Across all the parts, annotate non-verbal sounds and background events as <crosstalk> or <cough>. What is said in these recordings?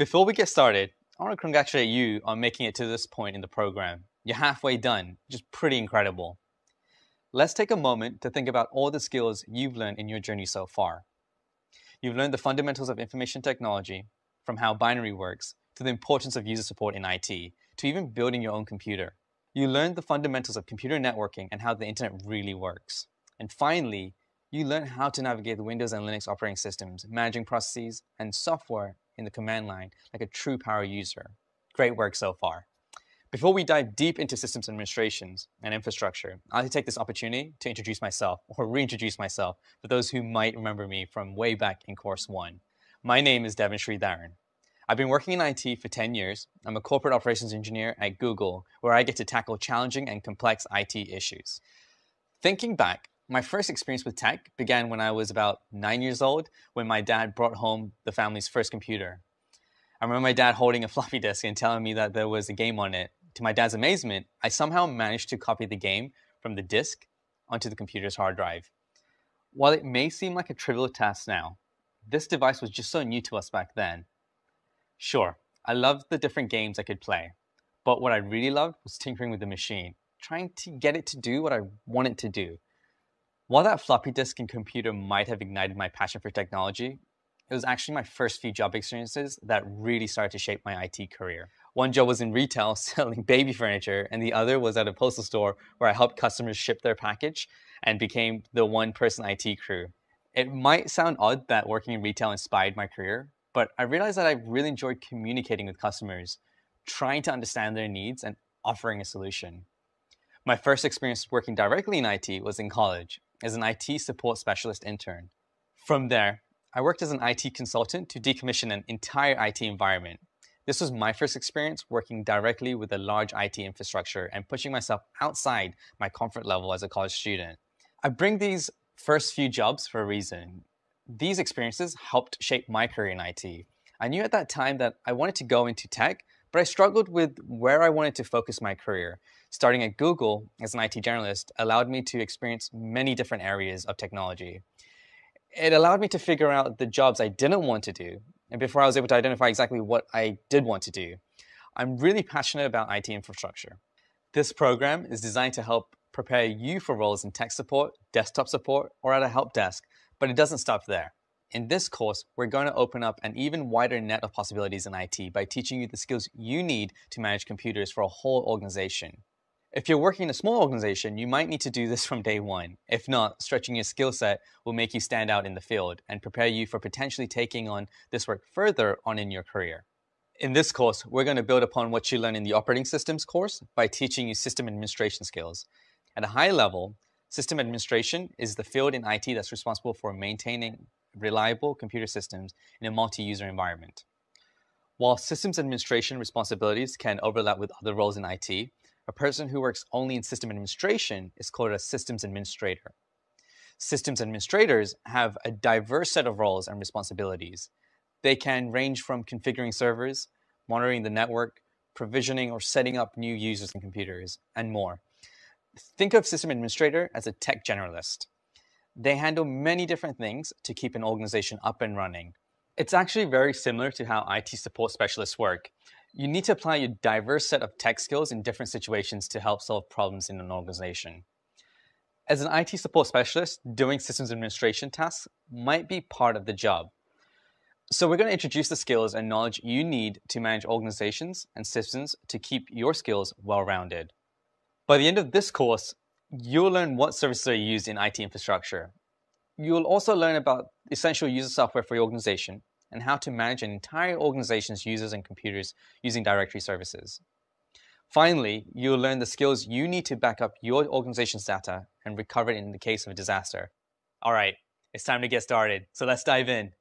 Before we get started, I want to congratulate you on making it to this point in the program. You're halfway done, is pretty incredible. Let's take a moment to think about all the skills you've learned in your journey so far. You've learned the fundamentals of information technology, from how binary works, to the importance of user support in IT, to even building your own computer. You learned the fundamentals of computer networking and how the internet really works. And finally, you learned how to navigate the Windows and Linux operating systems, managing processes and software in the command line like a true power user. Great work so far. Before we dive deep into systems administrations and infrastructure, I'd like to take this opportunity to introduce myself <laughs> or reintroduce myself for those who might remember me from way back in course one. My name is Devin Sridharan. I've been working in IT for 10 years. I'm a corporate operations engineer at Google, where I get to tackle challenging and complex IT issues. Thinking back, my first experience with tech began when I was about nine years old when my dad brought home the family's first computer. I remember my dad holding a <laughs> floppy disk and telling me that there was a game on it. To my dad's amazement, I somehow managed to copy the game from the disk onto the computer's hard drive. While it may seem like a trivial task now, this device was just so new to us back then. Sure, I loved the different games I could play, but what I really loved was tinkering with the machine, trying to get it to do what I wanted to do. While that floppy disk and computer might have ignited my passion for technology, it was actually my first few job experiences that really started to shape my IT career. One job was in retail <laughs> selling baby furniture, and the other was at a postal store where I helped customers ship their package and became the one person IT crew. It might sound odd that working in retail inspired my career, but I realized that I really enjoyed communicating with customers, trying to understand their needs and offering a solution. My first experience working directly in IT was in college as an IT support specialist intern. From there, I worked as an IT consultant to decommission an entire IT environment. This was my first experience working directly with a large IT infrastructure and pushing myself outside my comfort level as a college student. I bring these first few jobs for a reason. These experiences helped shape my career in IT. I knew at that time that I wanted to go into tech, but I struggled with where I wanted to focus my career. Starting at Google as an IT journalist allowed me to experience many different areas of technology. It allowed me to figure out the jobs I didn't want to do, and before I was able to identify exactly what I did want to do. I'm really passionate about IT infrastructure. This program is designed to help prepare you for roles in tech support, desktop support, or at a help desk, but it doesn't stop there. In this course, we're going to open up an even wider net of possibilities in IT by teaching you the skills you need to manage computers for a whole organization. If you're working in a small organization, you might need to do this <laughs> from day one. If not, stretching your skill set will make you stand out in the field and prepare you for potentially taking on this work further on in your career. In this course, we're going to build upon what you learn in the operating systems course by teaching you system administration skills. At a high level, system administration is the field in IT that's responsible for maintaining reliable computer systems in a multi-user environment. While systems administration responsibilities can overlap with other roles in IT, a person who works only in system administration is called a systems administrator. Systems administrators have a diverse set of roles and responsibilities. They can range from configuring servers, monitoring the network, provisioning or setting up new users and computers, and more. Think of system administrator as a tech generalist. They handle many different things to keep an organization up and running. It's actually very similar to how IT support specialists work. You need to apply your diverse set of tech skills in different situations to help solve problems in an organization. As an IT support specialist, doing systems administration tasks might be part of the job. So we're going to introduce the skills and knowledge you need to manage organizations and systems to keep your skills well-rounded. By the end of this course, You'll learn what services are used in IT infrastructure. You'll also learn about essential user software for your organization and how to manage an entire organization's users and computers using directory services. Finally, you'll learn the skills you need to back up your organization's data and recover it in the case of a disaster. All right, it's time to get started, so let's dive in.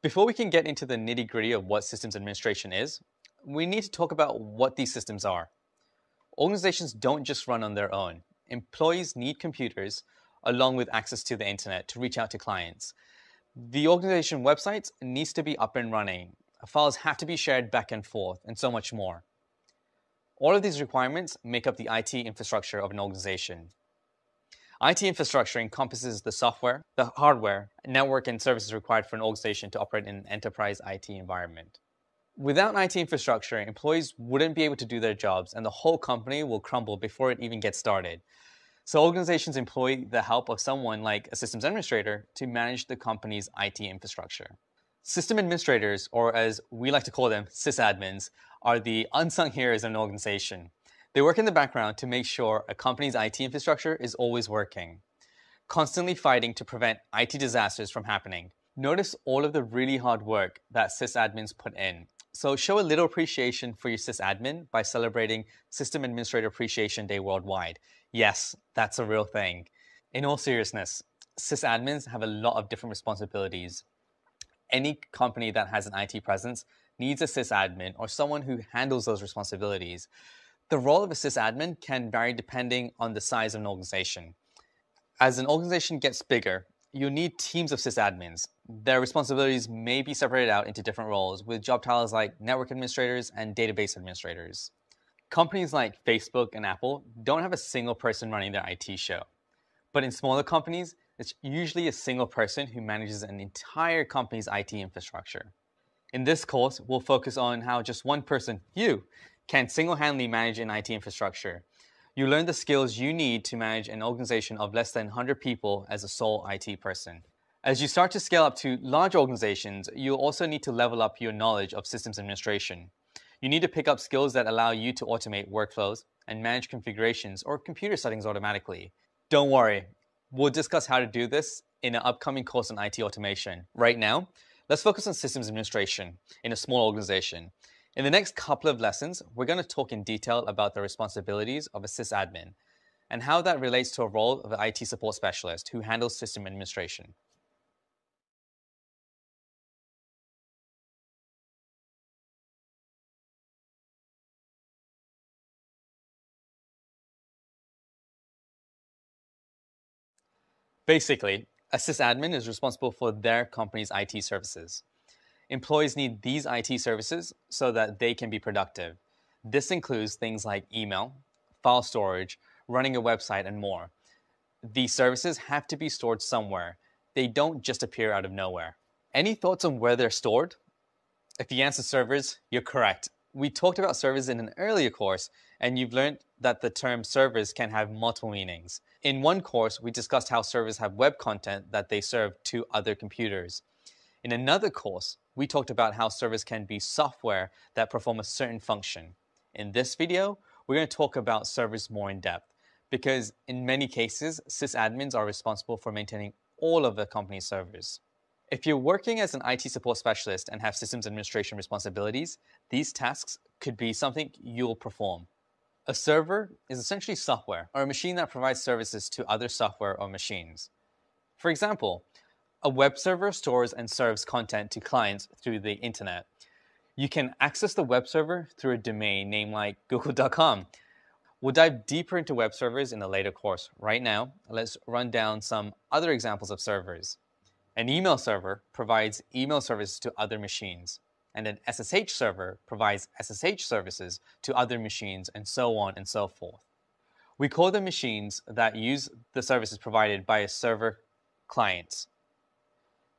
Before we can get into the nitty gritty of what systems administration is, we need to talk about what these systems are. Organizations don't just run on their own. Employees need computers along with access to the internet to reach out to clients. The organization website needs to be up and running. Files have to be shared back and forth, and so much more. All of these requirements make up the IT infrastructure of an organization. IT infrastructure encompasses the software, the hardware, network, and services required for an organization to operate in an enterprise IT environment. Without IT infrastructure, employees wouldn't be able to do their jobs and the whole company will crumble before it even gets started. So organizations employ the help of someone like a systems administrator to manage the company's IT infrastructure. System administrators, or as we like to call them, sysadmins, are the unsung heroes in an organization. They work in the background to make sure a company's IT infrastructure is always working, constantly fighting to prevent IT disasters from happening. Notice all of the really hard work that sysadmins put in. So show a little appreciation for your sysadmin by celebrating System Administrator Appreciation Day worldwide. Yes, that's a real thing. In all seriousness, sysadmins have a lot of different responsibilities. Any company that has an IT presence needs a sysadmin or someone who handles those responsibilities. The role of a sysadmin can vary depending on the size of an organization. As an organization gets bigger, you need teams of sysadmins. Their responsibilities may be separated out into different roles with job titles like network administrators and database administrators. Companies like Facebook and Apple don't have a single person running their IT show. But in smaller companies, it's usually a single person who manages an entire company's IT infrastructure. In this course, we'll focus on how just one person, you, can single-handedly manage an IT infrastructure. You learn the skills you need to manage an organization of less than 100 people as a sole IT person. As you start to scale up to large organizations, you'll also need to level up your knowledge of systems administration. You need to pick up skills that allow you to automate workflows and manage configurations or computer settings automatically. Don't worry, we'll discuss how to do this in an upcoming course on IT automation. Right now, let's focus on systems administration in a small organization. In the next couple of lessons, we're going to talk in detail about the responsibilities of a sysadmin and how that relates to a role of an IT support specialist who handles system administration. Basically, a sysadmin is responsible for their company's IT services. Employees need these IT services so that they can be productive. This includes things like email, file storage, running a website, and more. These services have to be stored somewhere. They don't just appear out of nowhere. Any thoughts on where they're stored? If the answer is servers, you're correct. We talked about servers in an earlier course, and you've learned that the term servers can have multiple meanings. In one course, we discussed how servers have web content that they serve to other computers. In another course, we talked about how servers can be software that perform a certain function. In this video, we're going to talk about servers more in depth because in many cases, sysadmins are responsible for maintaining all of the company's servers. If you're working as an IT support specialist and have systems administration responsibilities, these tasks could be something you'll perform. A server is essentially software or a machine that provides services to other software or machines. For example, a web server stores and serves content to clients through the internet. You can access the web server through a domain name like <laughs> google.com. We'll dive deeper into web servers in a later course. Right now, let's run down some other examples of servers. An email server provides email services to other machines, and an SSH server provides SSH services to other machines, and so on and so forth. We call the machines that use the services provided by a server clients.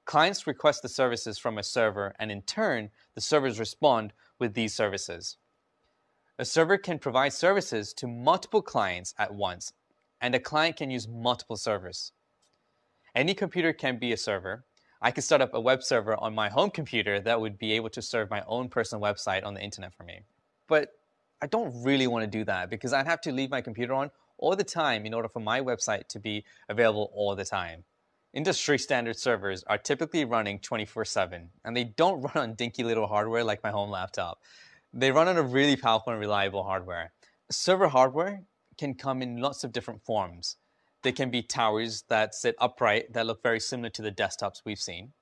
Clients request the services from a server, and in turn, the servers respond with these services. A server can provide services to multiple clients at once, and a client can use multiple servers. Any computer can be a server. I could start up a web server on my home computer that would be able to serve my own personal website on the internet for me. But I don't really want to do that because I'd have to leave my computer on all the time in order for my website to be available all the time. Industry standard servers are typically running 24 7, and they don't <laughs> run on dinky little hardware like my home laptop. They run on a really powerful and reliable hardware. Server hardware can come in lots of different forms. They can be towers that sit upright that look very similar to the desktops we've seen.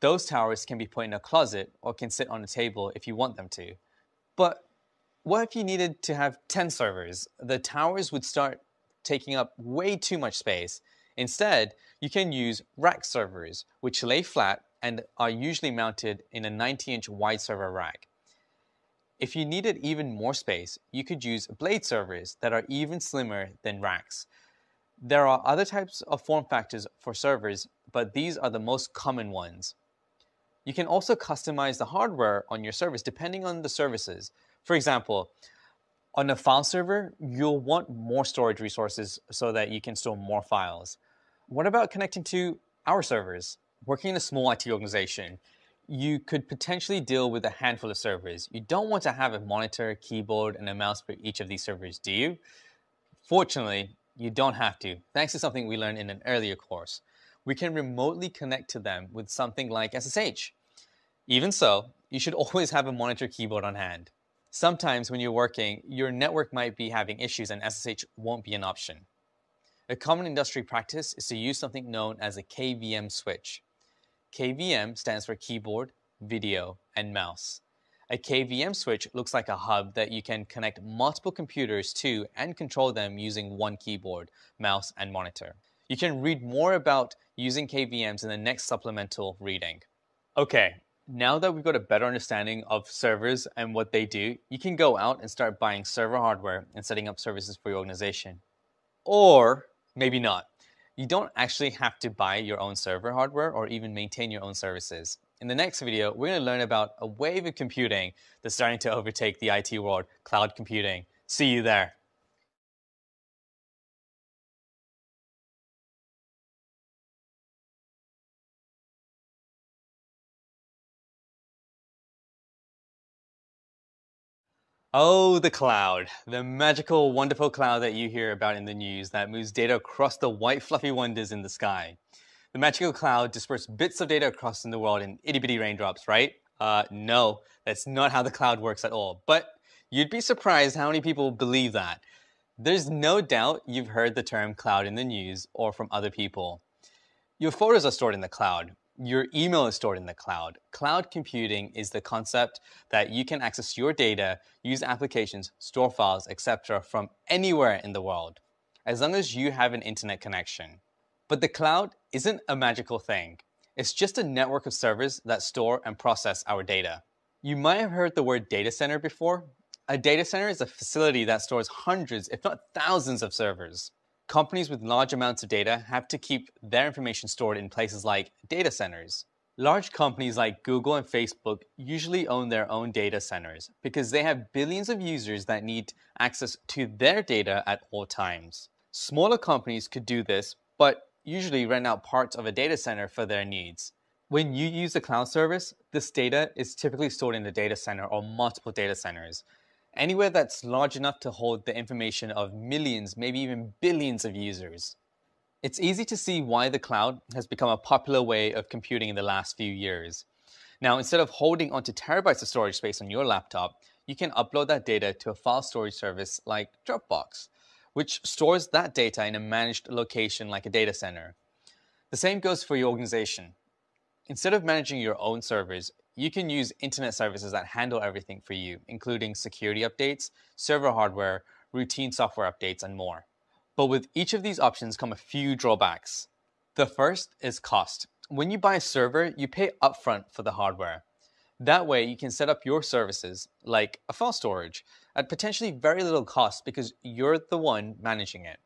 Those towers can be put in a closet or can sit on a table if you want them to. But what if you needed to have 10 servers? The towers would start taking up way too much space Instead, you can use rack servers, which lay flat and are usually mounted in a 90-inch wide server rack. If you needed even more space, you could use blade servers that are even slimmer than racks. There are other types of form factors for servers, but these are the most common ones. You can also customize the hardware on your service depending on the services. For example, on a file server, you'll want more storage resources so that you can store more files. What about connecting to our servers? Working in a small IT organization, you could potentially deal with a handful of servers. You don't want to have a monitor, keyboard, and a mouse for each of these servers, do you? Fortunately, you don't have to, thanks to something we learned in an earlier course. We can remotely connect to them with something like SSH. Even so, you should <laughs> always have a monitor keyboard on hand. Sometimes when you're working, your network might be having issues and SSH won't be an option. A common industry practice is to use something known as a KVM switch. KVM stands for keyboard, video, and mouse. A KVM switch looks like a hub that you can connect multiple computers to and control them using one keyboard, mouse, and monitor. You can read more about using KVMs in the next supplemental reading. Okay, now that we've got a better understanding of servers and what they do, you can go out and start buying server hardware and setting up services for your organization. Or maybe not. You don't actually have to buy your own server hardware or even maintain your own services. In the next video, we're going to learn about a wave of computing that's starting to overtake the IT world, cloud computing. See you there. Oh, the cloud. The magical, wonderful cloud that you hear about in the news that moves data across the white, fluffy wonders in the sky. The magical cloud disperses bits of data across in the world in itty bitty raindrops, right? Uh, no, that's not how the cloud works at all. But you'd be surprised how many people believe that. There's no doubt you've heard the term cloud in the news or from other people. Your photos are stored in the cloud your email is stored in the cloud. Cloud computing is the concept that you can access your data, use applications, store files, etc. from anywhere in the world, as long as you have an internet connection. But the cloud isn't a magical thing. It's just a network of servers that store and process our data. You might have heard the word data center before. A data center is a facility that stores hundreds, if not thousands of servers companies with large amounts of data have to keep their information stored in places like data centers. Large companies like Google and Facebook usually own their own data centers because they have billions of users that need access to their data at all times. Smaller companies could do this, but usually rent out parts of a data center for their needs. When you use a cloud service, this data is typically stored in a data center or multiple data centers, anywhere that's large enough to hold the information of millions, maybe even billions of users. It's easy to see why the cloud has become a popular way of computing in the last few years. Now, instead of holding onto terabytes of storage space on your laptop, you can upload that data to a file storage service like Dropbox, which stores that data in a managed location like a data center. The same goes for your organization. Instead of managing your own servers, you can use internet services that handle everything for you, including security updates, server hardware, routine software updates, and more. But with each of these options come a few drawbacks. The first is cost. When you buy a server, you pay upfront for the hardware. That way, you can set up your services, like a file storage, at potentially very little cost because you're the one managing it.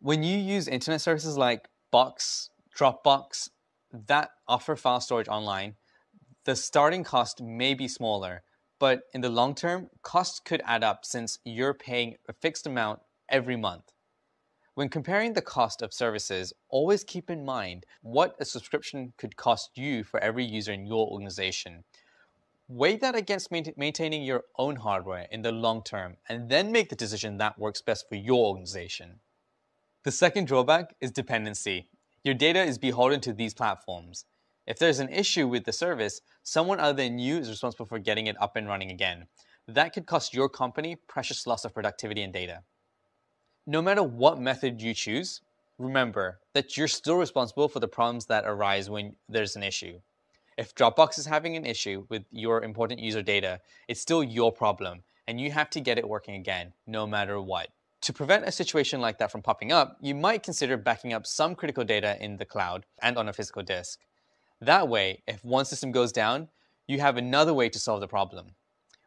When you use internet services like Box, Dropbox, that offer file storage online, the starting cost may be smaller, but in the long term, costs could add up since you're paying a fixed amount every month. When comparing the cost of services, always keep in mind what a subscription could cost you for every user in your organization. Weigh that against maintaining your own hardware in the long term and then make the decision that works best for your organization. The second drawback is dependency. Your data is beholden to these platforms. If there's an issue with the service, someone other than you is responsible for getting it up and running again. That could cost your company precious loss of productivity and data. No matter what method you choose, remember that you're still responsible for the problems that arise when there's an issue. If Dropbox is having an issue with your important user data, it's still your problem, and you have to get it working again, no matter what. To prevent a situation like that from popping up, you might consider backing up some critical data in the cloud and on a physical disk. That way, if one system goes down, you have another way to solve the problem.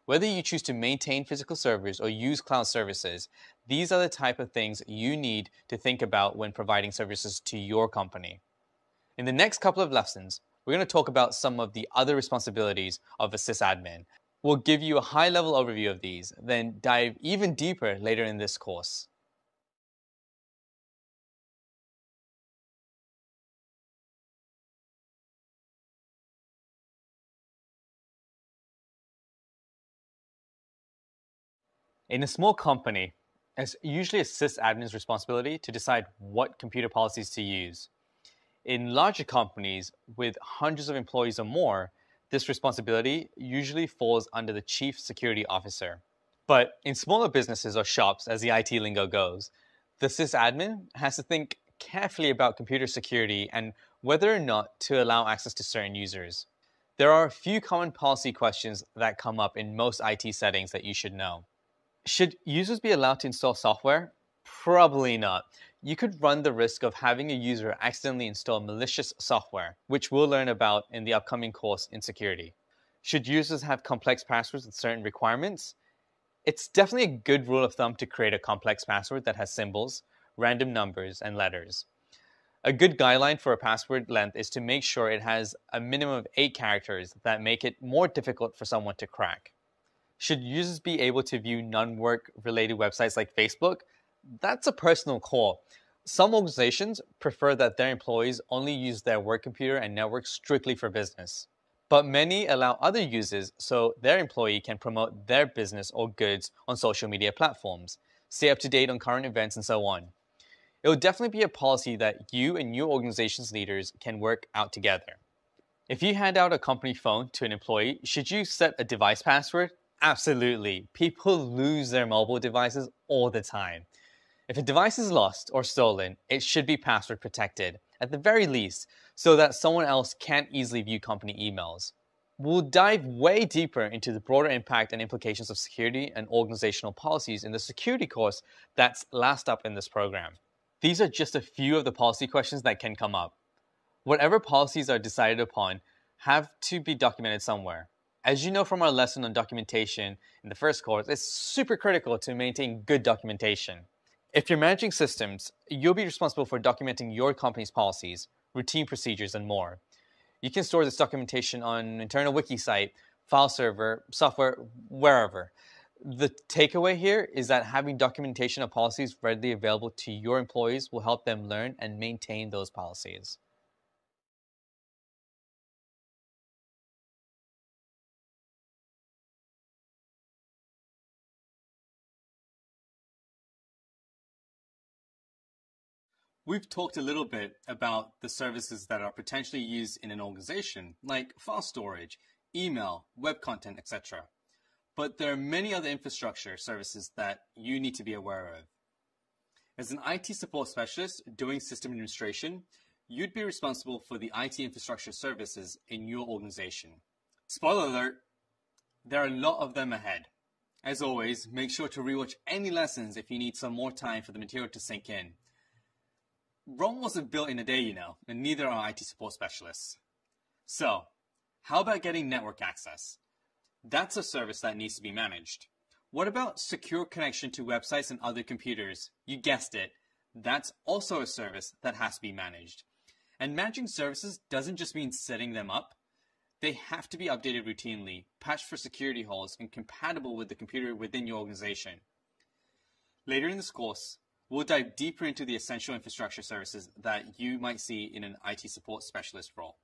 Whether you choose to maintain physical servers or use cloud services, these are the type of things you need to think about when providing services to your company. In the next couple of lessons, we're going to talk about some of the other responsibilities of a sysadmin. We'll give you a high level overview of these, then dive even deeper later in this course. In a small company, it's usually a sysadmin's responsibility to decide what computer policies to use. In larger companies with hundreds of employees or more, this responsibility usually falls under the chief security officer. But in smaller businesses or shops, as the IT lingo goes, the sysadmin has to think carefully about computer security and whether or not to allow access to certain users. There are a few common policy questions that come up in most IT settings that you should know. Should users be allowed to install software? Probably not. You could run the risk of having a user accidentally install malicious software, which we'll learn about in the upcoming course in security. Should users have complex passwords with certain requirements? It's definitely a good rule of thumb to create a complex password that has symbols, random numbers, and letters. A good guideline for a password length is to make sure it has a minimum of eight characters that make it more difficult for someone to crack. Should users be able to view non-work related websites like Facebook? That's a personal call. Some organizations prefer that their employees only use their work computer and network strictly for business. But many allow other users so their employee can promote their business or goods on social media platforms, stay up to date on current events, and so on. It will definitely be a policy that you and your organization's leaders can work out together. If you hand out a company phone to an employee, should you set a device password? Absolutely. People lose their mobile devices all the time. If a device is lost or stolen, it should be password protected, at the very least, so that someone else can't easily view company emails. We'll dive way deeper into the broader impact and implications of security and organizational policies in the security course that's last up in this program. These are just a few of the policy questions that can come up. Whatever policies are decided upon have to be documented somewhere. As you know from our lesson on documentation in the first course, it's super critical to maintain good documentation. If you're managing systems, you'll be responsible for documenting your company's policies, routine procedures, and more. You can store this documentation on an internal wiki site, file server, software, wherever. The takeaway here is that having documentation of policies readily available to your employees will help them learn and maintain those policies. We've talked a little bit about the services that are potentially used in an organization, like file storage, email, web content, etc. But there are many other infrastructure services that you need to be aware of. As an IT support specialist doing system administration, you'd be responsible for the IT infrastructure services in your organization. Spoiler alert, there are a lot of them ahead. As always, make sure to rewatch any lessons if you need some more time for the material to sink in. Rome wasn't built in a day, you know, and neither are IT support specialists. So, how about getting network access? That's a service that needs to be managed. What about secure connection to websites and other computers? You guessed it. That's also a service that has to be managed. And managing services doesn't just mean setting them up. They have to be updated routinely, patched for security holes, and compatible with the computer within your organization. Later in this course, We'll dive deeper into the essential infrastructure services that you might see in an IT support specialist role.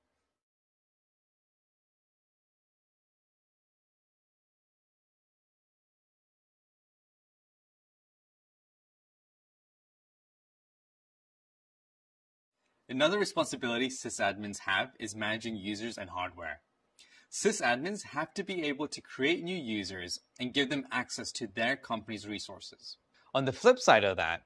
Another responsibility sysadmins have is managing users and hardware. Sysadmins have to be able to create new users and give them access to their company's resources. On the flip side of that,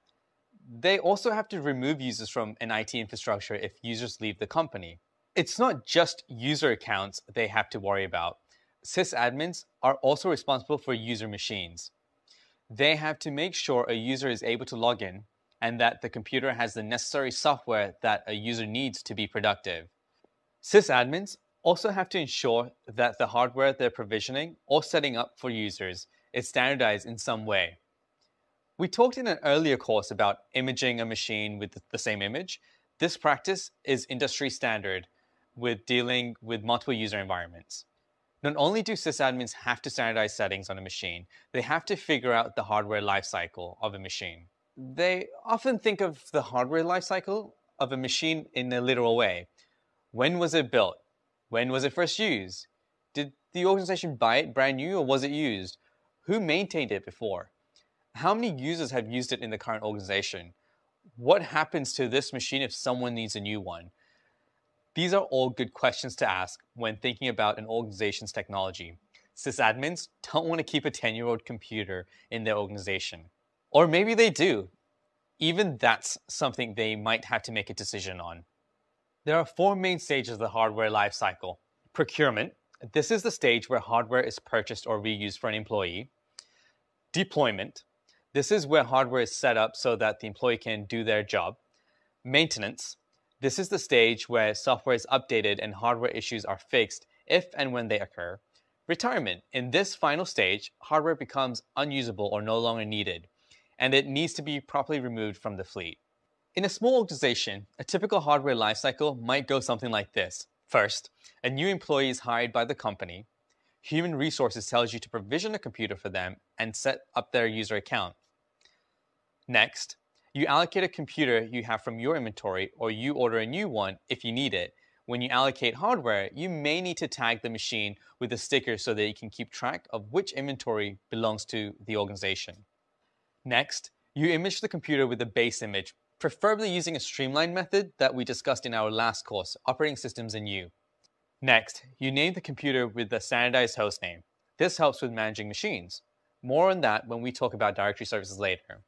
they also have to remove users from an IT infrastructure if users leave the company. It's not just user accounts they have to worry about. Sysadmins are also responsible for user machines. They have to make sure a user is able to log in and that the computer has the necessary software that a user needs to be productive. Sysadmins also have to ensure that the hardware they're provisioning or setting up for users is standardized in some way. We talked in an earlier course about imaging a machine with the same image. This practice is industry standard with dealing with multiple user environments. Not only do sysadmins have to standardize settings on a machine, they have to figure out the hardware lifecycle of a machine. They often think of the hardware lifecycle of a machine in a literal way. When was it built? When was it first used? Did the organization buy it brand new or was it used? Who maintained it before? How many users have used it in the current organization? What happens to this machine if someone needs a new one? These are all good questions to ask when thinking about an organization's technology. Sysadmins don't want to keep a 10 year old computer in their organization. Or maybe they do. Even that's something they might have to make a decision on. There are four main stages of the hardware lifecycle procurement. This is the stage where hardware is purchased or reused for an employee. Deployment. This is where hardware is set up so that the employee can do their job. Maintenance. This is the stage where software is updated and hardware issues are fixed if and when they occur. Retirement. In this final stage, hardware becomes unusable or no longer needed, and it needs to be properly removed from the fleet. In a small organization, a typical hardware lifecycle might go something like this. First, a new employee is hired by the company. Human Resources tells you to provision a computer for them and set up their user account. Next, you allocate a computer you have from your inventory or you order a new one if you need it. When you allocate hardware, you may need to tag the machine with a sticker so that you can keep track of which inventory belongs to the organization. Next, you image the computer with a base image, preferably using a streamlined method that we discussed in our last course, Operating Systems and You. Next, you name the computer with the standardized host name. This helps with managing machines. More on that when we talk about directory services later.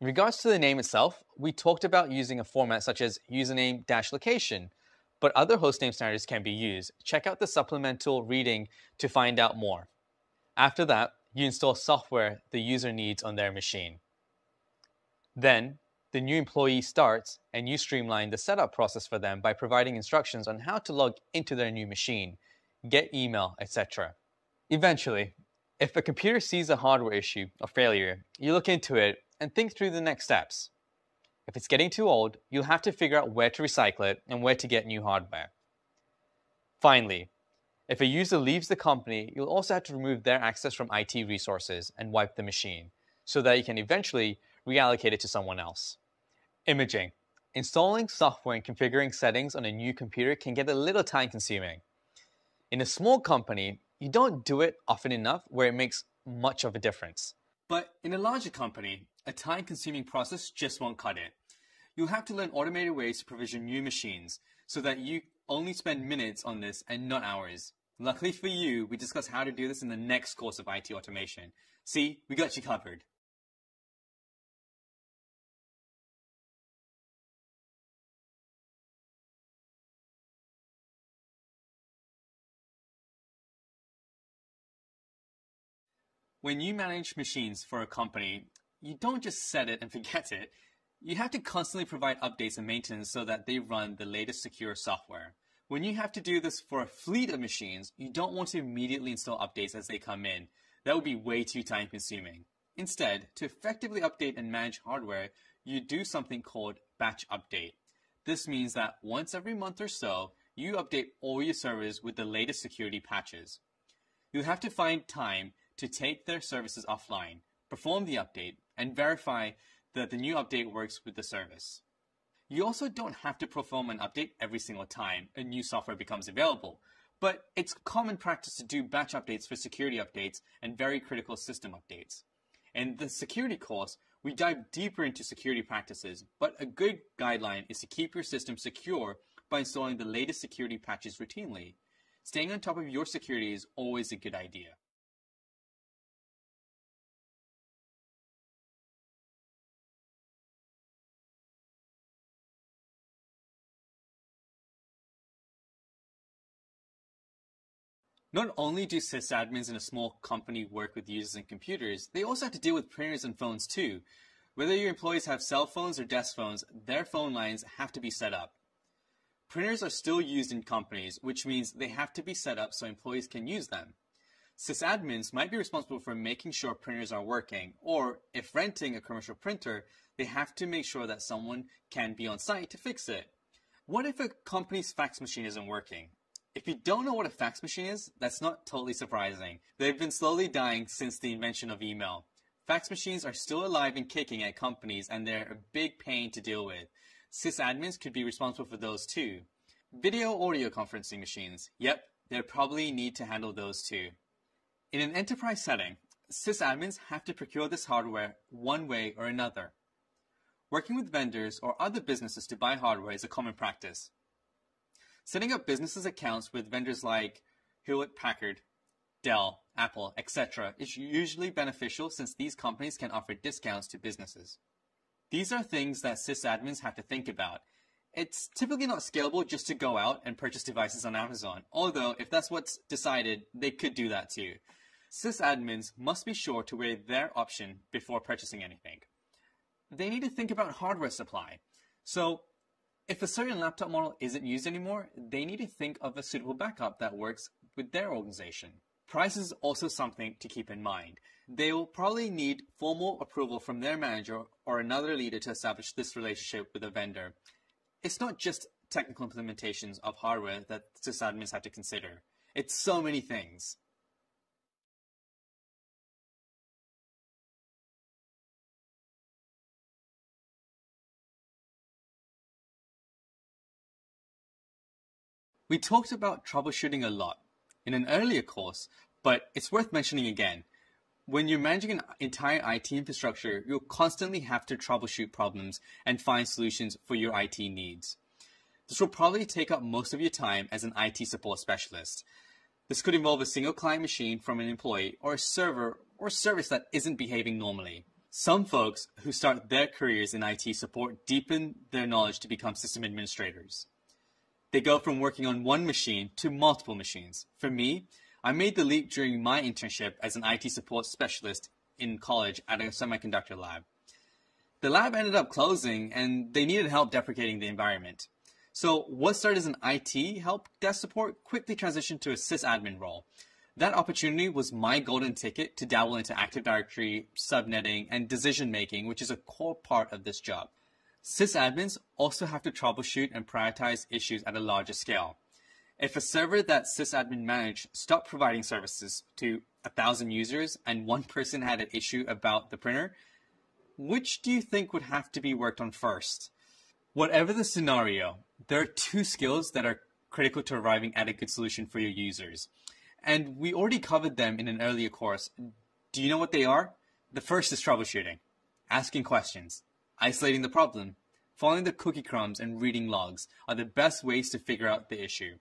In regards to the name itself, we talked about using a format such as username location, but other hostname standards can be used. Check out the supplemental reading to find out more. After that, you install software the user needs on their machine. Then, the new employee starts and you streamline the setup process for them by providing instructions on how to log into their new machine, get email, etc. Eventually, if a computer sees a hardware issue or failure, you look into it and think through the next steps. If it's getting too old, you'll have to figure out where to recycle it and where to get new hardware. Finally, if a user leaves the company, you'll also have to remove their access from IT resources and wipe the machine so that you can eventually reallocate it to someone else. Imaging. Installing software and configuring settings on a new computer can get a little time consuming. In a small company, you don't do it often enough where it makes much of a difference. But in a larger company, a time consuming process just won't cut it. You'll have to learn automated ways to provision new machines so that you only spend minutes on this and not hours. Luckily for you, we discuss how to do this in the next course of IT automation. See, we got you covered. When you manage machines for a company, you don't just set it and <laughs> forget it. You have to constantly provide updates and maintenance so that they run the latest secure software. When you have to do this for a fleet of machines, you don't want to immediately install updates as they come in. That would be way too time consuming. Instead, to effectively update and manage hardware, you do something called batch update. This means that once every month or so, you update all your servers with the latest security patches. You have to find time to take their services offline, perform the update, and verify that the new update works with the service. You also don't have to perform an update every single time a new software becomes available, but it's common practice to do batch updates for security updates and very critical system updates. In the security course, we dive deeper into security practices, but a good guideline is to keep your system secure by installing the latest security patches routinely. Staying on top of your security is always a good idea. Not only do sysadmins in a small company work with users and computers, they also have to deal with printers and phones too. Whether your employees have cell phones or desk phones, their phone lines have to be set up. Printers are still used in companies, which means they have to be set up so employees can use them. Sysadmins might be responsible for making sure printers are working, or if renting a commercial printer, they have to make sure that someone can be on site to fix it. What if a company's fax machine isn't working? If you don't know what a fax machine is, that's not totally surprising. They've been slowly dying since the invention of email. Fax machines are still alive and kicking at companies, and they're a big pain to deal with. Sysadmins could be responsible for those too. Video audio conferencing machines. Yep, they'll probably need to handle those too. In an enterprise setting, sysadmins have to procure this hardware one way or another. Working with vendors or other businesses to buy hardware is a common practice. Setting up businesses accounts with vendors like Hewlett Packard, Dell, Apple, etc. is usually beneficial since these companies can offer discounts to businesses. These are things that sysadmins have to think about. It's typically not scalable just to go out and purchase devices on Amazon, although if that's what's decided, they could do that too. Sysadmins must be sure to weigh their option before purchasing anything. They need to think about hardware supply. So, if a certain laptop model isn't used anymore, they need to think of a suitable backup that works with their organization. Price is also something to keep in mind. They will probably need formal approval from their manager or another leader to establish this relationship with a vendor. It's not just technical implementations of hardware that sysadmins have to consider. It's so many things. We talked about troubleshooting a lot in an earlier course, but it's worth mentioning again. When you're managing an entire IT infrastructure, you'll constantly have to troubleshoot problems and find solutions for your IT needs. This will probably take up most of your time as an IT support specialist. This could involve a single client machine from an employee or a server or service that isn't behaving normally. Some folks who start their careers in IT support deepen their knowledge to become system administrators. They go from working on one machine to multiple machines. For me, I made the leap during my internship as an IT support specialist in college at a semiconductor lab. The lab ended up closing and they needed help deprecating the environment. So what started as an IT help desk support quickly transitioned to a sysadmin role. That opportunity was my golden ticket to dabble into Active Directory, subnetting, and decision making, which is a core part of this job. Sysadmins also have to troubleshoot and prioritize issues at a larger scale. If a server that sysadmin managed stopped providing services to a thousand users and one person had an issue about the printer, which do you think would have to be worked on first? Whatever the scenario, there are two skills that are critical to arriving at a good solution for your users. And we already covered them in an earlier course. Do you know what they are? The first is troubleshooting, asking questions isolating the problem, following the cookie crumbs, and reading logs are the best ways to figure out the issue.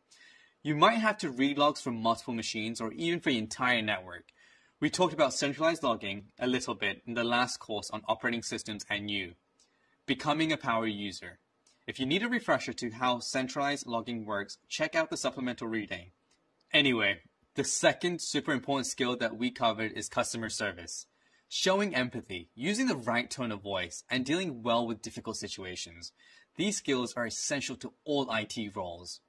You might have to read logs from multiple machines or even for the entire network. We talked about centralized logging a little bit in the last course on operating systems and you. Becoming a power user. If you need a refresher to how centralized logging works, check out the supplemental reading. Anyway, the second super important skill that we covered is customer service. Showing empathy, using the right tone of voice, and dealing well with difficult situations. These skills are essential to all IT roles.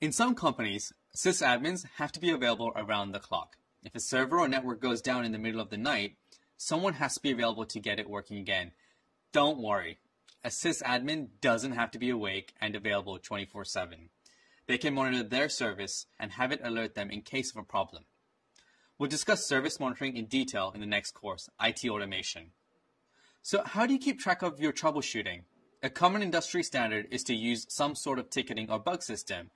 In some companies, sysadmins have to be available around the clock. If a server or network goes down in the middle of the night, someone has to be available to get it working again. Don't worry, a sysadmin doesn't have to be awake and available 24 7. They can monitor their service and have it alert them in case of a problem. We'll discuss service monitoring in detail in the next course, IT automation. So how do you keep track of your troubleshooting? A common industry standard is to use some sort of ticketing or bug system.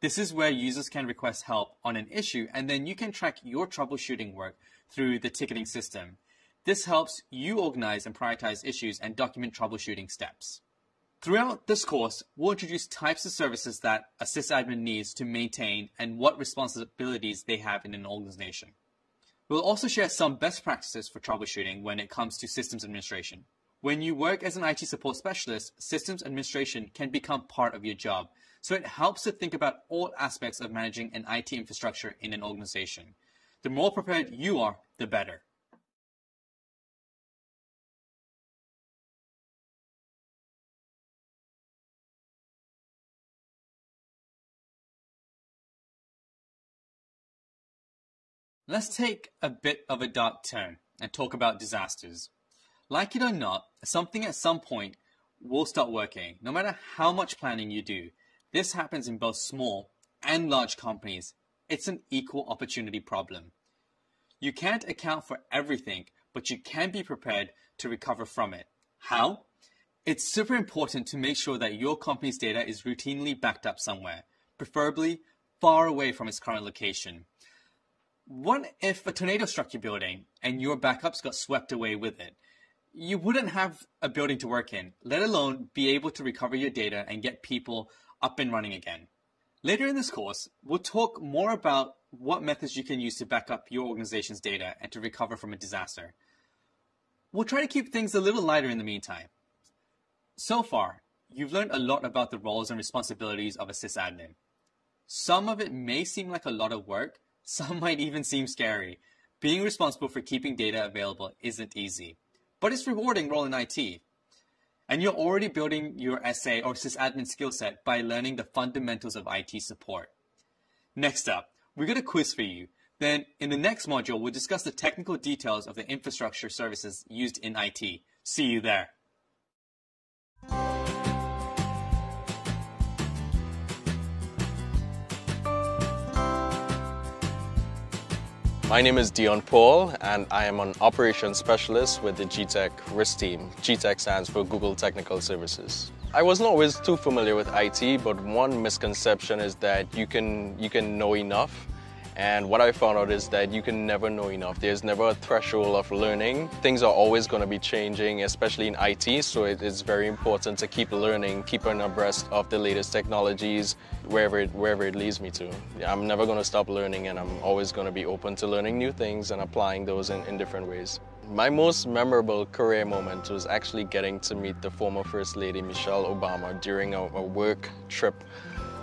This is where users can request help on an issue and then you can track your troubleshooting work through the ticketing system. This helps you organize and prioritize issues and document troubleshooting steps. Throughout this course, we'll introduce types of services that a sysadmin needs to maintain and what responsibilities they have in an organization. We'll also share some best practices for troubleshooting when it comes to systems administration. When you work as an IT support specialist, systems administration can become part of your job, so it helps to think about all aspects of managing an IT infrastructure in an organization. The more prepared you are, the better. Let's take a bit of a dark turn and talk about disasters. Like it or not, something at some point will start working, no matter how much planning you do. This happens in both small and large companies. It's an equal opportunity problem. You can't account for everything, but you can be prepared to recover from it. How? It's super important to make sure that your company's data is routinely backed up somewhere, preferably far away from its current location. What if a tornado struck your building and your backups got swept away with it? You wouldn't have a building to work in, let alone be able to recover your data and get people up and running again. Later in this course, we'll talk more about what methods you can use to back up your organization's data and to recover from a disaster. We'll try to keep things a little lighter in the meantime. So far, you've learned a lot about the roles and responsibilities of a sysadmin. Some of it may seem like a lot of work, some <laughs> might even seem scary. Being responsible for keeping data available isn't easy, but it's rewarding role in IT. And you're already building your SA or sysadmin skill set by learning the fundamentals of IT support. Next up, we got a quiz for you. Then, in the next module, we'll discuss the technical details of the infrastructure services used in IT. See you there. My name is Dion Paul and I am an operations specialist with the gTech RIS team. gTech stands for Google Technical Services. I wasn't always too familiar with IT, but one misconception is that you can, you can know enough and what I found out is that you can never know enough. There's never a threshold of learning. Things are always going to be changing, especially in IT, so it is very important to keep learning, keeping abreast of the latest technologies wherever it, wherever it leads me to. I'm never going to stop learning and I'm always going to be open to learning new things and applying those in, in different ways. My most memorable career moment was actually getting to meet the former First Lady Michelle Obama during a, a work trip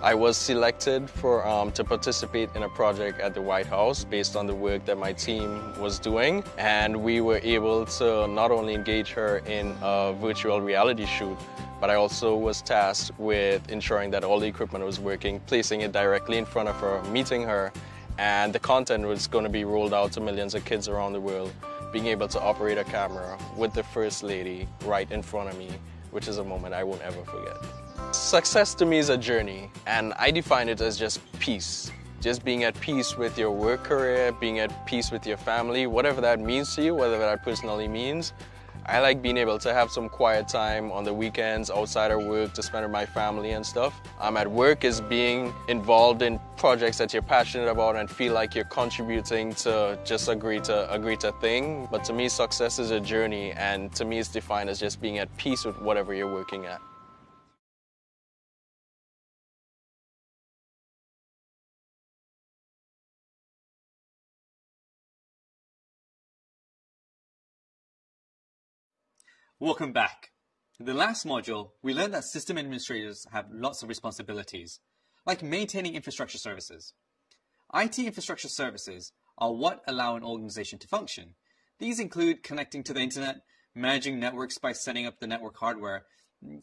I was selected for um, to participate in a project at the White House based on the work that my team was doing. And we were able to not only engage her in a virtual reality shoot but I also was tasked with ensuring that all the equipment was working, placing it directly in front of her, meeting her and the content was going to be rolled out to millions of kids around the world being able to operate a camera with the First Lady right in front of me, which is a moment I won't ever forget. Success to me is a journey, and I define it as just peace. Just being at peace with your work career, being at peace with your family, whatever that means to you, whatever that personally means. I like being able to have some quiet time on the weekends outside of work to spend with my family and stuff. I'm um, at work is being involved in projects that you're passionate about and feel like you're contributing to just a greater, a greater thing. But to me, success is a journey and to me it's defined as just being at peace with whatever you're working at. Welcome back. In the last module, we learned that system administrators have lots of responsibilities, like maintaining infrastructure services. IT infrastructure services are what allow an organization to function. These include connecting to the internet, managing networks by setting up the network hardware,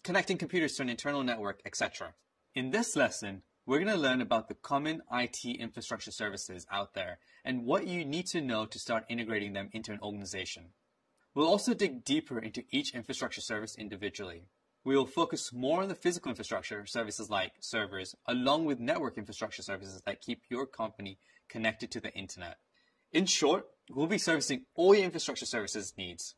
connecting computers to an internal network, etc. In this lesson, we're going to learn about the common IT infrastructure services out there and what you need to know to start integrating them into an organization. We'll also dig deeper into each infrastructure service individually. We will focus more on the physical infrastructure services like servers, along with network infrastructure services that keep your company connected to the internet. In short, we'll be servicing all your infrastructure services needs.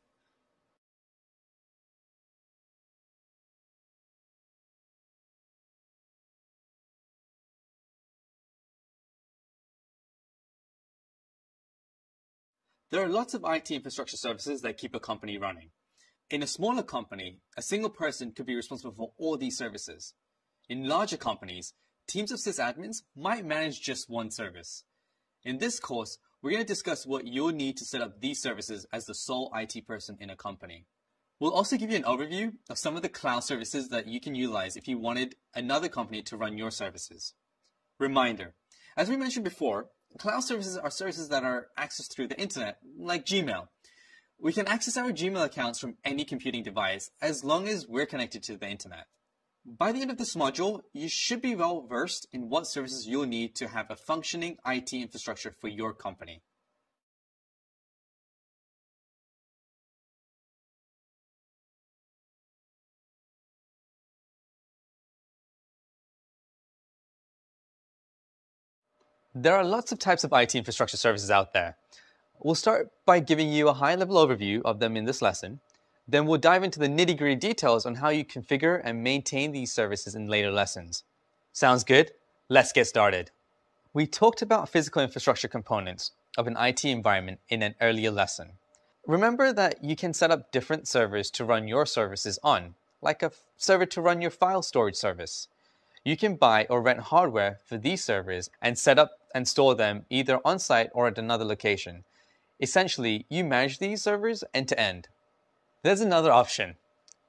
There are lots of IT infrastructure services that keep a company running. In a smaller company, a single person could be responsible for all these services. In larger companies, teams of sysadmins might manage just one service. In this course, we're going to discuss what you'll need to set up these services as the sole IT person in a company. We'll also give you an overview of some of the cloud services that you can utilize if you wanted another company to run your services. Reminder, as we mentioned before, Cloud services are services that are accessed through the internet, like Gmail. We can access our Gmail accounts from any computing device as long as we're connected to the internet. By the end of this module, you should be well versed in what services you'll need to have a functioning IT infrastructure for your company. There are lots of types of IT infrastructure services out there. We'll start by giving you a high level overview of them in this lesson. Then we'll dive into the nitty gritty details on how you configure and maintain these services in later lessons. Sounds good? Let's get started. We talked about physical infrastructure components of an IT environment in an earlier lesson. Remember that you can set up different servers to run your services on, like a server to run your file storage service. You can buy or rent hardware for these servers and set up and store them either on site or at another location. Essentially, you manage these servers end to end. There's another option.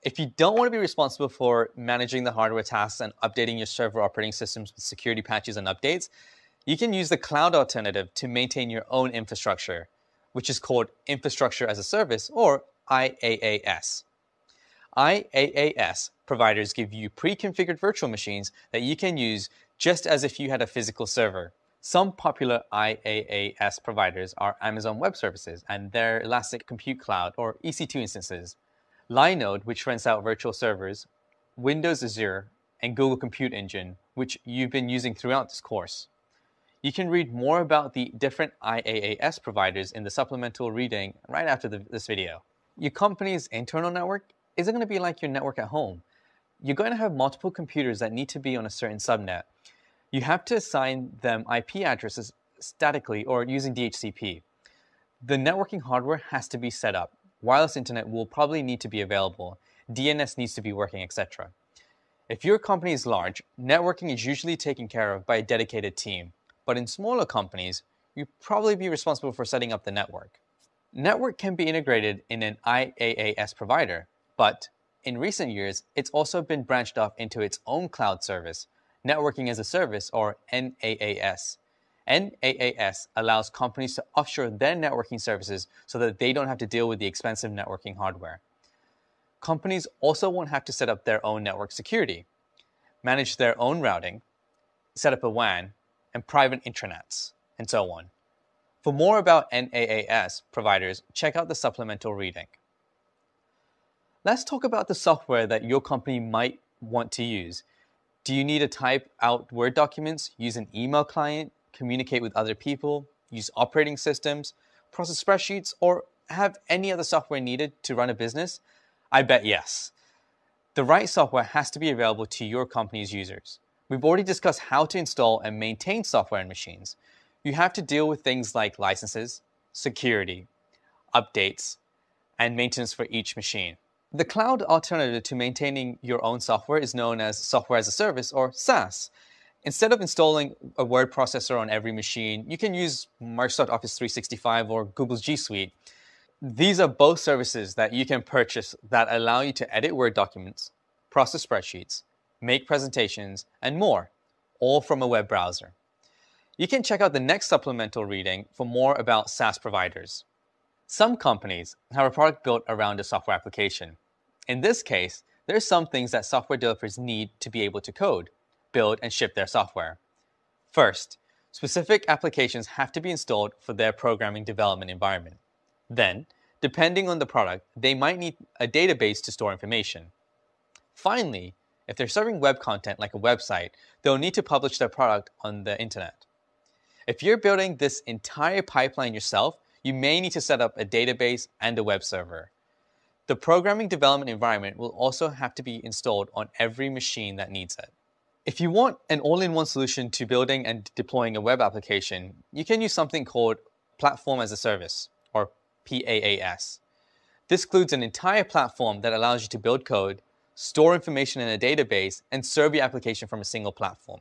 If you don't want to be responsible for managing the hardware tasks and updating your server operating systems with security patches and updates, you can use the cloud alternative to maintain your own infrastructure, which is called Infrastructure as a Service or IaaS. IaaS providers give you pre-configured virtual machines that you can use just as if you had a physical server. Some popular IaaS providers are Amazon Web Services and their Elastic Compute Cloud or EC2 instances, Linode, which rents out virtual servers, Windows Azure, and Google Compute Engine, which you've been using throughout this course. You can read more about the different IaaS providers in the supplemental reading right after the, this video. Your company's internal network isn't going to be like your network at home you're going to have multiple computers that need to be on a certain subnet. You have to assign them IP addresses statically or using DHCP. The networking hardware has to be set up. Wireless internet will probably need to be available. DNS needs to be working, etc. If your company is large, networking is usually taken care of by a dedicated team. But in smaller companies, you probably be responsible for setting up the network. Network can be integrated in an IaaS provider, but in recent years, it's also been branched off into its own cloud service, Networking as a Service, or NAAS. NAAS allows companies to offshore their networking services so that they don't have to deal with the expensive networking hardware. Companies also won't have to set up their own network security, manage their own routing, set up a WAN, and private intranets, and so on. For more about NAAS providers, check out the supplemental reading. Let's talk about the software that your company might want to use. Do you need to type out Word documents, use an email client, communicate with other people, use operating systems, process spreadsheets, or have any other software needed to run a business? I bet yes. The right software has to be available to your company's users. We've already discussed how to install and maintain software and machines. You have to deal with things like licenses, security, updates, and maintenance for each machine. The cloud alternative to maintaining your own software is known as software as a service or SaaS. Instead of installing a word processor on every machine, you can use Microsoft Office 365 or Google's G Suite. These are both services that you can purchase that allow you to edit Word documents, process spreadsheets, make presentations, and more, all from a web browser. You can check out the next supplemental reading for more about SaaS providers. Some companies have a product built around a software application. In this case, there are some things that software developers need to be able to code, build, and ship their software. First, specific applications have to be installed for their programming development environment. Then, depending on the product, they might need a database to store information. Finally, if they're serving web content like a website, they'll need to publish their product on the internet. If you're building this entire pipeline yourself, you may need to set up a database and a web server. The programming development environment will also have to be installed on every machine that needs it. If you want an all-in-one solution to building and deploying a web application, you can use something called Platform as a Service, or PaaS. This includes an entire platform that allows you to build code, store information in a database, and serve your application from a single platform.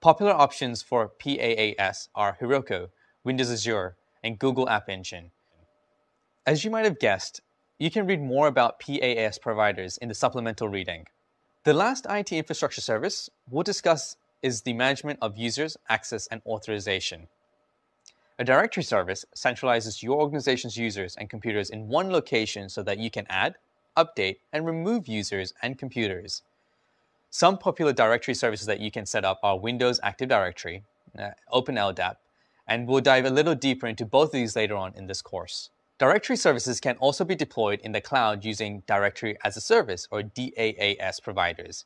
Popular options for PaaS are Heroku, Windows Azure, and Google App Engine. As you might have guessed, you can read more about PaaS providers in the supplemental reading. The last IT infrastructure service we'll discuss is the management of users, access, and authorization. A directory service centralizes your organization's users and computers in one location so that you can add, update, and remove users and computers. Some popular directory services that you can set up are Windows Active Directory, uh, OpenLDAP, and we'll dive a little deeper into both of these later on in this course. Directory services can also be deployed in the cloud using Directory as a Service or DAAS providers.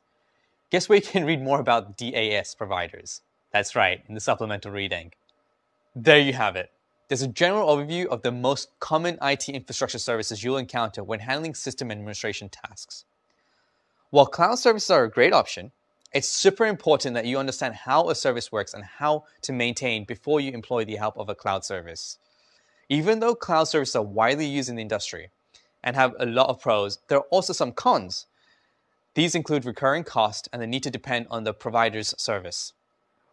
Guess where you can read more about DAS providers? That's right, in the supplemental reading. There you have it. There's a general overview of the most common IT infrastructure services you'll encounter when handling system administration tasks. While cloud services are a great option, it's super important that you understand how a service works and how to maintain before you employ the help of a cloud service. Even though cloud services are widely used in the industry and have a lot of pros, there are also some cons. These include recurring cost and the need to depend on the provider's service.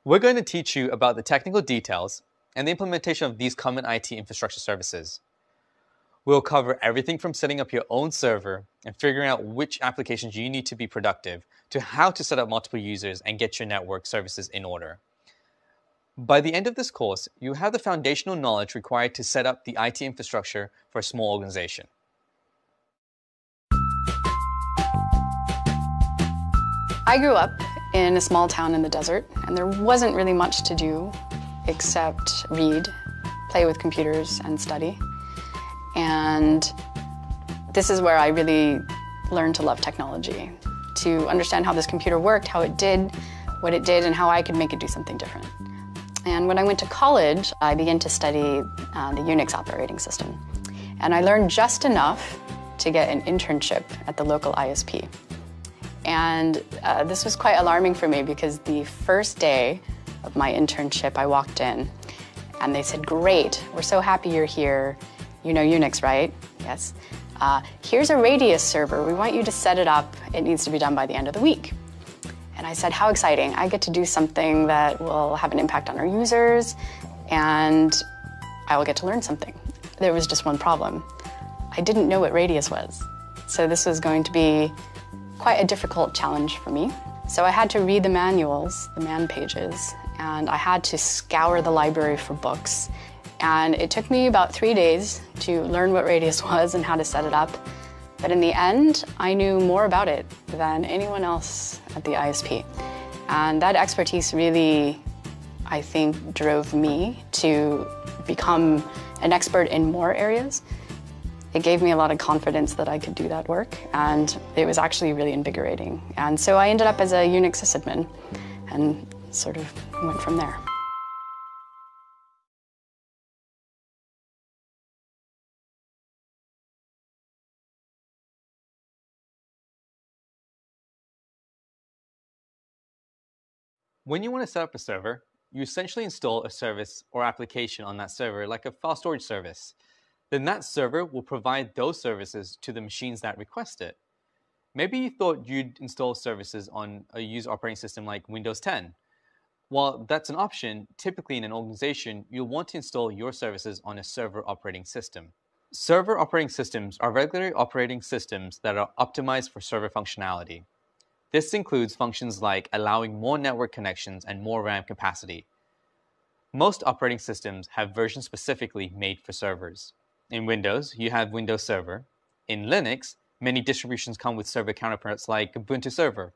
We're going to teach you about the technical details and the implementation of these common IT infrastructure services. We'll cover everything from setting up your own server and figuring out which applications you need to be productive to how to set up multiple users and get your network services in order. By the end of this course, you have the foundational knowledge required to set up the IT infrastructure for a small organization. I grew up in a small town in the desert, and there wasn't really much to do except read, play with computers, and study. And this is where I really learned to love technology, to understand how this computer worked, how it did what it did, and how I could make it do something different. And when I went to college, I began to study uh, the Unix operating system. And I learned just enough to get an internship at the local ISP. And uh, this was quite alarming for me because the first day of my internship, I walked in and they said, Great, we're so happy you're here. You know Unix, right? Yes. Uh, here's a Radius server. We want you to set it up. It needs to be done by the end of the week. And I said, How exciting! I get to do something that will have an impact on our users and I will get to learn something. There was just one problem I didn't know what Radius was. So this was going to be quite a difficult challenge for me. So I had to read the manuals, the man pages, and I had to scour the library for books. And it took me about three days to learn what Radius <laughs> was and how to set it up. But in the end, I knew more about it than anyone else at the ISP. And that expertise really, I think, drove me to become an expert in more areas. It gave me a lot of confidence that I could do that work, and it was actually really invigorating. And so I ended up as a Unix sysadmin and sort of went from there. When you want to set up a server, you essentially install a service or application on that server, like a file storage service. Then that server will provide those services to the machines that request it. Maybe you thought you'd install services on a user operating system like Windows 10. While that's an option, typically in an organization, you'll want to install your services on a server operating system. Server operating systems are regular operating systems that are optimized for server functionality. This includes functions like allowing more network connections and more RAM capacity. Most operating systems have versions specifically made for servers. In Windows, you have Windows Server. In Linux, many distributions come with server counterparts like Ubuntu Server,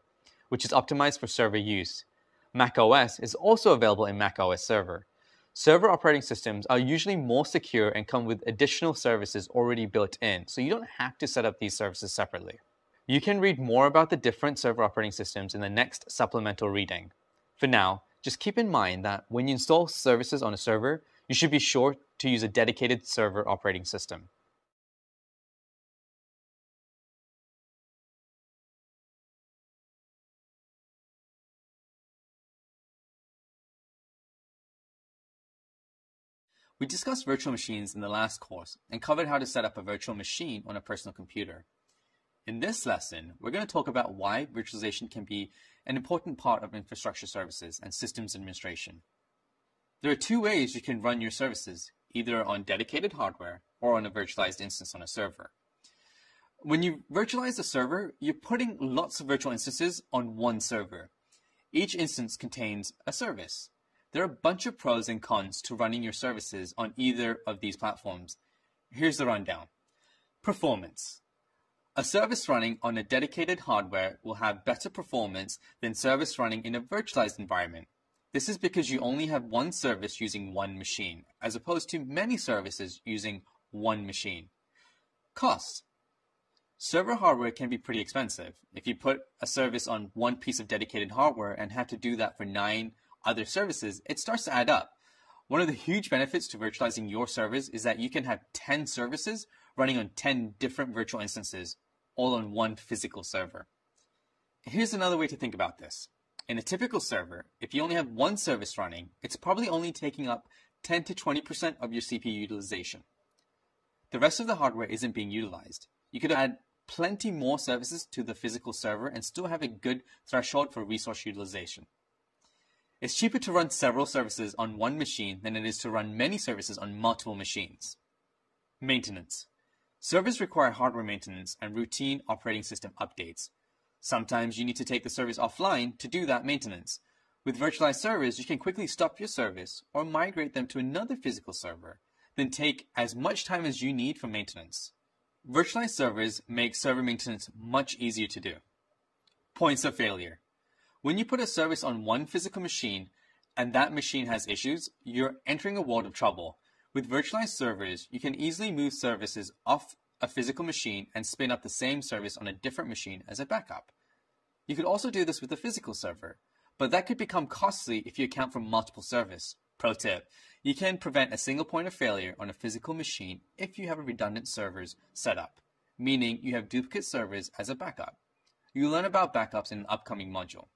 which is optimized for server use. Mac OS is also available in Mac OS Server. Server operating systems are usually more secure and come with additional services already built in, so you don't have to set up these services separately. You can read more about the different server operating systems in the next supplemental reading. For now, just keep in mind that when you install services on a server, you should be sure to use a dedicated server operating system. We discussed virtual machines in the last course and covered how to set up a virtual machine on a personal computer. In this lesson, we're going to talk about why virtualization can be an important part of infrastructure services and systems administration. There are two ways you can run your services, either on dedicated hardware or on a virtualized instance on a server. When you virtualize a server, you're putting lots of virtual instances on one server. Each instance contains a service. There are a bunch of pros and cons to running your services on either of these platforms. Here's the rundown. Performance. A service running on a dedicated hardware will have better performance than service running in a virtualized environment. This is because you only have one service using one machine, as opposed to many services using one machine. Costs. Server hardware can be pretty expensive. If you put a service on one piece of dedicated hardware and have to do that for nine other services, it starts to add up. One of the huge benefits to virtualizing your servers is that you can have 10 services running on 10 different virtual instances, all on one physical server. Here's another way to think about this. In a typical server, if you only have one service running, it's probably only taking up 10 to 20% of your CPU utilization. The rest of the hardware isn't being utilized. You could add plenty more services to the physical server and still have a good threshold for resource utilization. It's cheaper to run several services on one machine than it is to run many services on multiple machines. Maintenance. Servers require hardware maintenance and routine operating system updates. Sometimes you need to take the service offline to do that maintenance. With virtualized servers, you can quickly stop your service or migrate them to another physical server, then take as much time as you need for maintenance. Virtualized servers make server maintenance much easier to do. Points of failure. When you put a service on one physical machine and that machine has issues, you're entering a world of trouble. With virtualized servers, you can easily move services off a physical machine and spin up the same service on a different machine as a backup. You could also do this with a physical server, but that could become costly if you account for multiple servers. Pro tip, you can prevent a single point of failure on a physical machine if you have a redundant servers set up, meaning you have duplicate servers as a backup. You'll learn about backups in an upcoming module.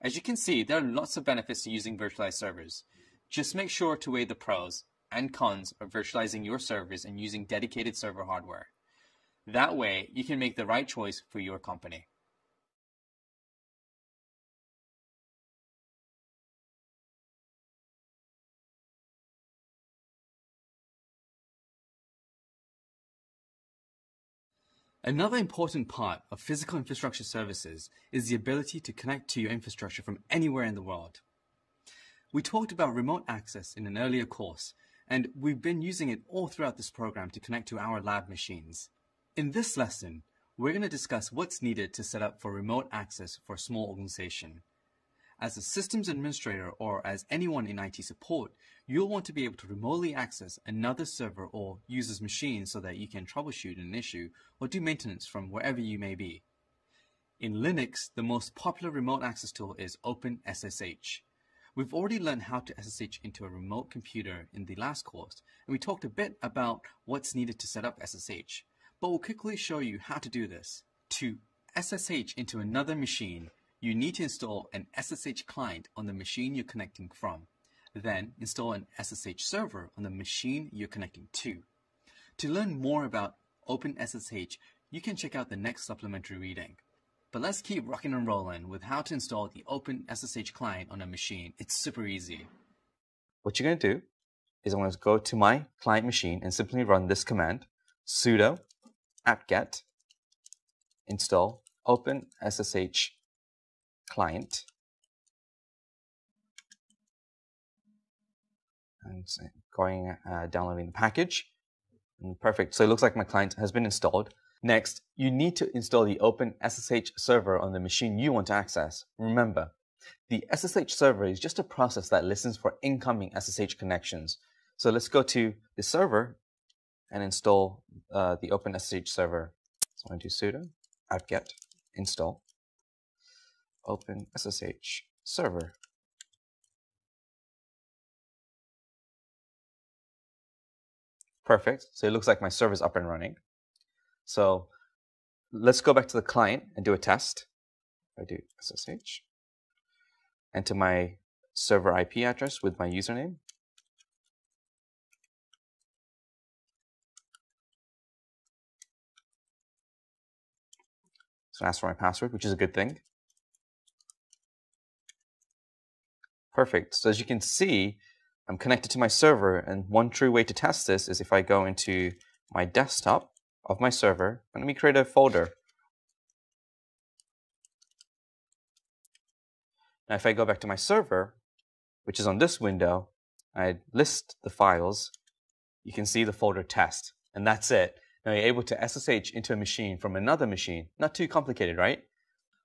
As you can see, there are lots of benefits to using virtualized servers. Just make sure to weigh the pros and cons of virtualizing your servers and using dedicated server hardware. That way, you can make the right choice for your company. Another important part of physical infrastructure services is the ability to connect to your infrastructure from anywhere in the world. We talked about remote access in an earlier course, and we've been using it all throughout this program to connect to our lab machines. In this lesson, we're going to discuss what's needed to set up for remote access for a small organization. As a systems administrator or as anyone in IT support, you'll want to be able to remotely access another server or user's machine so that you can troubleshoot an issue or do maintenance from wherever you may be. In Linux, the most popular remote access tool is OpenSSH. We've already learned how to SSH into a remote computer in the last course, and we talked a bit about what's needed to set up SSH, but we'll quickly show you how to do this. To SSH into another machine, you need to install an SSH client on the machine you're connecting from. Then install an SSH server on the machine you're connecting to. To learn more about OpenSSH, you can check out the next supplementary reading. But let's keep rocking and rolling with how to install the OpenSSH client on a machine. It's super easy. What you're going to do is I'm going to go to my client machine and simply run this command sudo apt-get install OpenSSH client. And going uh, downloading the package. And perfect. So it looks like my client has been installed. Next, you need to install the Open SSH server on the machine you want to access. Remember, the SSH server is just a process that listens for incoming SSH connections. So let's go to the server and install uh, the Open SSH server. So I'm going to do sudo apt-get install open SSH server. Perfect. So it looks like my server is up and running. So let's go back to the client and do a test. I do SSH. Enter my server IP address with my username. So ask for my password, which is a good thing. Perfect. So as you can see, I'm connected to my server, and one true way to test this is if I go into my desktop of my server, and let me create a folder. Now if I go back to my server, which is on this window, I list the files, you can see the folder test, and that's it. Now you're able to SSH into a machine from another machine. Not too complicated, right?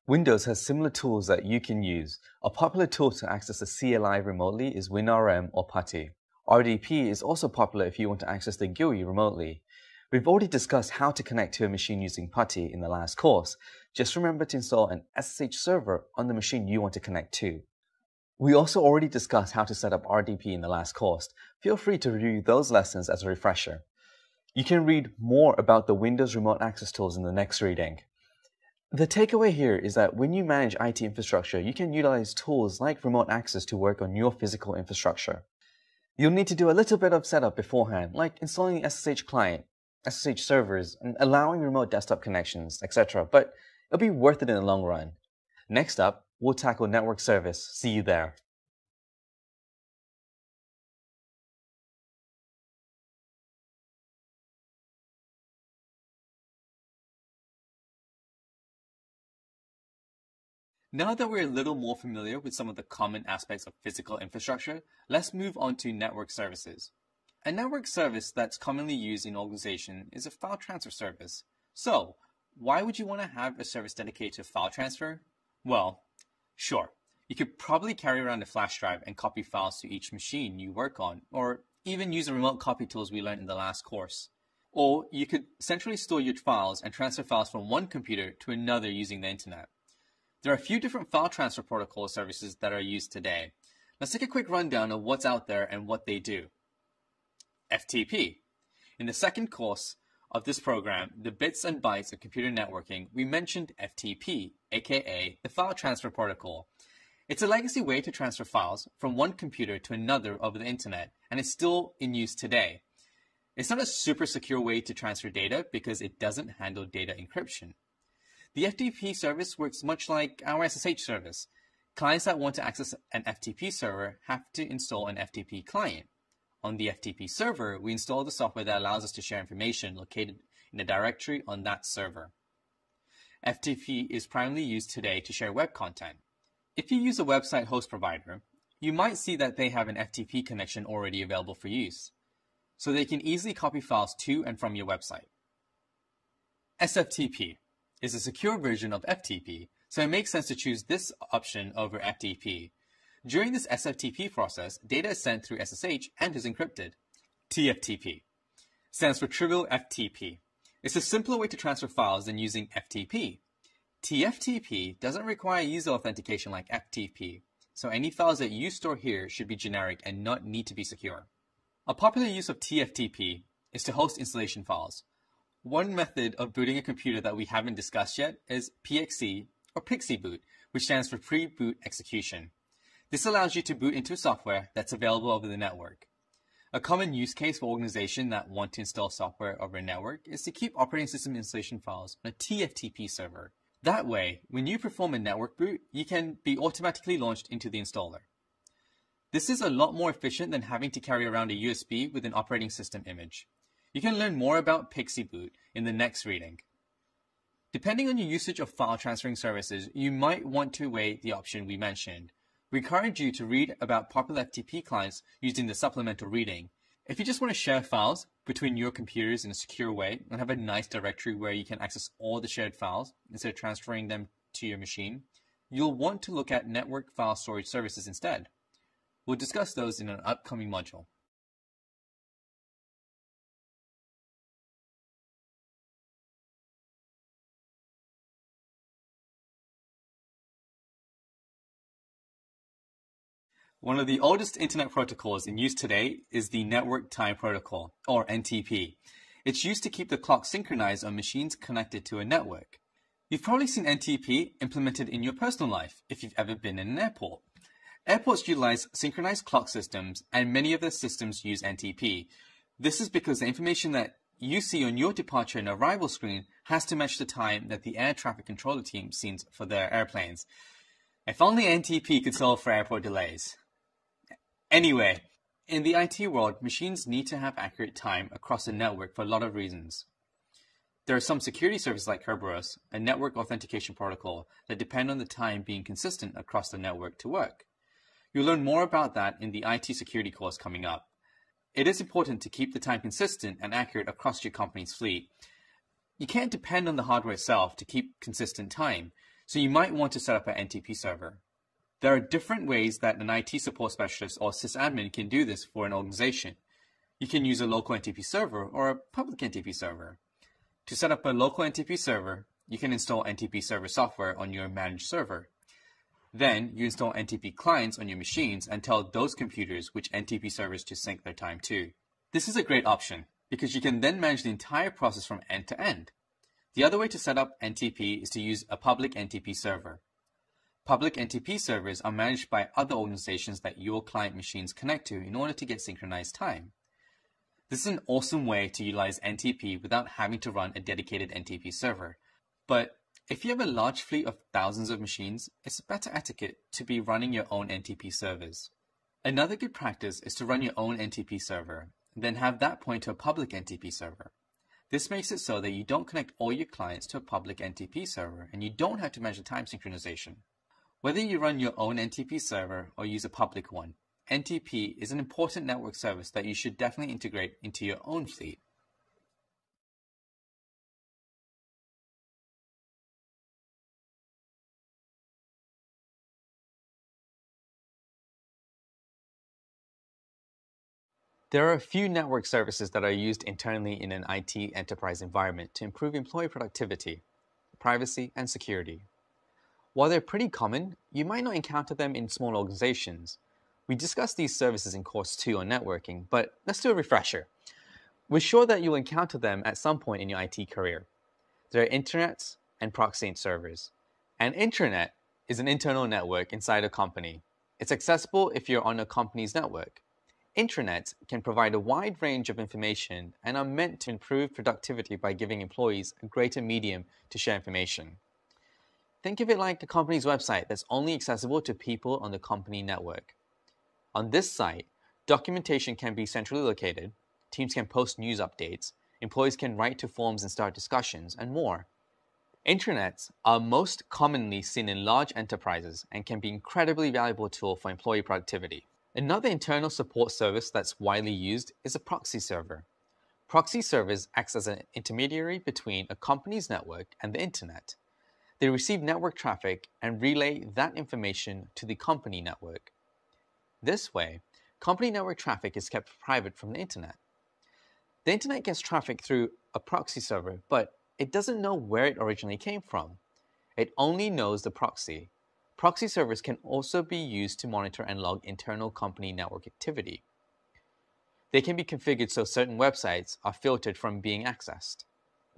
Windows has similar tools that you can use. A popular tool to access a CLI remotely is WinRM or PuTTY. RDP is also popular if you want to access the GUI remotely. We've already discussed how to connect to a machine using PuTTY in the last course. Just remember to install an SSH server on the machine you want to connect to. We also already discussed how to set up RDP in the last course. Feel free to review those lessons as a refresher. You can read more about the Windows Remote Access tools in the next reading. The takeaway here is that when you manage IT infrastructure, you can utilize tools like remote access to work on your physical infrastructure. You'll need to do a little bit of setup beforehand, like installing the SSH client, SSH servers, and allowing remote desktop connections, etc. But it'll be worth it in the long run. Next up, we'll tackle network service. See you there. Now that we're a little more familiar with some of the common aspects of physical infrastructure, let's move on to network services. A network service that's commonly used in organization is a file transfer service. So, why would you want to have a service dedicated to file transfer? Well, sure, you could probably carry around a flash drive and copy files to each machine you work on, or even use the remote copy tools we learned in the last course. Or you could centrally store your files and transfer files from one computer to another using the internet. There are a few different file transfer protocol services that are used today. Let's take a quick rundown of what's out there and what they do. FTP. In the second course of this program, the bits and bytes of computer networking, we mentioned FTP, aka the File Transfer Protocol. It's a legacy way to transfer files from one computer to another over the internet, and it's still in use today. It's not a super secure way to transfer data because it doesn't handle data encryption. The FTP service works much like our SSH service. Clients that want to access an FTP server have to install an FTP client. On the FTP server, we install the software that allows us to share information located in a directory on that server. FTP is primarily used today to share web content. If you use a website host provider, you might see that they have an FTP connection already available for use, so they can easily copy files to and from your website. SFTP is a secure version of FTP, so it makes sense to choose this option over FTP during this SFTP process, data is sent through SSH and is encrypted. TFTP stands for Trivial FTP. It's a simpler way to transfer files than using FTP. TFTP doesn't require user authentication like FTP, so any files that you store here should be generic and not need to be secure. A popular use of TFTP is to host installation files. One method of booting a computer that we haven't discussed yet is PXE or Pixie boot, which stands for pre-boot execution. This allows you to boot into software that's available over the network. A common use case for organizations that want to install software over a network is to keep operating system installation files on a TFTP server. That way, when you perform a network boot, you can be automatically launched into the installer. This is a lot more efficient than having to carry around a USB with an operating system image. You can learn more about PXE boot in the next reading. Depending on your usage of file transferring services, you might want to weigh the option we mentioned, we encourage you to read about popular FTP clients using the supplemental reading. If you just want to share files between your computers in a secure way and have a nice directory where you can access all the shared files instead of transferring them to your machine, you'll want to look at network file storage services instead. We'll discuss those in an upcoming module. One of the oldest internet protocols in use today is the Network Time Protocol, or NTP. It's used to keep the clock synchronized on machines connected to a network. You've probably seen NTP implemented in your personal life if you've ever been in an airport. Airports utilize synchronized clock systems, and many of the systems use NTP. This is because the information that you see on your departure and arrival screen has to match the time that the air traffic controller team sees for their airplanes. If only NTP could solve for airport delays. Anyway, in the IT world, machines need to have accurate time across the network for a lot of reasons. There are some security services like Kerberos, a network authentication protocol, that depend on the time being consistent across the network to work. You'll learn more about that in the IT security course coming up. It is important to keep the time consistent and accurate across your company's fleet. You can't depend on the hardware itself to keep consistent time, so you might want to set up an NTP server. There are different ways that an IT support specialist or sysadmin can do this for an organization. You can use a local NTP server or a public NTP server. To set up a local NTP server, you can install NTP server software on your managed server. Then you install NTP clients on your machines and tell those computers which NTP servers to sync their time to. This is a great option because you can then manage the entire process from end to end. The other way to set up NTP is to use a public NTP server. Public NTP servers are managed by other organizations that your client machines connect to in order to get synchronized time. This is an awesome way to utilize NTP without having to run a dedicated NTP server. But if you have a large fleet of thousands of machines, it's better etiquette to be running your own NTP servers. Another good practice is to run your own NTP server, then have that point to a public NTP server. This makes it so that you don't connect all your clients to a public NTP server and you don't have to measure time synchronization. Whether you run your own NTP server or use a public one, NTP is an important network service that you should definitely integrate into your own fleet. There are a few network services that are used internally in an IT enterprise environment to improve employee productivity, privacy, and security. While they're pretty common, you might not encounter them in small organizations. We discussed these services in Course 2 on networking, but let's do a refresher. We're sure that you'll encounter them at some point in your IT career. There are intranets and proxy servers. An intranet is an internal network inside a company. It's accessible if you're on a company's network. Intranets can provide a wide range of information and are meant to improve productivity by giving employees a greater medium to share information. Think of it like the company's website that's only accessible to people on the company network. On this site, documentation can be centrally located, teams can post news updates, employees can write to forums and start discussions, and more. Intranets are most commonly seen in large enterprises and can be an incredibly valuable tool for employee productivity. Another internal support service that's widely used is a proxy server. Proxy servers act as an intermediary between a company's network and the internet. They receive network traffic and relay that information to the company network. This way, company network traffic is kept private from the internet. The internet gets traffic through a proxy server, but it doesn't know where it originally came from. It only knows the proxy, Proxy servers can also be used to monitor and log internal company network activity. They can be configured so certain websites are filtered from being accessed.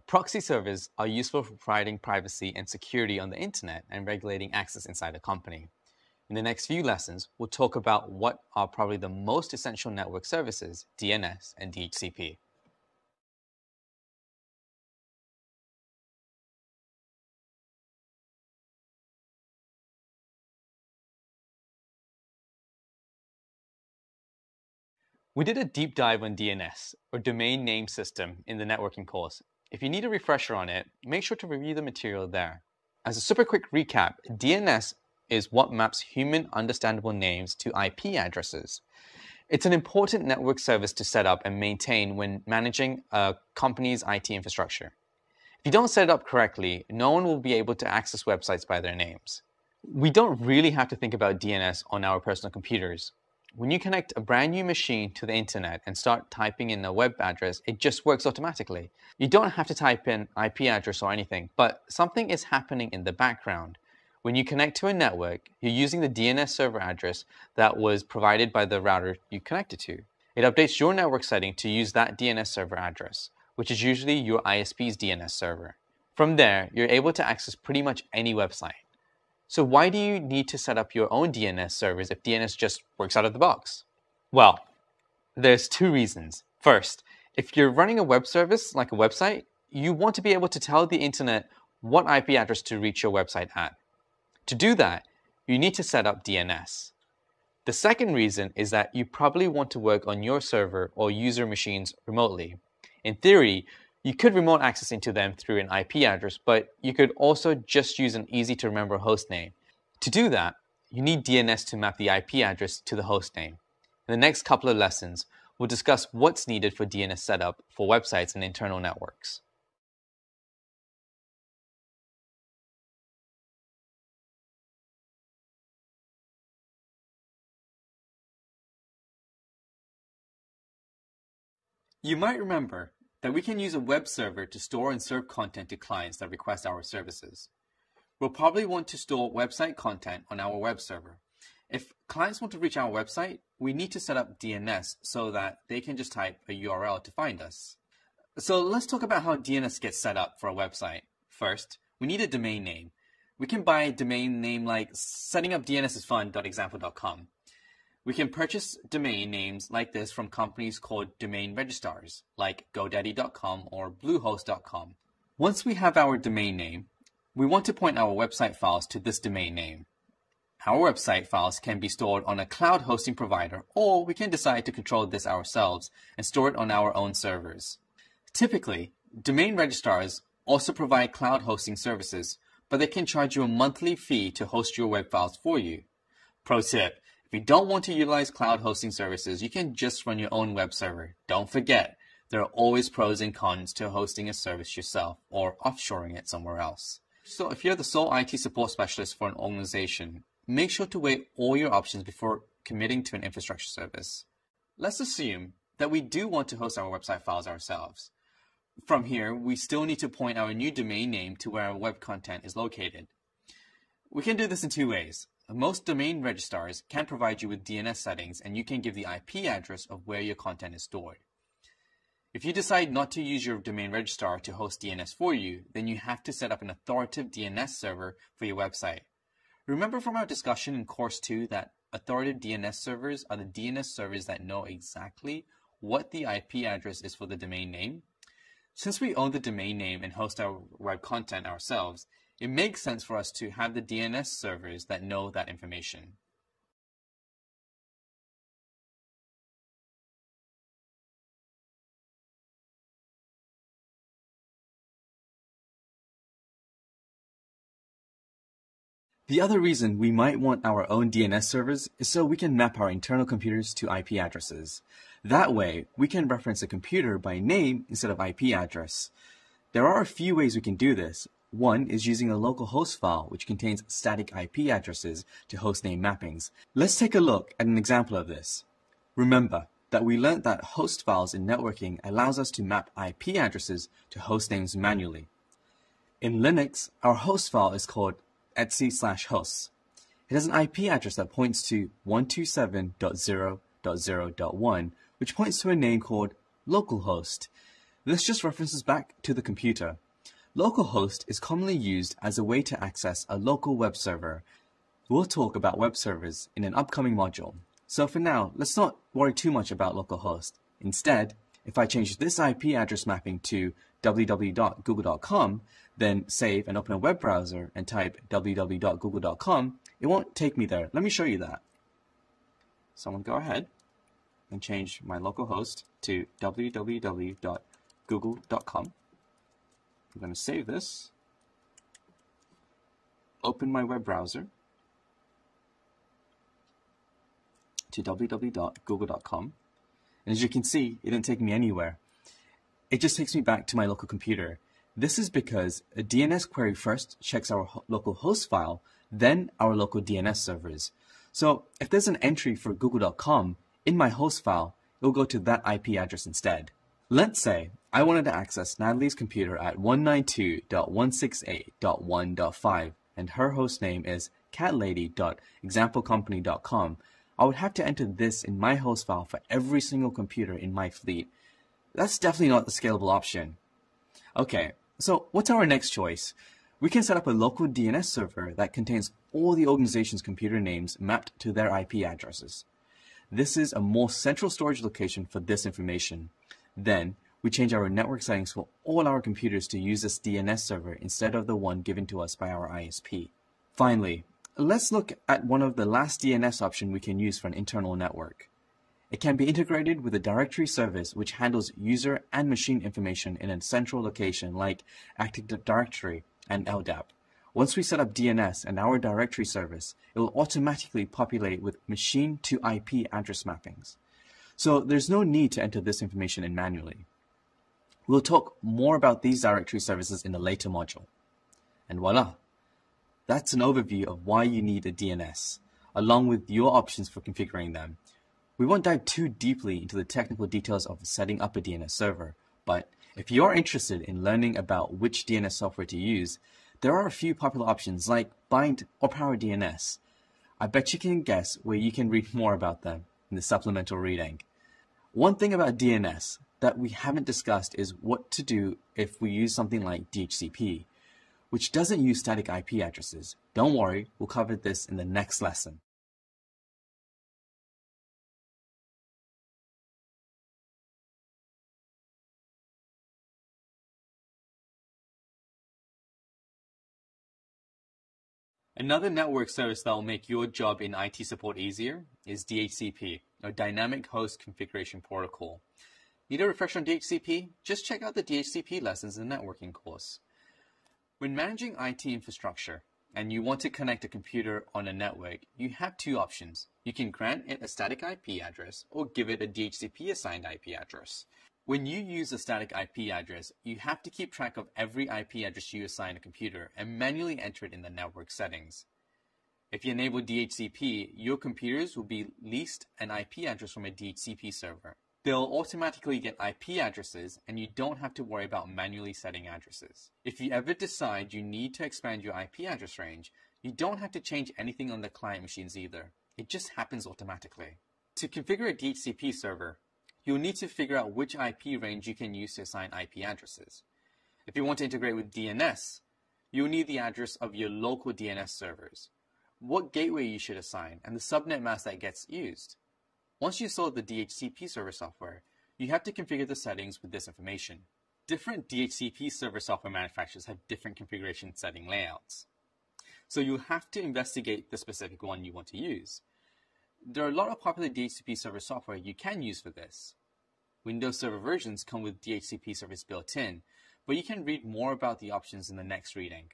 Proxy servers are useful for providing privacy and security on the internet and regulating access inside a company. In the next few lessons, we'll talk about what are probably the most essential network services, DNS and DHCP. We did a deep dive on DNS, or Domain Name System, in the networking course. If you need a refresher on it, make sure to review the material there. As a super quick recap, DNS is what maps human understandable names to IP addresses. It's an important network service to set up and maintain when managing a company's IT infrastructure. If you don't set it up correctly, no one will be able to access websites by their names. We don't really have to think about DNS on our personal computers. When you connect a brand new machine to the internet and start typing in a web address, it just works automatically. You don't have to type in IP address or anything, but something is happening in the background. When you connect to a network, you're using the DNS server address that was provided by the router you connected to. It updates your network setting to use that DNS server address, which is usually your ISP's DNS server. From there, you're able to access pretty much any website. So why do you need to set up your own DNS servers if DNS just works out of the box? Well, there's two reasons. First, if you're running a web service like a website, you want to be able to tell the internet what IP address to reach your website at. To do that, you need to set up DNS. The second reason is that you probably want to work on your server or user machines remotely. In theory, you could remote access into them through an IP address, but you could also just use an easy to remember host name. To do that, you need DNS to map the IP address to the host name. In the next couple of lessons, we'll discuss what's needed for DNS setup for websites and internal networks. You might remember that we can use a web server to store and serve content to clients that request our services. we'll probably want to store website content on our web server. If clients want to reach our website, we need to set up DNS so that they can just type a URL to find us. So let's talk about how DNS gets set up for a website. First, we need a domain name. We can buy a domain name like settingupdnsisfun.example.com. We can purchase domain names like this from companies called domain registrars, like GoDaddy.com or Bluehost.com. Once we have our domain name, we want to point our website files to this domain name. Our website files can be stored on a cloud hosting provider, or we can decide to control this ourselves and store it on our own servers. Typically, domain registrars also provide cloud hosting services, but they can charge you a monthly fee to host your web files for you. Pro tip, if you don't want to utilize cloud hosting services, you can just run your own web server. Don't forget, there are always pros and cons to hosting a service yourself or offshoring it somewhere else. So if you're the sole IT support specialist for an organization, make sure to weigh all your options before committing to an infrastructure service. Let's assume that we do want to host our website files ourselves. From here, we still need to point our new domain name to where our web content is located. We can do this in two ways. Most domain registrars can provide you with DNS settings and you can give the IP address of where your content is stored. If you decide not to use your domain registrar to host DNS for you, then you have to set up an authoritative DNS server for your website. Remember from our discussion in course 2 that authoritative DNS servers are the DNS servers that know exactly what the IP address is for the domain name? Since we own the domain name and host our web content ourselves, it makes sense for us to have the DNS servers that know that information. The other reason we might want our own DNS servers is so we can map our internal computers to IP addresses. That way, we can reference a computer by name instead of IP address. There are a few ways we can do this, one is using a local host file which contains static IP addresses to hostname mappings. Let's take a look at an example of this. Remember that we learned that host files in networking allows us to map IP addresses to hostnames manually. In Linux, our host file is called etc slash hosts. It has an IP address that points to 127.0.0.1, which points to a name called localhost. This just references back to the computer. Localhost is commonly used as a way to access a local web server. We'll talk about web servers in an upcoming module. So for now, let's not worry too much about localhost. Instead, if I change this IP address mapping to www.google.com, then save and open a web browser and type www.google.com, it won't take me there. Let me show you that. So I'm going to go ahead and change my localhost to www.google.com. I'm going to save this, open my web browser to www.google.com. And as you can see, it didn't take me anywhere. It just takes me back to my local computer. This is because a DNS query first checks our local host file, then our local DNS servers. So if there's an entry for google.com in my host file, it will go to that IP address instead. Let's say I wanted to access Natalie's computer at 192.168.1.5 and her hostname is catlady.examplecompany.com. I would have to enter this in my host file for every single computer in my fleet. That's definitely not the scalable option. Okay, so what's our next choice? We can set up a local DNS server that contains all the organization's computer names mapped to their IP addresses. This is a more central storage location for this information. Then, we change our network settings for all our computers to use this DNS server instead of the one given to us by our ISP. Finally, let's look at one of the last DNS option we can use for an internal network. It can be integrated with a directory service which handles user and machine information in a central location like Active Directory and LDAP. Once we set up DNS and our directory service, it will automatically populate with machine to IP address mappings. So there's no need to enter this information in manually. We'll talk more about these directory services in a later module. And voila! That's an overview of why you need a DNS, along with your options for configuring them. We won't dive too deeply into the technical details of setting up a DNS server, but if you are interested in learning about which DNS software to use, there are a few popular options like Bind or Power DNS. I bet you can guess where you can read more about them in the supplemental reading. One thing about DNS that we haven't discussed is what to do if we use something like DHCP, which doesn't use static IP addresses. Don't worry, we'll cover this in the next lesson. Another network service that will make your job in IT support easier is DHCP, or Dynamic Host Configuration Protocol. Need a refresher on DHCP? Just check out the DHCP lessons in the networking course. When managing IT infrastructure and you want to connect a computer on a network, you have two options. You can grant it a static IP address or give it a DHCP assigned IP address. When you use a static IP address, you have to keep track of every IP address you assign a computer and manually enter it in the network settings. If you enable DHCP, your computers will be leased an IP address from a DHCP server. They'll automatically get IP addresses and you don't have to worry about manually setting addresses. If you ever decide you need to expand your IP address range, you don't have to change anything on the client machines either. It just happens automatically. To configure a DHCP server, you'll need to figure out which IP range you can use to assign IP addresses. If you want to integrate with DNS, you'll need the address of your local DNS servers, what gateway you should assign, and the subnet mask that gets used. Once you install the DHCP server software, you have to configure the settings with this information. Different DHCP server software manufacturers have different configuration setting layouts. So you'll have to investigate the specific one you want to use. There are a lot of popular DHCP server software you can use for this. Windows Server versions come with DHCP service built in, but you can read more about the options in the next reading.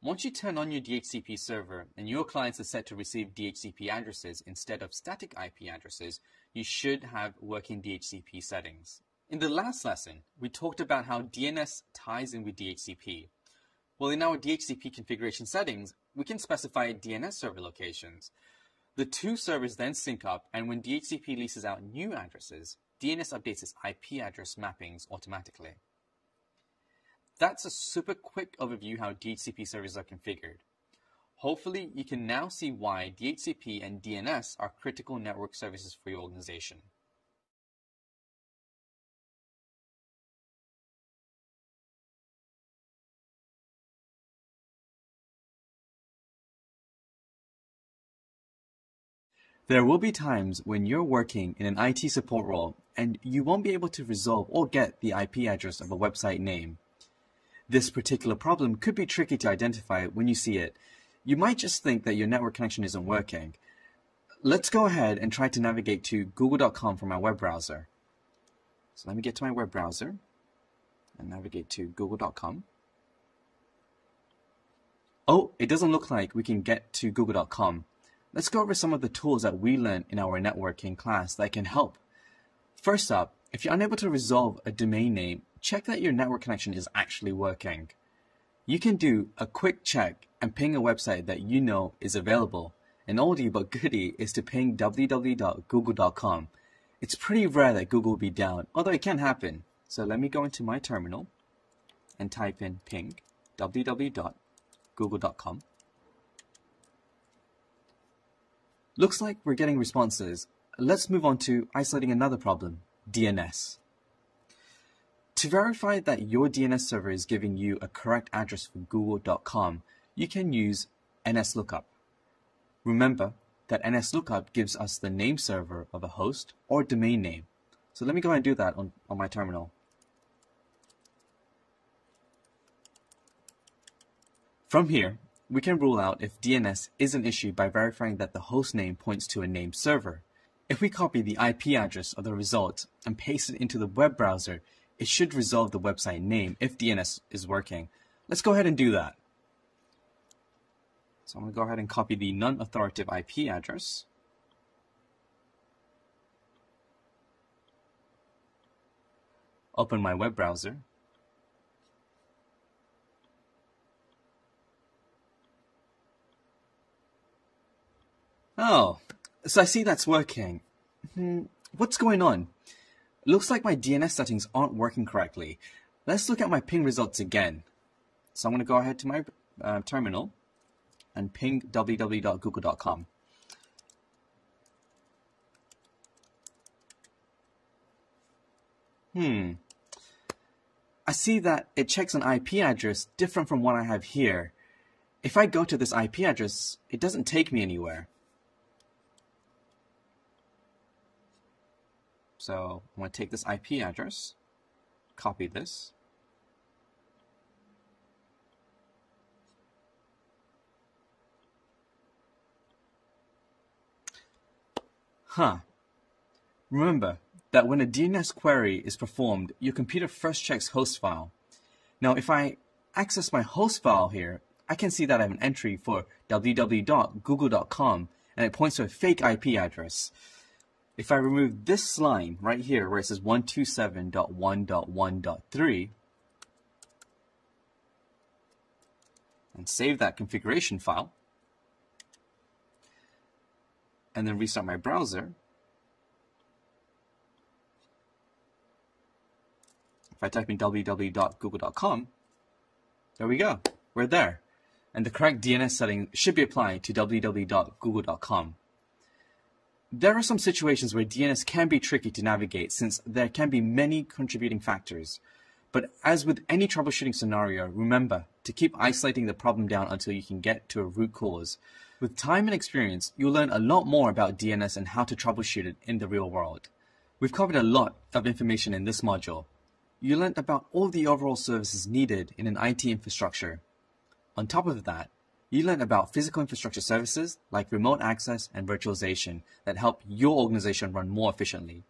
Once you turn on your DHCP server and your clients are set to receive DHCP addresses instead of static IP addresses, you should have working DHCP settings. In the last lesson, we talked about how DNS ties in with DHCP. Well, in our DHCP configuration settings, we can specify DNS server locations. The two servers then sync up, and when DHCP leases out new addresses, DNS updates its IP address mappings automatically. That's a super quick overview how DHCP servers are configured. Hopefully, you can now see why DHCP and DNS are critical network services for your organization. There will be times when you're working in an IT support role and you won't be able to resolve or get the IP address of a website name. This particular problem could be tricky to identify when you see it. You might just think that your network connection isn't working. Let's go ahead and try to navigate to google.com from my web browser. So let me get to my web browser and navigate to google.com. Oh, it doesn't look like we can get to google.com. Let's go over some of the tools that we learned in our networking class that can help. First up, if you're unable to resolve a domain name, check that your network connection is actually working. You can do a quick check and ping a website that you know is available. An oldie but goodie is to ping www.google.com. It's pretty rare that Google will be down, although it can happen. So let me go into my terminal and type in ping www.google.com. Looks like we're getting responses. Let's move on to isolating another problem, DNS. To verify that your DNS server is giving you a correct address for google.com, you can use NSLookup. Remember that NSLookup gives us the name server of a host or domain name. So let me go ahead and do that on, on my terminal. From here, we can rule out if DNS is an issue by verifying that the host name points to a named server. If we copy the IP address of the result and paste it into the web browser, it should resolve the website name if DNS is working. Let's go ahead and do that. So I'm going to go ahead and copy the non-authoritative IP address. Open my web browser. Oh, so I see that's working. Hmm, what's going on? Looks like my DNS settings aren't working correctly. Let's look at my ping results again. So I'm going to go ahead to my uh, terminal and ping www.google.com. Hmm. I see that it checks an IP address different from what I have here. If I go to this IP address, it doesn't take me anywhere. So I'm going to take this IP address, copy this, Huh. Remember that when a DNS query is performed, your computer first checks host file. Now, if I access my host file here, I can see that I have an entry for www.google.com and it points to a fake IP address. If I remove this line right here where it says 127.1.1.3 and save that configuration file, and then restart my browser, if I type in www.google.com, there we go. We're there. And the correct DNS setting should be applied to www.google.com. There are some situations where DNS can be tricky to navigate since there can be many contributing factors. But as with any troubleshooting scenario, remember to keep isolating the problem down until you can get to a root cause. With time and experience, you'll learn a lot more about DNS and how to troubleshoot it in the real world. We've covered a lot of information in this module. You learned about all the overall services needed in an IT infrastructure. On top of that, you learn about physical infrastructure services like remote access and virtualization that help your organization run more efficiently.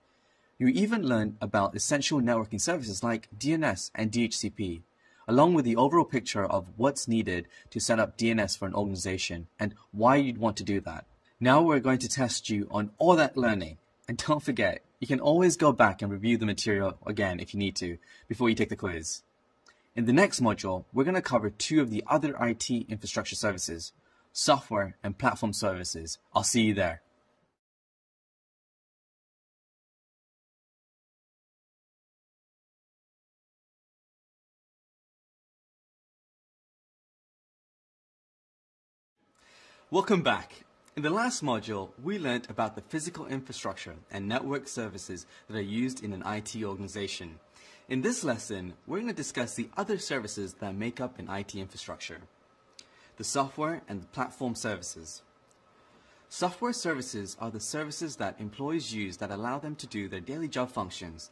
You even learn about essential networking services like DNS and DHCP along with the overall picture of what's needed to set up DNS for an organization and why you'd want to do that. Now we're going to test you on all that learning. And don't forget, you can always go back and review the material again if you need to before you take the quiz. In the next module, we're going to cover two of the other IT infrastructure services, software and platform services. I'll see you there. Welcome back. In the last module, we learned about the physical infrastructure and network services that are used in an IT organization. In this lesson, we're going to discuss the other services that make up an IT infrastructure. The software and the platform services. Software services are the services that employees use that allow them to do their daily job functions.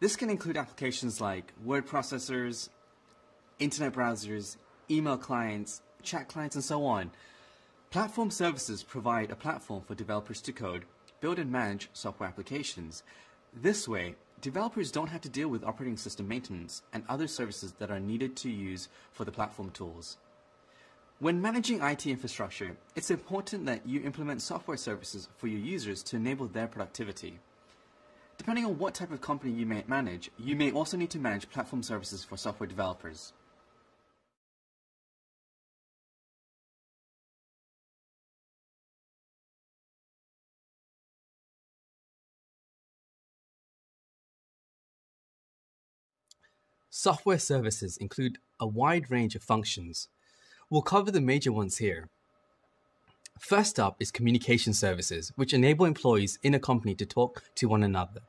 This can include applications like word processors, internet browsers, email clients, chat clients, and so on Platform services provide a platform for developers to code, build and manage software applications. This way, developers don't have to deal with operating system maintenance and other services that are needed to use for the platform tools. When managing IT infrastructure, it's important that you implement software services for your users to enable their productivity. Depending on what type of company you may manage, you may also need to manage platform services for software developers. Software services include a wide range of functions. We'll cover the major ones here. First up is communication services, which enable employees in a company to talk to one another.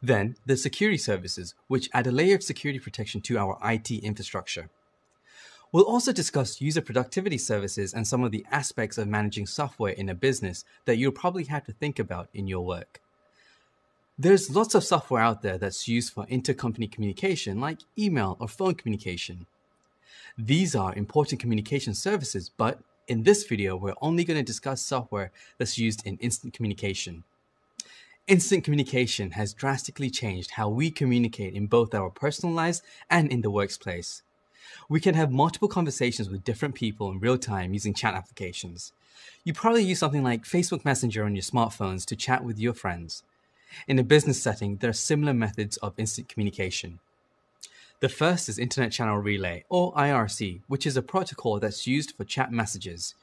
Then, the security services, which add a layer of security protection to our IT infrastructure. We'll also discuss user productivity services and some of the aspects of managing software in a business that you'll probably have to think about in your work. There's lots of software out there that's used for intercompany communication, like email or phone communication. These are important communication services, but in this video, we're only going to discuss software that's used in instant communication. Instant communication has drastically changed how we communicate in both our personal lives and in the workplace. We can have multiple conversations with different people in real time using chat applications. You probably use something like Facebook Messenger on your smartphones to chat with your friends. In a business setting, there are similar methods of instant communication. The first is Internet Channel Relay, or IRC, which is a protocol that's used for chat messages.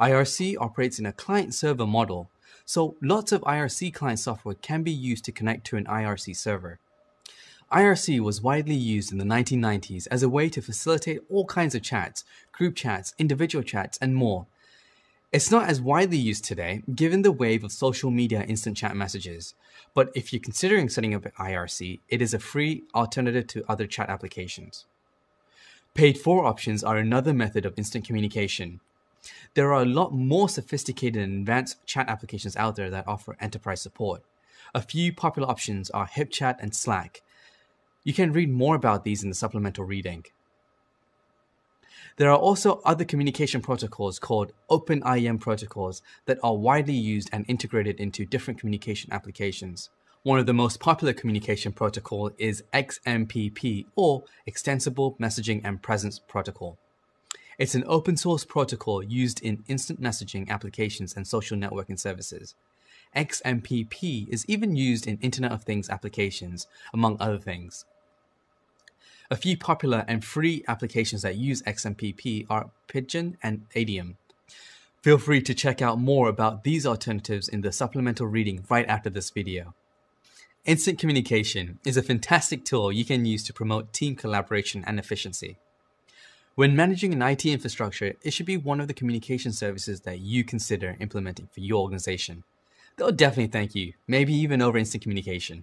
IRC operates in a client server model, so lots of IRC client software can be used to connect to an IRC server. IRC was widely used in the 1990s as a way to facilitate all kinds of chats, group chats, individual chats, and more. It's not as widely used today, given the wave of social media instant chat messages, but if you're considering setting up IRC, it is a free alternative to other chat applications. Paid for options are another method of instant communication. There are a lot more sophisticated and advanced chat applications out there that offer enterprise support. A few popular options are HipChat and Slack. You can read more about these in the supplemental reading. There are also other communication protocols called OpenIM protocols that are widely used and integrated into different communication applications. One of the most popular communication protocol is XMPP or Extensible Messaging and Presence Protocol. It's an open source protocol used in instant messaging applications and social networking services. XMPP is even used in Internet of Things applications, among other things. A few popular and free applications that use XMPP are Pidgin and Adium. Feel free to check out more about these alternatives in the supplemental reading right after this video. Instant communication is a fantastic tool you can use to promote team collaboration and efficiency. When managing an IT infrastructure, it should be one of the communication services that you consider implementing for your organization. They'll definitely thank you, maybe even over instant communication.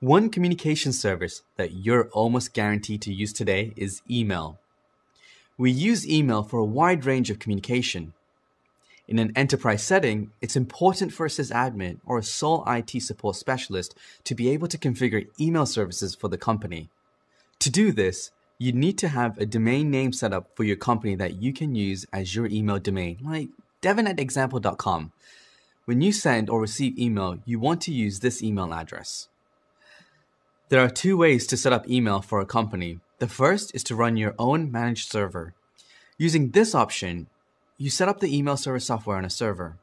One communication service that you're almost guaranteed to use today is email. We use email for a wide range of communication. In an enterprise setting, it's important for a sysadmin or a sole IT support specialist to be able to configure email services for the company. To do this, you need to have a domain name set up for your company that you can use as your email domain, like devon@example.com. When you send or receive email, you want to use this email address. There are two ways to set up email for a company. The first is to run your own managed server. Using this option, you set up the email server software on a server.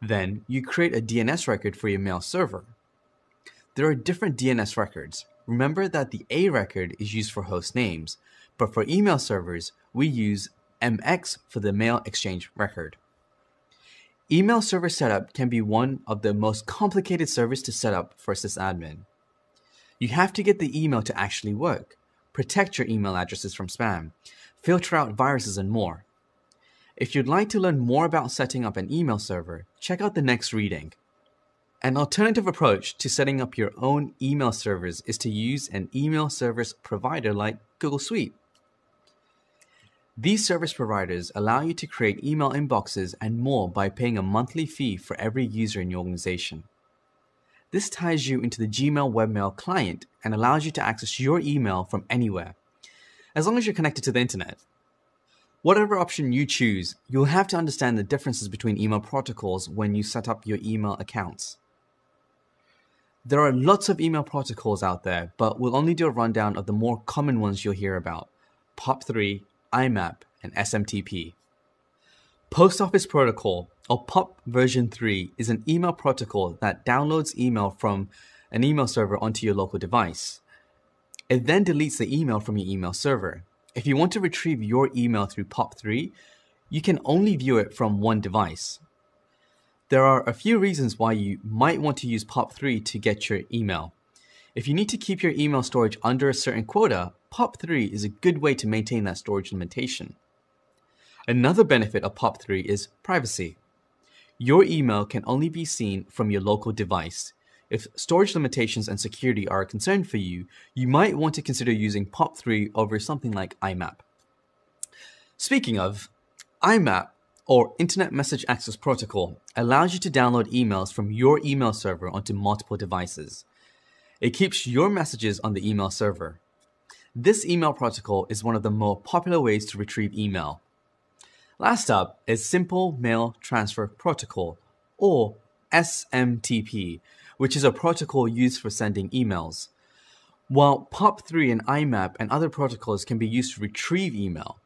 Then you create a DNS record for your mail server. There are different DNS records. Remember that the A record is used for host names, but for email servers, we use MX for the mail exchange record. Email server setup can be one of the most complicated servers to set up for sysadmin. You have to get the email to actually work, protect your email addresses from spam, filter out viruses, and more. If you'd like to learn more about setting up an email server, check out the next reading. An alternative approach to setting up your own email servers is to use an email service provider like Google Suite. These service providers allow you to create email inboxes and more by paying a monthly fee for every user in your organization. This ties you into the Gmail webmail client and allows you to access your email from anywhere, as long as you're connected to the internet. Whatever option you choose, you'll have to understand the differences between email protocols when you set up your email accounts. There are lots of email protocols out there, but we'll only do a rundown of the more common ones you'll hear about POP3, IMAP, and SMTP. Post Office Protocol, or POP version 3, is an email protocol that downloads email from an email server onto your local device. It then deletes the email from your email server. If you want to retrieve your email through POP3, you can only view it from one device. There are a few reasons why you might want to use POP3 to get your email. If you need to keep your email storage under a certain quota, POP3 is a good way to maintain that storage limitation. Another benefit of POP3 is privacy. Your email can only be seen from your local device. If storage limitations and security are a concern for you, you might want to consider using POP3 over something like IMAP. Speaking of, IMAP, or Internet Message Access Protocol, allows you to download emails from your email server onto multiple devices. It keeps your messages on the email server. This email protocol is one of the more popular ways to retrieve email. Last up is Simple Mail Transfer Protocol, or SMTP, which is a protocol used for sending emails. While POP3 and IMAP and other protocols can be used to retrieve email,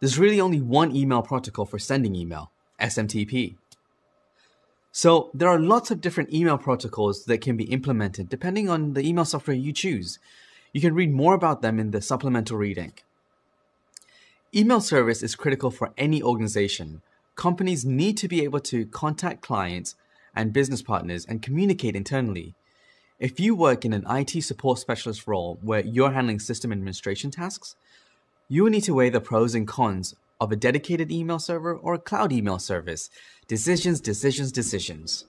there's really only one email protocol for sending email, SMTP. So there are lots of different email protocols that can be implemented depending on the email software you choose. You can read more about them in the supplemental reading. Email service is critical for any organization. Companies need to be able to contact clients and business partners and communicate internally. If you work in an IT support specialist role where you're handling system administration tasks, you will need to weigh the pros and cons of a dedicated email server or a cloud email service. Decisions, decisions, decisions.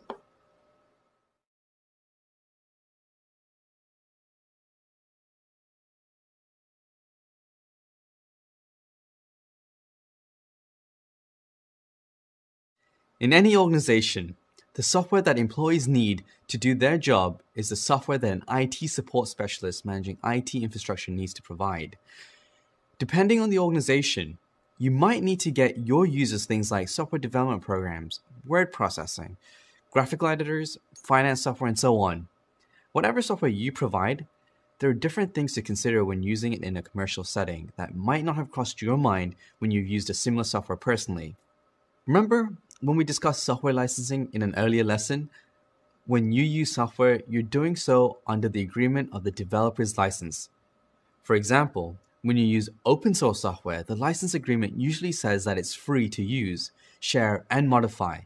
In any organization, the software that employees need to do their job is the software that an IT support specialist managing IT infrastructure needs to provide. Depending on the organization, you might need to get your users things like software development programs, word processing, graphical editors, finance software, and so on. Whatever software you provide, there are different things to consider when using it in a commercial setting that might not have crossed your mind when you've used a similar software personally. Remember when we discussed software licensing in an earlier lesson, when you use software, you're doing so under the agreement of the developer's license. For example, when you use open source software, the license agreement usually says that it's free to use, share, and modify.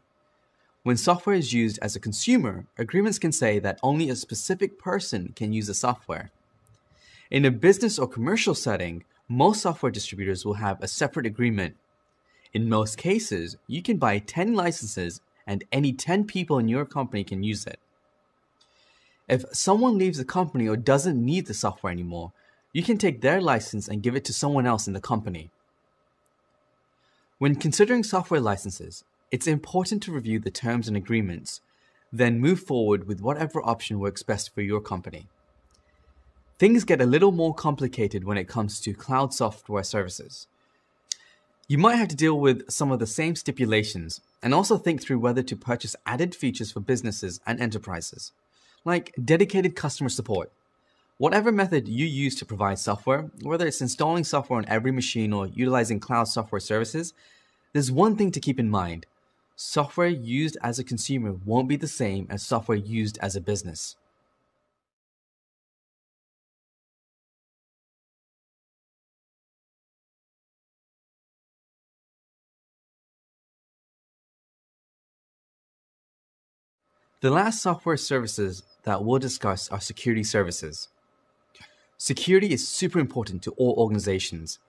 When software is used as a consumer, agreements can say that only a specific person can use the software. In a business or commercial setting, most software distributors will have a separate agreement in most cases, you can buy 10 licenses and any 10 people in your company can use it. If someone leaves the company or doesn't need the software anymore, you can take their license and give it to someone else in the company. When considering software licenses, it's important to review the terms and agreements, then move forward with whatever option works best for your company. Things get a little more complicated when it comes to cloud software services. You might have to deal with some of the same stipulations and also think through whether to purchase added features for businesses and enterprises, like dedicated customer support. Whatever method you use to provide software, whether it's installing software on every machine or utilizing cloud software services, there's one thing to keep in mind. Software used as a consumer won't be the same as software used as a business. The last software services that we'll discuss are security services. Security is super important to all organizations.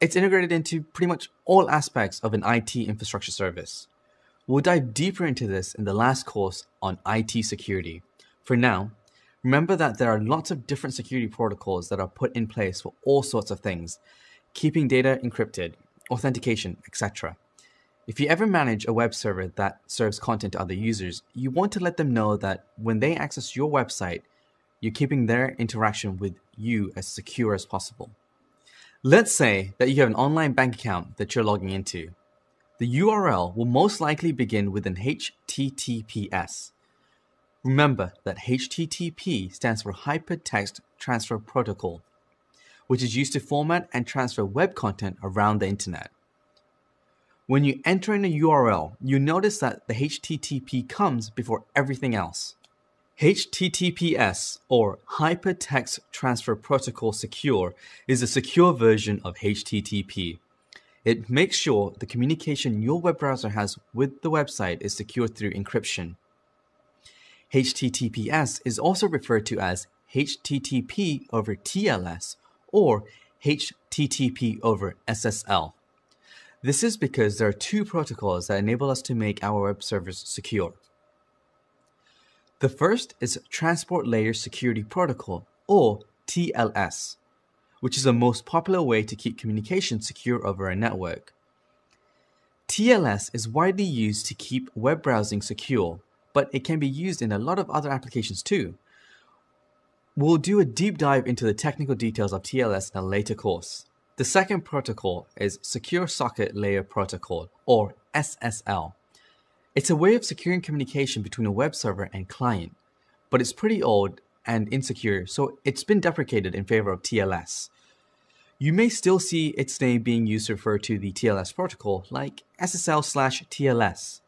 It's integrated into pretty much all aspects of an IT infrastructure service. We'll dive deeper into this in the last course on IT security. For now, remember that there are lots of different security protocols that are put in place for all sorts of things, keeping data encrypted, authentication, etc. If you ever manage a web server that serves content to other users, you want to let them know that when they access your website, you're keeping their interaction with you as secure as possible. Let's say that you have an online bank account that you're logging into. The URL will most likely begin with an HTTPS. Remember that HTTP stands for Hypertext Transfer Protocol, which is used to format and transfer web content around the internet. When you enter in a URL, you notice that the HTTP comes before everything else. HTTPS, or Hypertext Transfer Protocol Secure, is a secure version of HTTP. It makes sure the communication your web browser has with the website is secured through encryption. HTTPS is also referred to as HTTP over TLS or HTTP over SSL. This is because there are two protocols that enable us to make our web servers secure. The first is Transport Layer Security Protocol, or TLS, which is the most popular way to keep communication secure over a network. TLS is widely used to keep web browsing secure, but it can be used in a lot of other applications too. We'll do a deep dive into the technical details of TLS in a later course. The second protocol is Secure Socket Layer Protocol, or SSL. It's a way of securing communication between a web server and client, but it's pretty old and insecure, so it's been deprecated in favor of TLS. You may still see its name being used to refer to the TLS protocol, like SSL slash TLS.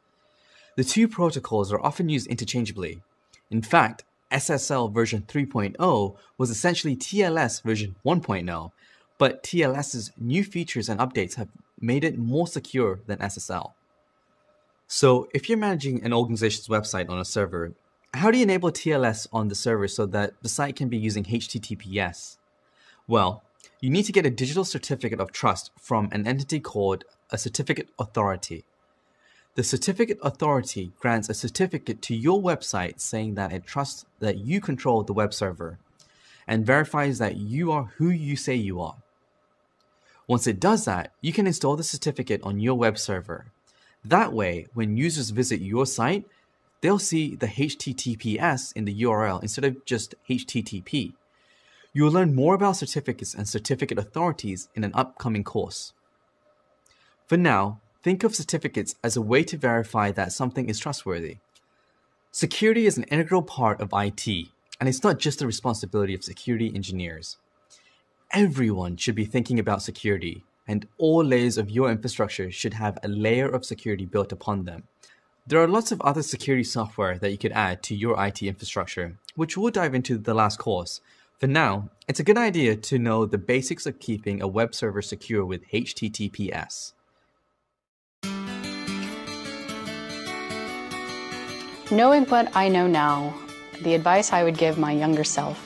The two protocols are often used interchangeably. In fact, SSL version 3.0 was essentially TLS version 1.0, but TLS's new features and updates have made it more secure than SSL. So, if you're managing an organization's website on a server, how do you enable TLS on the server so that the site can be using HTTPS? Well, you need to get a digital certificate of trust from an entity called a certificate authority. The certificate authority grants a certificate to your website saying that it trusts that you control the web server and verifies that you are who you say you are. Once it does that, you can install the certificate on your web server. That way, when users visit your site, they'll see the HTTPS in the URL instead of just HTTP. You will learn more about certificates and certificate authorities in an upcoming course. For now, think of certificates as a way to verify that something is trustworthy. Security is an integral part of IT, and it's not just the responsibility of security engineers. Everyone should be thinking about security, and all layers of your infrastructure should have a layer of security built upon them. There are lots of other security software that you could add to your IT infrastructure, which we'll dive into the last course. For now, it's a good idea to know the basics of keeping a web server secure with HTTPS. Knowing what I know now, the advice I would give my younger self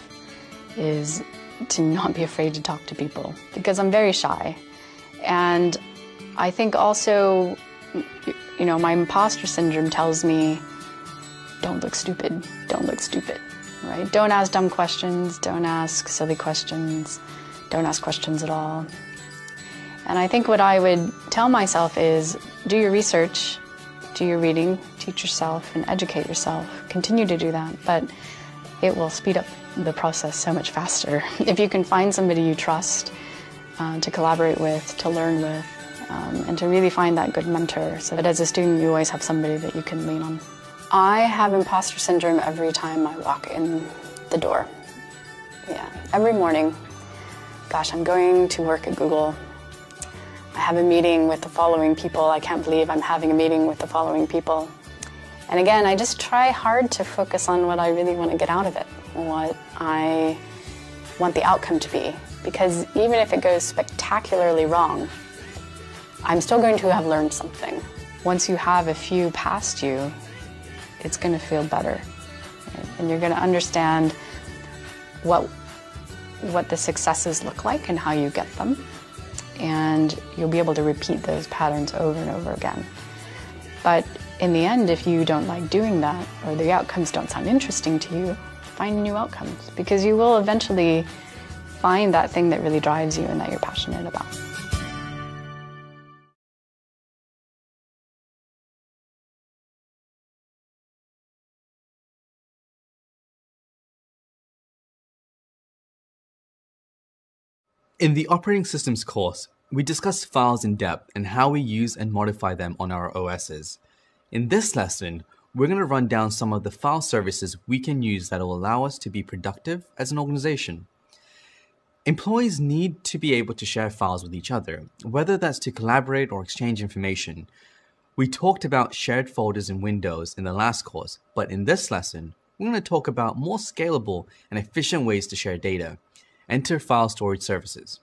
is to not be afraid to talk to people because I'm very shy. And I think also you know, my imposter syndrome tells me, don't look stupid, don't look stupid, right? Don't ask dumb questions, don't ask silly questions, don't ask questions at all. And I think what I would tell myself is do your research, do your reading, teach yourself, and educate yourself. Continue to do that, but it will speed up the process so much faster. if you can find somebody you trust uh, to collaborate with, to learn with, um, and to really find that good mentor so that as a student you always have somebody that you can lean on. I have imposter syndrome every time I walk in the door. Yeah, every morning. Gosh, I'm going to work at Google. I have a meeting with the following people. I can't believe I'm having a meeting with the following people. And again, I just try hard to focus on what I really want to get out of it, what I want the outcome to be. Because even if it goes spectacularly wrong, I'm still going to have learned something. Once you have a few past you, it's going to feel better. And you're going to understand what, what the successes look like and how you get them. And you'll be able to repeat those patterns over and over again. But in the end, if you don't like doing that or the outcomes don't sound interesting to you, find new outcomes because you will eventually find that thing that really drives you and that you're passionate about. In the operating systems course, we discuss files in depth and how we use and modify them on our OSs. In this lesson, we're going to run down some of the file services we can use that will allow us to be productive as an organization. Employees need to be able to share files with each other, whether that's to collaborate or exchange information. We talked about shared folders in Windows in the last course, but in this lesson, we're going to talk about more scalable and efficient ways to share data. Enter file storage services.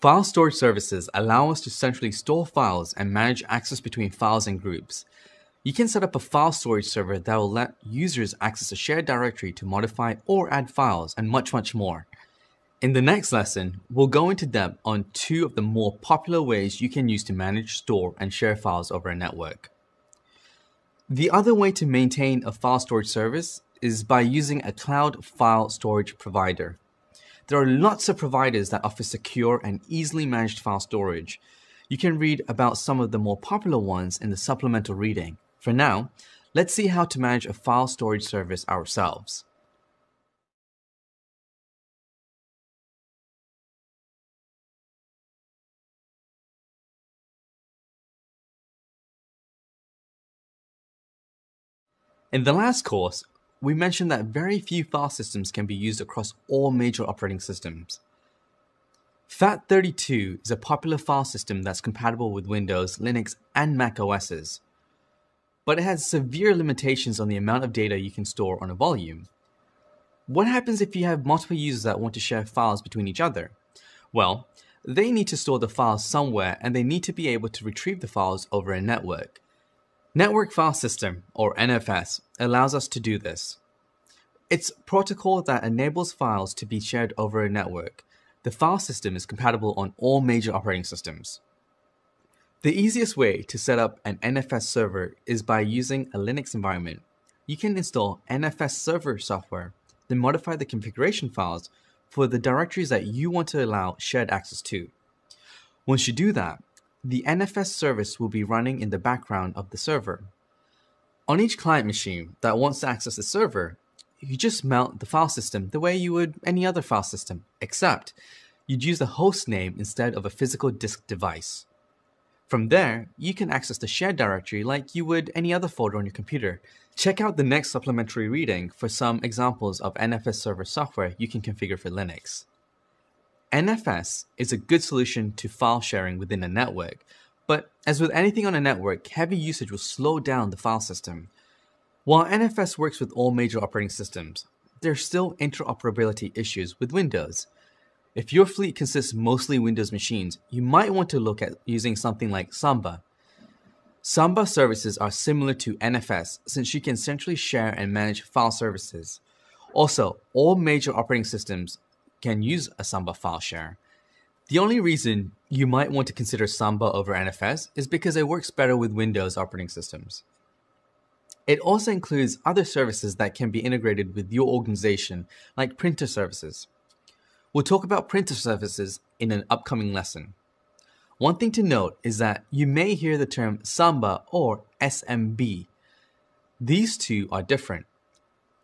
File storage services allow us to centrally store files and manage access between files and groups. You can set up a file storage server that will let users access a shared directory to modify or add files and much, much more. In the next lesson, we'll go into depth on two of the more popular ways you can use to manage, store, and share files over a network. The other way to maintain a file storage service is by using a cloud file storage provider. There are lots of providers that offer secure and easily managed file storage. You can read about some of the more popular ones in the supplemental reading. For now, let's see how to manage a file storage service ourselves. In the last course, we mentioned that very few file systems can be used across all major operating systems. FAT32 is a popular file system that's compatible with Windows, Linux, and Mac OSs, but it has severe limitations on the amount of data you can store on a volume. What happens if you have multiple users that want to share files between each other? Well, they need to store the files somewhere and they need to be able to retrieve the files over a network. Network File System, or NFS, allows us to do this. It's protocol that enables files to be shared over a network. The file system is compatible on all major operating systems. The easiest way to set up an NFS server is by using a Linux environment. You can install NFS server software, then modify the configuration files for the directories that you want to allow shared access to. Once you do that, the NFS service will be running in the background of the server. On each client machine that wants to access the server, you just mount the file system the way you would any other file system, except you'd use a host name instead of a physical disk device. From there, you can access the shared directory like you would any other folder on your computer, Check out the next supplementary reading for some examples of NFS server software you can configure for Linux. NFS is a good solution to file sharing within a network, but as with anything on a network, heavy usage will slow down the file system. While NFS works with all major operating systems, there are still interoperability issues with Windows. If your fleet consists mostly Windows machines, you might want to look at using something like Samba, Samba services are similar to NFS since you can centrally share and manage file services. Also, all major operating systems can use a Samba file share. The only reason you might want to consider Samba over NFS is because it works better with Windows operating systems. It also includes other services that can be integrated with your organization, like printer services. We'll talk about printer services in an upcoming lesson. One thing to note is that you may hear the term Samba or SMB. These two are different.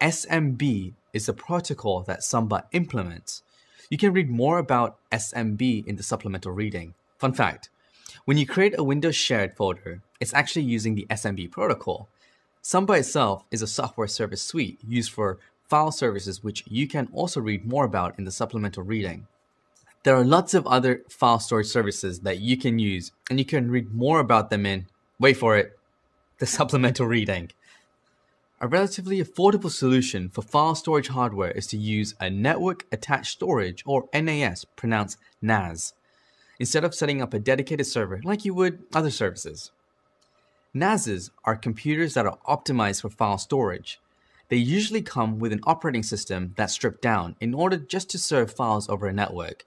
SMB is the protocol that Samba implements. You can read more about SMB in the supplemental reading. Fun fact when you create a Windows shared folder, it's actually using the SMB protocol. Samba itself is a software service suite used for file services, which you can also read more about in the supplemental reading. There are lots of other file storage services that you can use, and you can read more about them in, wait for it, the <laughs> supplemental reading. A relatively affordable solution for file storage hardware is to use a network attached storage or NAS, pronounced NAS, instead of setting up a dedicated server like you would other services. NASs are computers that are optimized for file storage. They usually come with an operating system that's stripped down in order just to serve files over a network,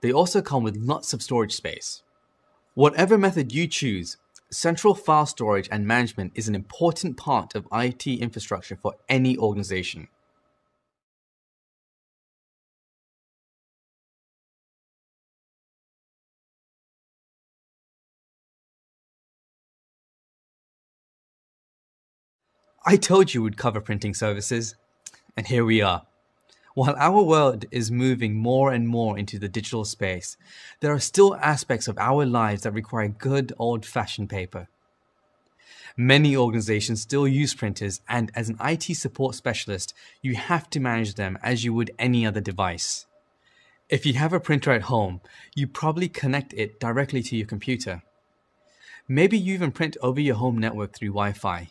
they also come with lots of storage space. Whatever method you choose, central file storage and management is an important part of IT infrastructure for any organization. I told you we'd cover printing services, and here we are. While our world is moving more and more into the digital space, there are still aspects of our lives that require good old fashioned paper. Many organizations still use printers, and as an IT support specialist, you have to manage them as you would any other device. If you have a printer at home, you probably connect it directly to your computer. Maybe you even print over your home network through Wi Fi.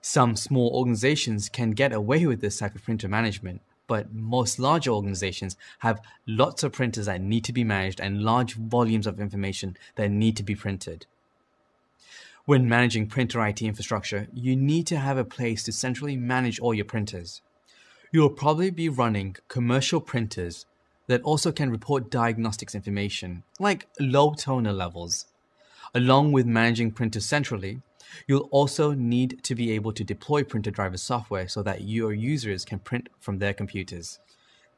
Some small organizations can get away with this type of printer management, but most larger organizations have lots of printers that need to be managed and large volumes of information that need to be printed. When managing printer IT infrastructure, you need to have a place to centrally manage all your printers. You'll probably be running commercial printers that also can report diagnostics information, like low toner levels. Along with managing printers centrally, You'll also need to be able to deploy printer driver software so that your users can print from their computers.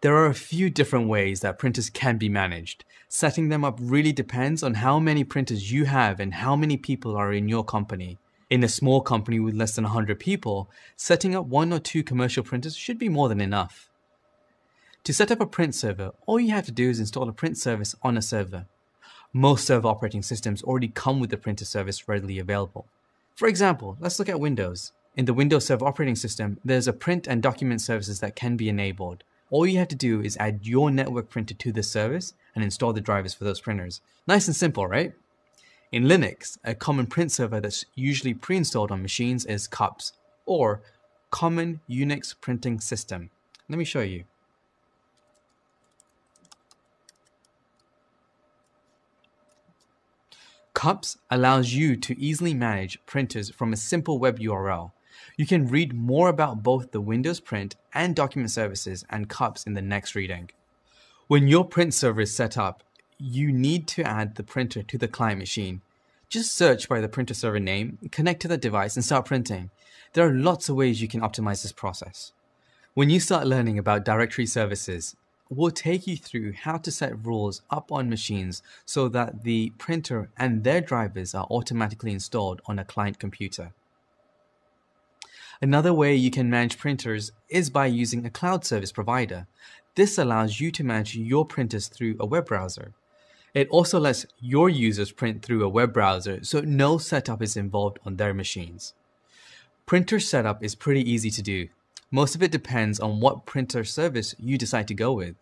There are a few different ways that printers can be managed. Setting them up really depends on how many printers you have and how many people are in your company. In a small company with less than 100 people, setting up one or two commercial printers should be more than enough. To set up a print server, all you have to do is install a print service on a server. Most server operating systems already come with the printer service readily available. For example, let's look at Windows. In the Windows Server operating system, there's a print and document services that can be enabled. All you have to do is add your network printer to this service and install the drivers for those printers. Nice and simple, right? In Linux, a common print server that's usually pre-installed on machines is CUPS, or Common Unix Printing System. Let me show you. Cups allows you to easily manage printers from a simple web URL. You can read more about both the Windows Print and document services and Cups in the next reading. When your print server is set up, you need to add the printer to the client machine. Just search by the printer server name, connect to the device, and start printing. There are lots of ways you can optimize this process. When you start learning about directory services, we'll take you through how to set rules up on machines so that the printer and their drivers are automatically installed on a client computer. Another way you can manage printers is by using a cloud service provider. This allows you to manage your printers through a web browser. It also lets your users print through a web browser so no setup is involved on their machines. Printer setup is pretty easy to do. Most of it depends on what printer service you decide to go with.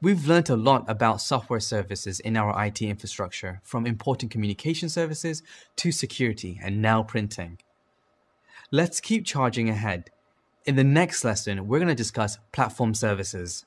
We've learned a lot about software services in our IT infrastructure, from important communication services to security and now printing. Let's keep charging ahead. In the next lesson, we're going to discuss platform services.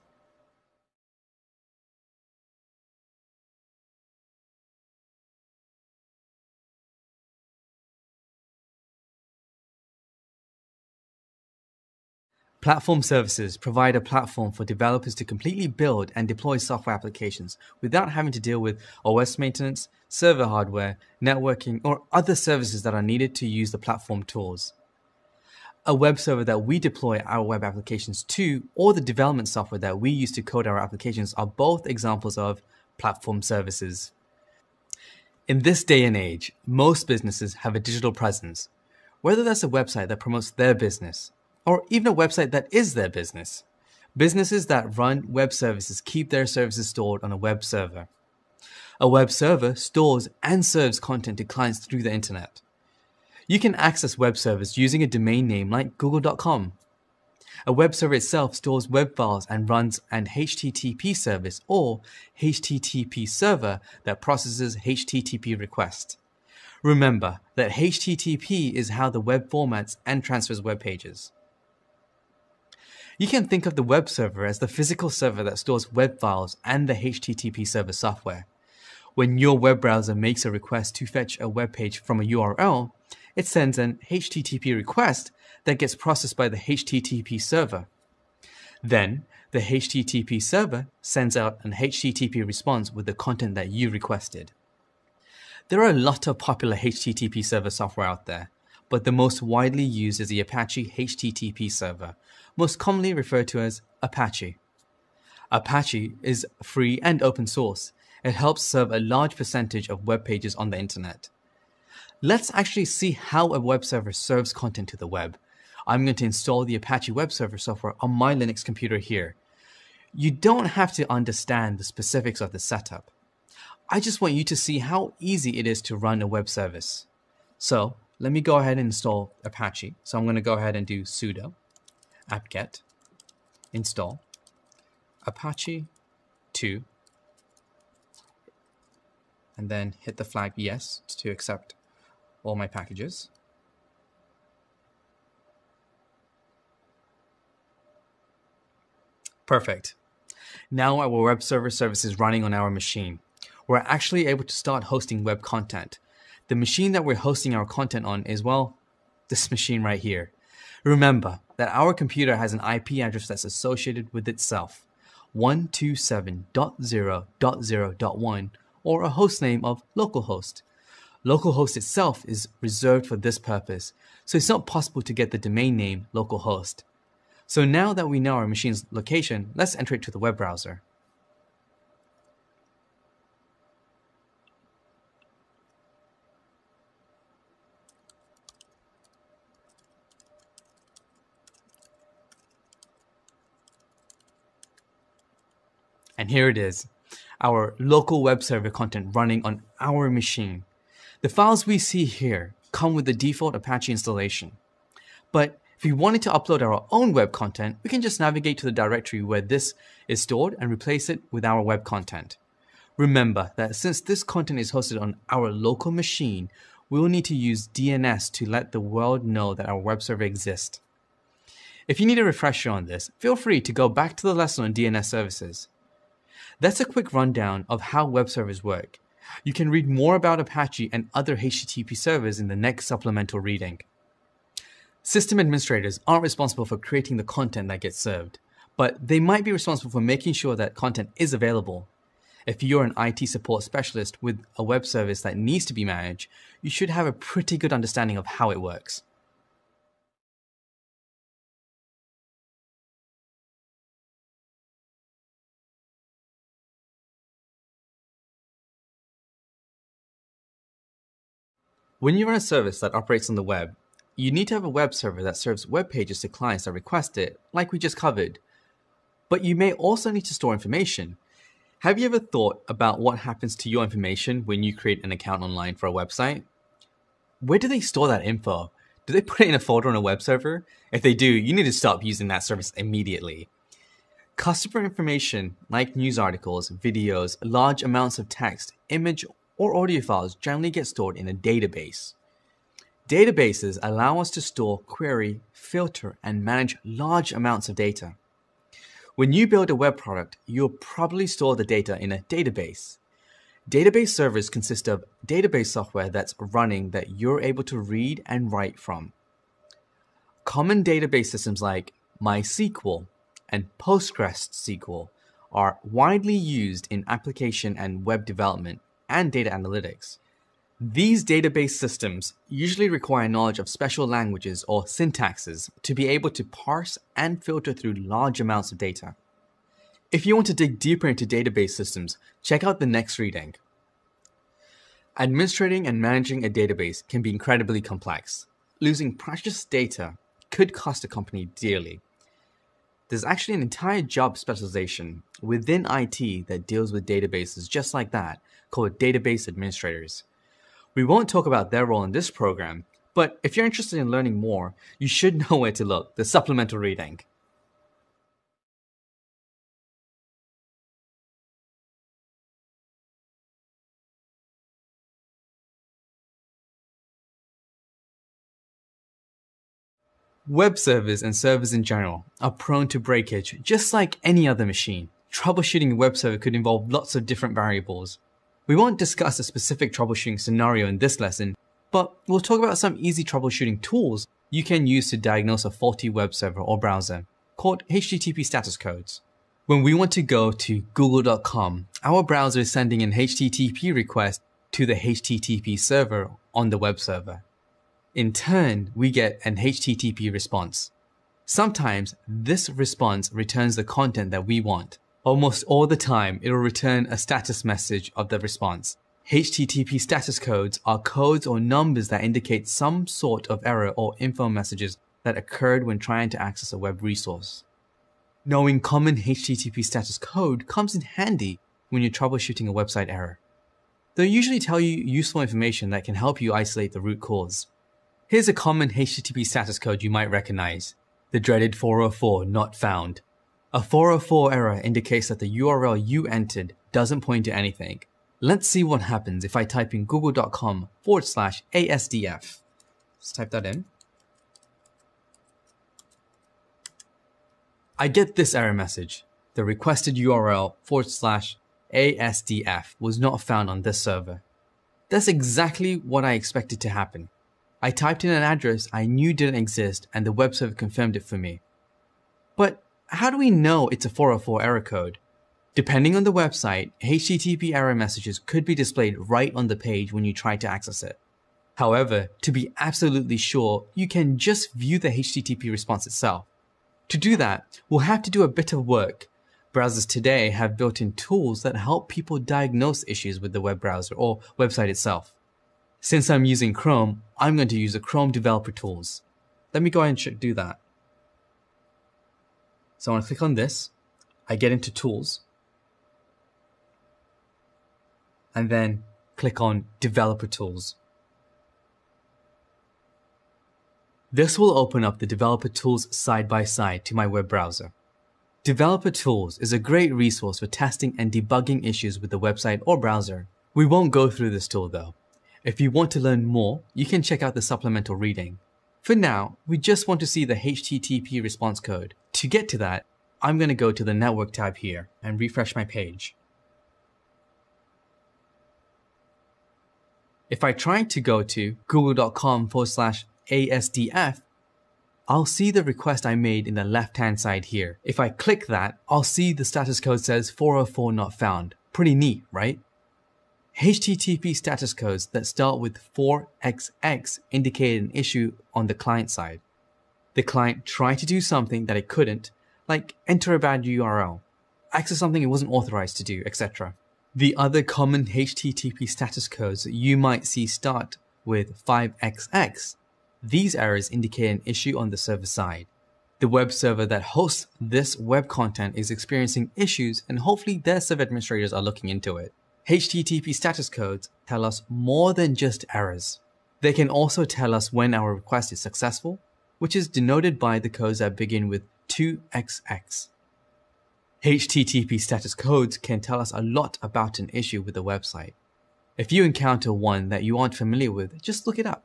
Platform services provide a platform for developers to completely build and deploy software applications without having to deal with OS maintenance, server hardware, networking, or other services that are needed to use the platform tools. A web server that we deploy our web applications to, or the development software that we use to code our applications, are both examples of platform services. In this day and age, most businesses have a digital presence, whether that's a website that promotes their business, or even a website that is their business. Businesses that run web services keep their services stored on a web server. A web server stores and serves content to clients through the internet. You can access web servers using a domain name like google.com. A web server itself stores web files and runs an HTTP service or HTTP server that processes HTTP requests. Remember that HTTP is how the web formats and transfers web pages. You can think of the web server as the physical server that stores web files and the HTTP server software. When your web browser makes a request to fetch a web page from a URL, it sends an HTTP request that gets processed by the HTTP server. Then, the HTTP server sends out an HTTP response with the content that you requested. There are a lot of popular HTTP server software out there, but the most widely used is the Apache HTTP server, most commonly referred to as Apache. Apache is free and open source. It helps serve a large percentage of web pages on the internet. Let's actually see how a web server serves content to the web. I'm going to install the Apache web server software on my Linux computer here. You don't have to understand the specifics of the setup. I just want you to see how easy it is to run a web service. So let me go ahead and install Apache. So I'm going to go ahead and do sudo apt-get install apache 2 and then hit the flag yes to accept all my packages. Perfect. Now our web server service is running on our machine. We're actually able to start hosting web content. The machine that we're hosting our content on is, well, this machine right here. Remember that our computer has an IP address that's associated with itself, 127.0.0.1, or a hostname of localhost. Localhost itself is reserved for this purpose, so it's not possible to get the domain name localhost. So now that we know our machine's location, let's enter it to the web browser. And here it is, our local web server content running on our machine. The files we see here come with the default Apache installation. But if we wanted to upload our own web content, we can just navigate to the directory where this is stored and replace it with our web content. Remember that since this content is hosted on our local machine, we will need to use DNS to let the world know that our web server exists. If you need a refresher on this, feel free to go back to the lesson on DNS services. That's a quick rundown of how web servers work. You can read more about Apache and other HTTP servers in the next supplemental reading. System administrators aren't responsible for creating the content that gets served, but they might be responsible for making sure that content is available. If you're an IT support specialist with a web service that needs to be managed, you should have a pretty good understanding of how it works. When you run a service that operates on the web, you need to have a web server that serves web pages to clients that request it, like we just covered. But you may also need to store information. Have you ever thought about what happens to your information when you create an account online for a website? Where do they store that info? Do they put it in a folder on a web server? If they do, you need to stop using that service immediately. Customer information, like news articles, videos, large amounts of text, image, or audio files generally get stored in a database. Databases allow us to store, query, filter, and manage large amounts of data. When you build a web product, you'll probably store the data in a database. Database servers consist of database software that's running that you're able to read and write from. Common database systems like MySQL and PostgreSQL are widely used in application and web development and data analytics. These database systems usually require knowledge of special languages or syntaxes to be able to parse and filter through large amounts of data. If you want to dig deeper into database systems, check out the next reading. Administrating and managing a database can be incredibly complex. Losing precious data could cost a company dearly. There's actually an entire job specialization within IT that deals with databases just like that, called database administrators. We won't talk about their role in this program, but if you're interested in learning more, you should <laughs> know where to look, the supplemental reading. Web servers and servers in general are prone to breakage just like any other machine. Troubleshooting a web server could involve lots of different variables. We won't discuss a specific troubleshooting scenario in this lesson, but we'll talk about some easy troubleshooting tools you can use to diagnose a faulty web server or browser, called HTTP status codes. When we want to go to google.com, our browser is sending an HTTP request to the HTTP server on the web server. In turn, we get an HTTP response. Sometimes this response returns the content that we want. Almost all the time, it will return a status message of the response. HTTP status codes are codes or numbers that indicate some sort of error or info messages that occurred when trying to access a web resource. Knowing common HTTP status code comes in handy when you're troubleshooting a website error. They'll usually tell you useful information that can help you isolate the root cause. Here's a common HTTP status code you might recognize. The dreaded 404 not found. A 404 error indicates that the URL you entered doesn't point to anything. Let's see what happens if I type in google.com forward slash ASDF. Let's type that in. I get this error message. The requested URL forward slash ASDF was not found on this server. That's exactly what I expected to happen. I typed in an address I knew didn't exist and the web server confirmed it for me. But how do we know it's a 404 error code? Depending on the website, HTTP error messages could be displayed right on the page when you try to access it. However, to be absolutely sure, you can just view the HTTP response itself. To do that, we'll have to do a bit of work. Browsers today have built-in tools that help people diagnose issues with the web browser or website itself. Since I'm using Chrome, I'm going to use the Chrome Developer Tools. Let me go ahead and do that. So I want to click on this. I get into Tools. And then click on Developer Tools. This will open up the Developer Tools side by side to my web browser. Developer Tools is a great resource for testing and debugging issues with the website or browser. We won't go through this tool though. If you want to learn more, you can check out the supplemental reading. For now, we just want to see the HTTP response code. To get to that, I'm going to go to the network tab here and refresh my page. If I try to go to google.com forward slash ASDF, I'll see the request I made in the left hand side here. If I click that, I'll see the status code says 404 not found. Pretty neat, right? HTTP status codes that start with 4XX indicate an issue on the client side. The client tried to do something that it couldn't, like enter a bad URL, access something it wasn't authorized to do, etc. The other common HTTP status codes that you might see start with 5XX. These errors indicate an issue on the server side. The web server that hosts this web content is experiencing issues and hopefully their server administrators are looking into it. HTTP status codes tell us more than just errors. They can also tell us when our request is successful, which is denoted by the codes that begin with 2XX. HTTP status codes can tell us a lot about an issue with a website. If you encounter one that you aren't familiar with, just look it up.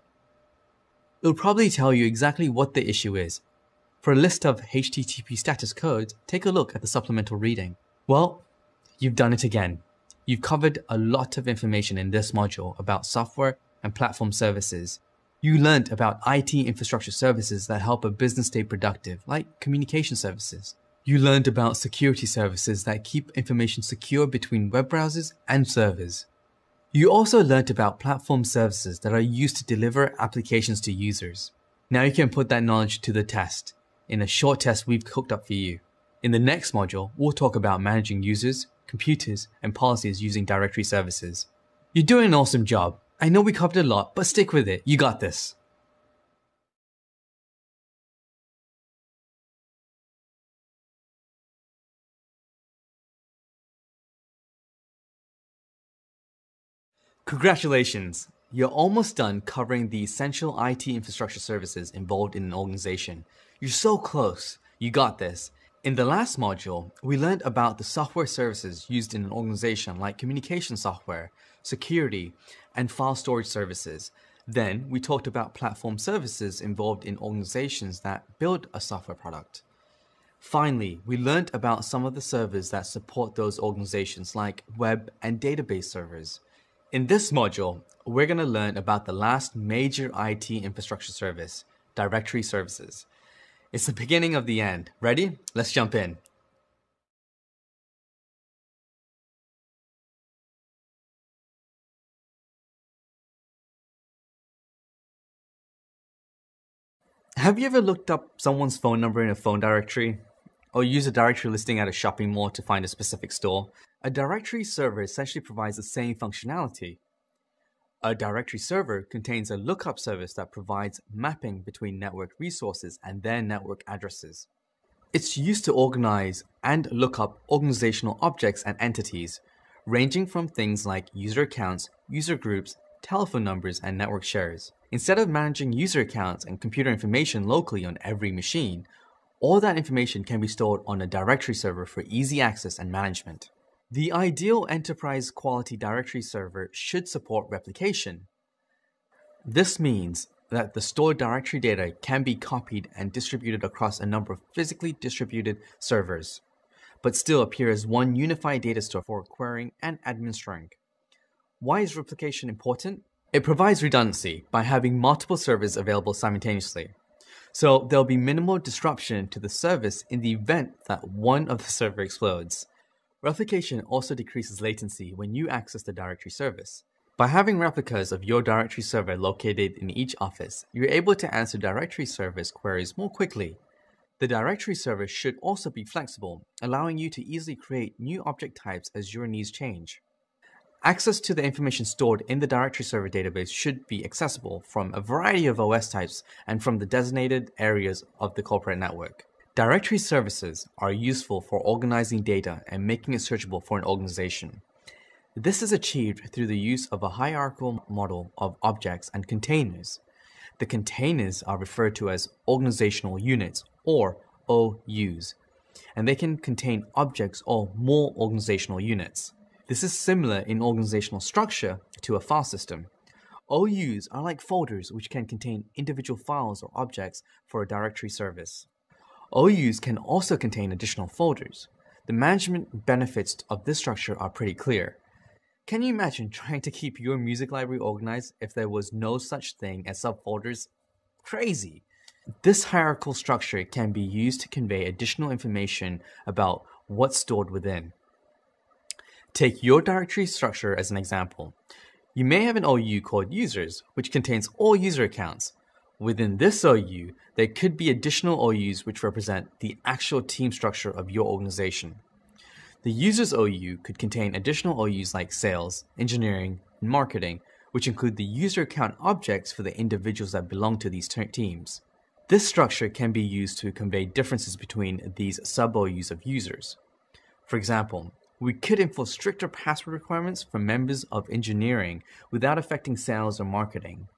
It'll probably tell you exactly what the issue is. For a list of HTTP status codes, take a look at the supplemental reading. Well, you've done it again. You've covered a lot of information in this module about software and platform services. You learned about IT infrastructure services that help a business stay productive, like communication services. You learned about security services that keep information secure between web browsers and servers. You also learned about platform services that are used to deliver applications to users. Now you can put that knowledge to the test in a short test we've cooked up for you. In the next module, we'll talk about managing users, computers, and policies using directory services. You're doing an awesome job. I know we covered a lot, but stick with it. You got this. Congratulations! You're almost done covering the essential IT infrastructure services involved in an organization. You're so close. You got this. In the last module, we learned about the software services used in an organization like communication software, security, and file storage services. Then we talked about platform services involved in organizations that build a software product. Finally, we learned about some of the servers that support those organizations like web and database servers. In this module, we're going to learn about the last major IT infrastructure service, directory services. It's the beginning of the end. Ready? Let's jump in. Have you ever looked up someone's phone number in a phone directory? Or used a directory listing at a shopping mall to find a specific store? A directory server essentially provides the same functionality. A directory server contains a lookup service that provides mapping between network resources and their network addresses. It's used to organize and look up organizational objects and entities, ranging from things like user accounts, user groups, telephone numbers, and network shares. Instead of managing user accounts and computer information locally on every machine, all that information can be stored on a directory server for easy access and management. The ideal enterprise quality directory server should support replication. This means that the stored directory data can be copied and distributed across a number of physically distributed servers, but still appear as one unified data store for querying and administering. Why is replication important? It provides redundancy by having multiple servers available simultaneously. So there'll be minimal disruption to the service in the event that one of the <laughs> server explodes. Replication also decreases latency when you access the directory service. By having replicas of your directory server located in each office, you're able to answer directory service queries more quickly. The directory server should also be flexible, allowing you to easily create new object types as your needs change. Access to the information stored in the directory server database should be accessible from a variety of OS types and from the designated areas of the corporate network. Directory services are useful for organizing data and making it searchable for an organization. This is achieved through the use of a hierarchical model of objects and containers. The containers are referred to as organizational units or OUs, and they can contain objects or more organizational units. This is similar in organizational structure to a file system. OUs are like folders which can contain individual files or objects for a directory service. OUs can also contain additional folders. The management benefits of this structure are pretty clear. Can you imagine trying to keep your music library organized if there was no such thing as subfolders? Crazy! This hierarchical structure can be used to convey additional information about what's stored within. Take your directory structure as an example. You may have an OU called users, which contains all user accounts. Within this OU, there could be additional OUs which represent the actual team structure of your organization. The users OU could contain additional OUs like sales, engineering, and marketing, which include the user account objects for the individuals that belong to these teams. This structure can be used to convey differences between these sub-OUs of users. For example, we could enforce stricter password requirements for members of engineering without affecting sales or marketing.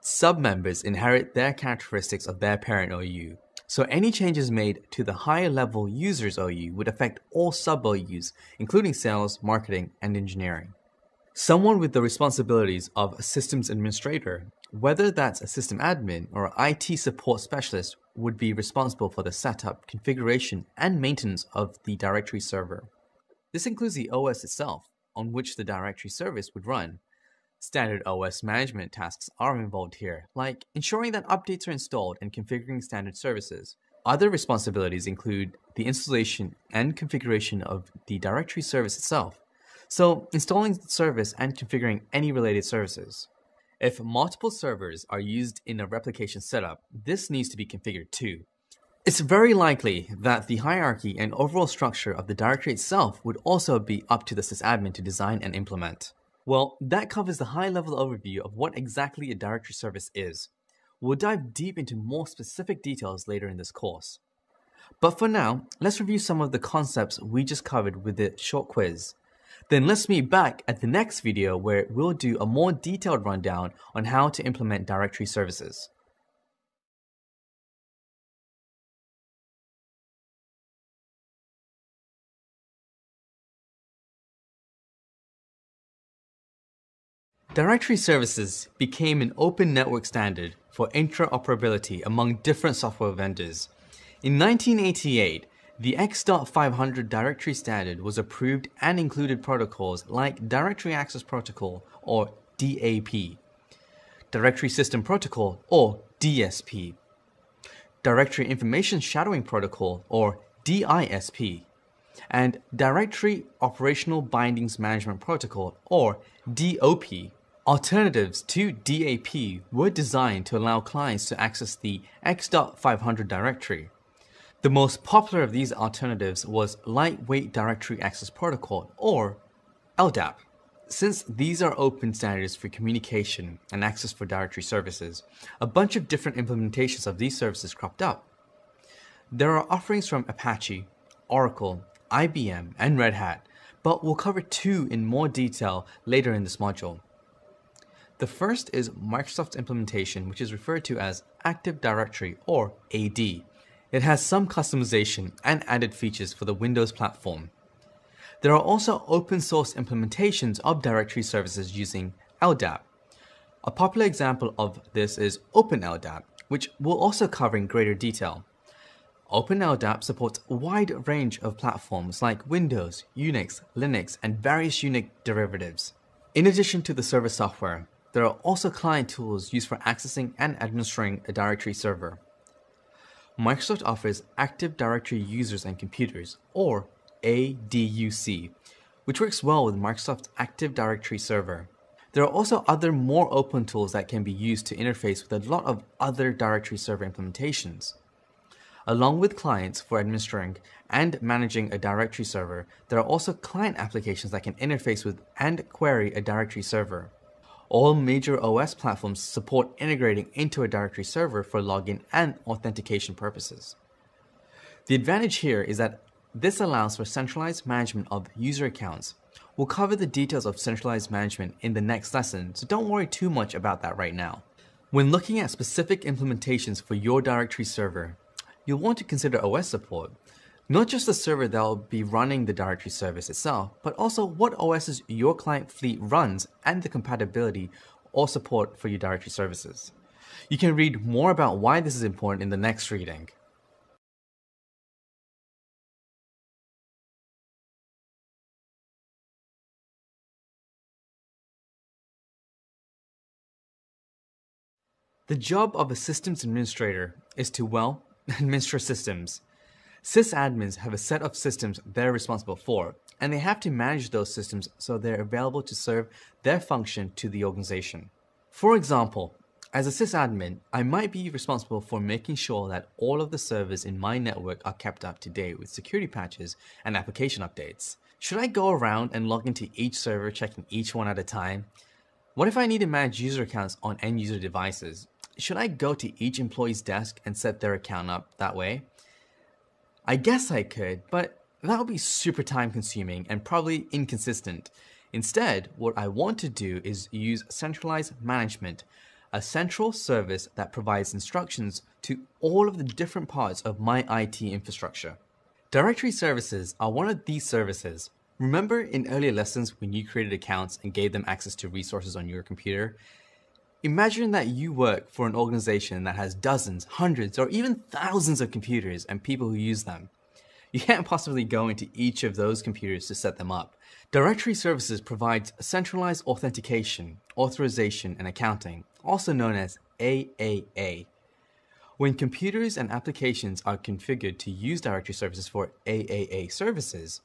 Sub-members inherit their characteristics of their parent OU, so any changes made to the higher level users OU would affect all sub-OUs, including sales, marketing, and engineering. Someone with the responsibilities of a systems administrator, whether that's a system admin or an IT support specialist, would be responsible for the setup, configuration, and maintenance of the directory server. This includes the OS itself, on which the directory service would run. Standard OS management tasks are involved here, like ensuring that updates are installed and configuring standard services. Other responsibilities include the installation and configuration of the directory service itself, so installing the service and configuring any related services. If multiple servers are used in a replication setup, this needs to be configured too. It's very likely that the hierarchy and overall structure of the directory itself would also be up to the sysadmin to design and implement. Well, that covers the high-level overview of what exactly a directory service is. We'll dive deep into more specific details later in this course. But for now, let's review some of the concepts we just covered with the short quiz. Then let's meet back at the next video where we'll do a more detailed rundown on how to implement directory services. Directory services became an open network standard for interoperability among different software vendors. In 1988, the X.500 directory standard was approved and included protocols like Directory Access Protocol or DAP, Directory System Protocol or DSP, Directory Information Shadowing Protocol or DISP, and Directory Operational Bindings Management Protocol or DOP. Alternatives to DAP were designed to allow clients to access the X.500 directory. The most popular of these alternatives was Lightweight Directory Access Protocol, or LDAP. Since these are open standards for communication and access for directory services, a bunch of different implementations of these services cropped up. There are offerings from Apache, Oracle, IBM, and Red Hat, but we'll cover two in more detail later in this module. The first is Microsoft's implementation, which is referred to as Active Directory or AD. It has some customization and added features for the Windows platform. There are also open source implementations of directory services using LDAP. A popular example of this is OpenLDAP, which we'll also cover in greater detail. OpenLDAP supports a wide range of platforms like Windows, Unix, Linux, and various Unix derivatives. In addition to the server software, there are also client tools used for accessing and administering a directory server. Microsoft offers Active Directory Users and Computers, or ADUC, which works well with Microsoft's Active Directory Server. There are also other more open tools that can be used to interface with a lot of other directory server implementations. Along with clients for administering and managing a directory server, there are also client applications that can interface with and query a directory server. All major OS platforms support integrating into a directory server for login and authentication purposes. The advantage here is that this allows for centralized management of user accounts. We'll cover the details of centralized management in the next lesson, so don't worry too much about that right now. When looking at specific implementations for your directory server, you'll want to consider OS support, not just the server that will be running the directory service itself, but also what OSs your client fleet runs and the compatibility or support for your directory services. You can read more about why this is important in the next reading. The job of a systems administrator is to, well, <laughs> administer systems. Sysadmins have a set of systems they're responsible for, and they have to manage those systems so they're available to serve their function to the organization. For example, as a sysadmin, I might be responsible for making sure that all of the servers in my network are kept up to date with security patches and application updates. Should I go around and log into each server checking each one at a time? What if I need to manage user accounts on end user devices? Should I go to each employee's desk and set their account up that way? I guess I could, but that would be super time consuming and probably inconsistent. Instead, what I want to do is use centralized management, a central service that provides instructions to all of the different parts of my IT infrastructure. Directory services are one of these services. Remember in earlier lessons when you created accounts and gave them access to resources on your computer? Imagine that you work for an organization that has dozens, hundreds, or even thousands of computers and people who use them. You can't possibly go into each of those computers to set them up. Directory Services provides centralized authentication, authorization, and accounting, also known as AAA. When computers and applications are configured to use directory services for AAA services,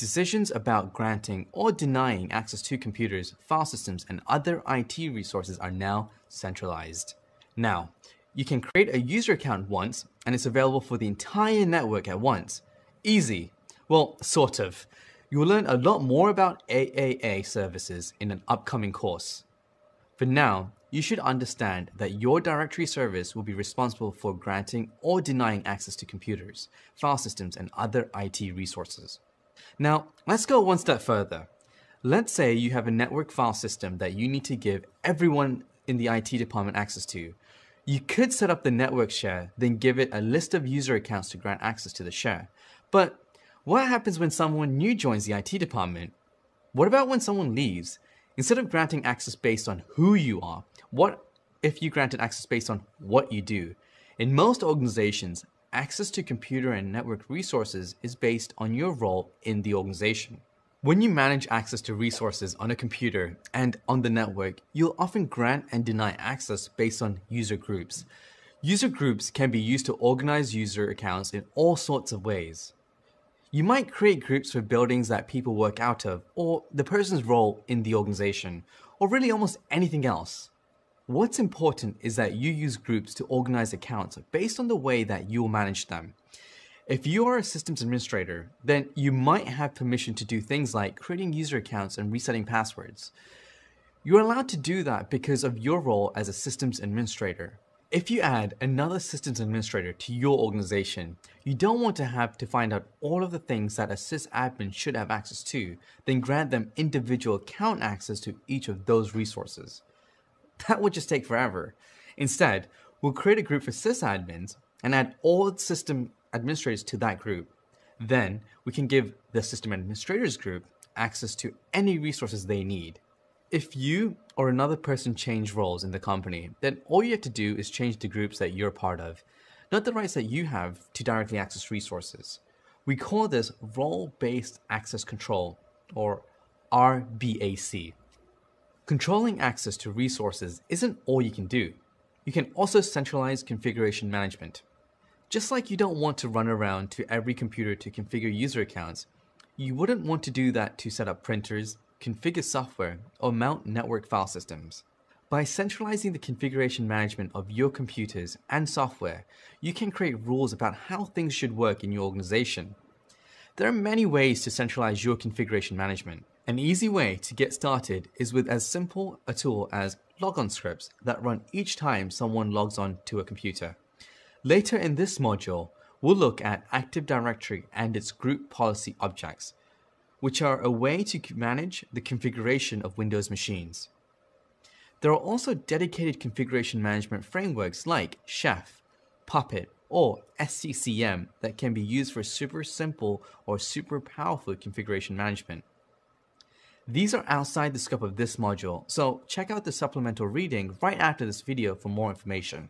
Decisions about granting or denying access to computers, file systems, and other IT resources are now centralized. Now, you can create a user account once, and it's available for the entire network at once. Easy. Well, sort of. You'll learn a lot more about AAA services in an upcoming course. For now, you should understand that your directory service will be responsible for granting or denying access to computers, file systems, and other IT resources. Now, let's go one step further. Let's say you have a network file system that you need to give everyone in the IT department access to. You could set up the network share, then give it a list of user accounts to grant access to the share. But what happens when someone new joins the IT department? What about when someone leaves? Instead of granting access based on who you are, what if you granted access based on what you do? In most organizations, access to computer and network resources is based on your role in the organization. When you manage access to resources on a computer and on the network, you'll often grant and deny access based on user groups. User groups can be used to organize user accounts in all sorts of ways. You might create groups for buildings that people work out of, or the person's role in the organization, or really almost anything else. What's important is that you use groups to organize accounts based on the way that you'll manage them. If you are a systems administrator, then you might have permission to do things like creating user accounts and resetting passwords. You're allowed to do that because of your role as a systems administrator. If you add another systems administrator to your organization, you don't want to have to find out all of the things that a sysadmin should have access to, then grant them individual account access to each of those resources. That would just take forever. Instead, we'll create a group for sysadmins and add all system administrators to that group. Then we can give the system administrators group access to any resources they need. If you or another person change roles in the company, then all you have to do is change the groups that you're part of, not the rights that you have to directly access resources. We call this role based access control, or RBAC. Controlling access to resources isn't all you can do. You can also centralize configuration management. Just like you don't want to run around to every computer to configure user accounts, you wouldn't want to do that to set up printers, configure software, or mount network file systems. By centralizing the configuration management of your computers and software, you can create rules about how things should work in your organization. There are many ways to centralize your configuration management. An easy way to get started is with as simple a tool as logon scripts that run each time someone logs on to a computer. Later in this module, we'll look at Active Directory and its group policy objects, which are a way to manage the configuration of Windows machines. There are also dedicated configuration management frameworks like Chef, Puppet, or SCCM that can be used for super simple or super powerful configuration management. These are outside the scope of this module, so check out the supplemental reading right after this video for more information.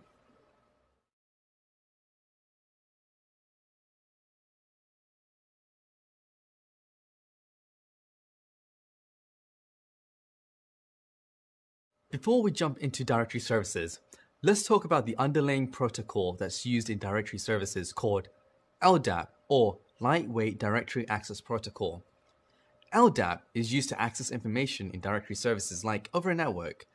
Before we jump into directory services, Let's talk about the underlying protocol that's used in directory services called LDAP or Lightweight Directory Access Protocol. LDAP is used to access information in directory services like over a network.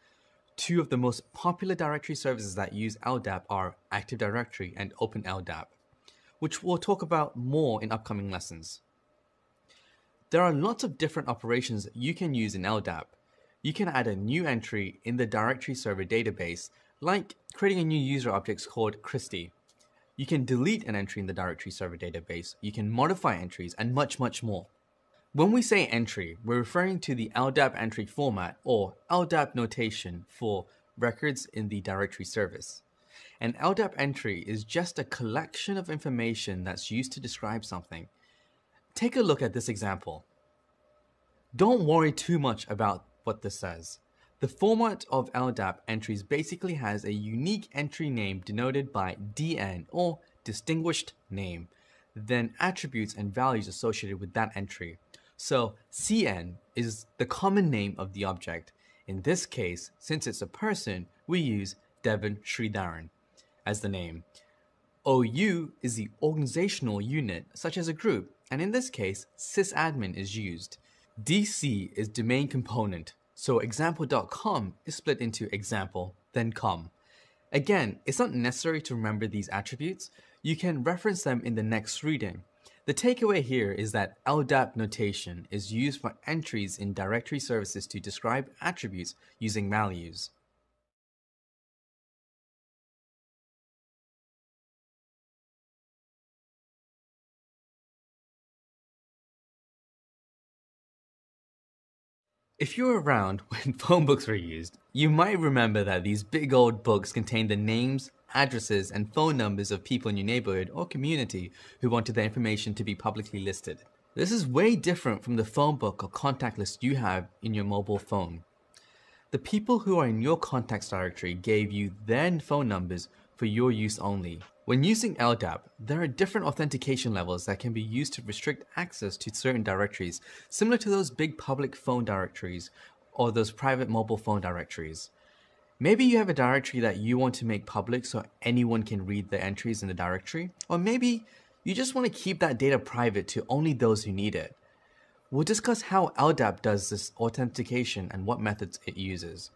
Two of the most popular directory services that use LDAP are Active Directory and OpenLDAP, which we'll talk about more in upcoming lessons. There are lots of different operations you can use in LDAP. You can add a new entry in the directory server database like creating a new user object called Christy. You can delete an entry in the directory server database, you can modify entries, and much, much more. When we say entry, we're referring to the LDAP entry format or LDAP notation for records in the directory service. An LDAP entry is just a collection of information that's used to describe something. Take a look at this example. Don't worry too much about what this says. The format of LDAP entries basically has a unique entry name denoted by DN or distinguished name, then attributes and values associated with that entry. So CN is the common name of the object. In this case, since it's a person, we use Devon Sridharan as the name. OU is the organizational unit, such as a group, and in this case, sysadmin is used. DC is domain component, so example.com is split into example, then com. Again, it's not necessary to remember these attributes. You can reference them in the next reading. The takeaway here is that LDAP notation is used for entries in directory services to describe attributes using values. If you were around <laughs> when phone books were used, you might remember that these big old books contained the names, addresses, and phone numbers of people in your neighborhood or community who wanted their information to be publicly listed. This is way different from the phone book or contact list you have in your mobile phone. The people who are in your contacts directory gave you their phone numbers for your use only. When using LDAP, there are different authentication levels that can be used to restrict access to certain directories, similar to those big public phone directories or those private mobile phone directories. Maybe you have a directory that you want to make public so anyone can read the entries in the directory, or maybe you just want to keep that data private to only those who need it. We'll discuss how LDAP does this authentication and what methods it uses.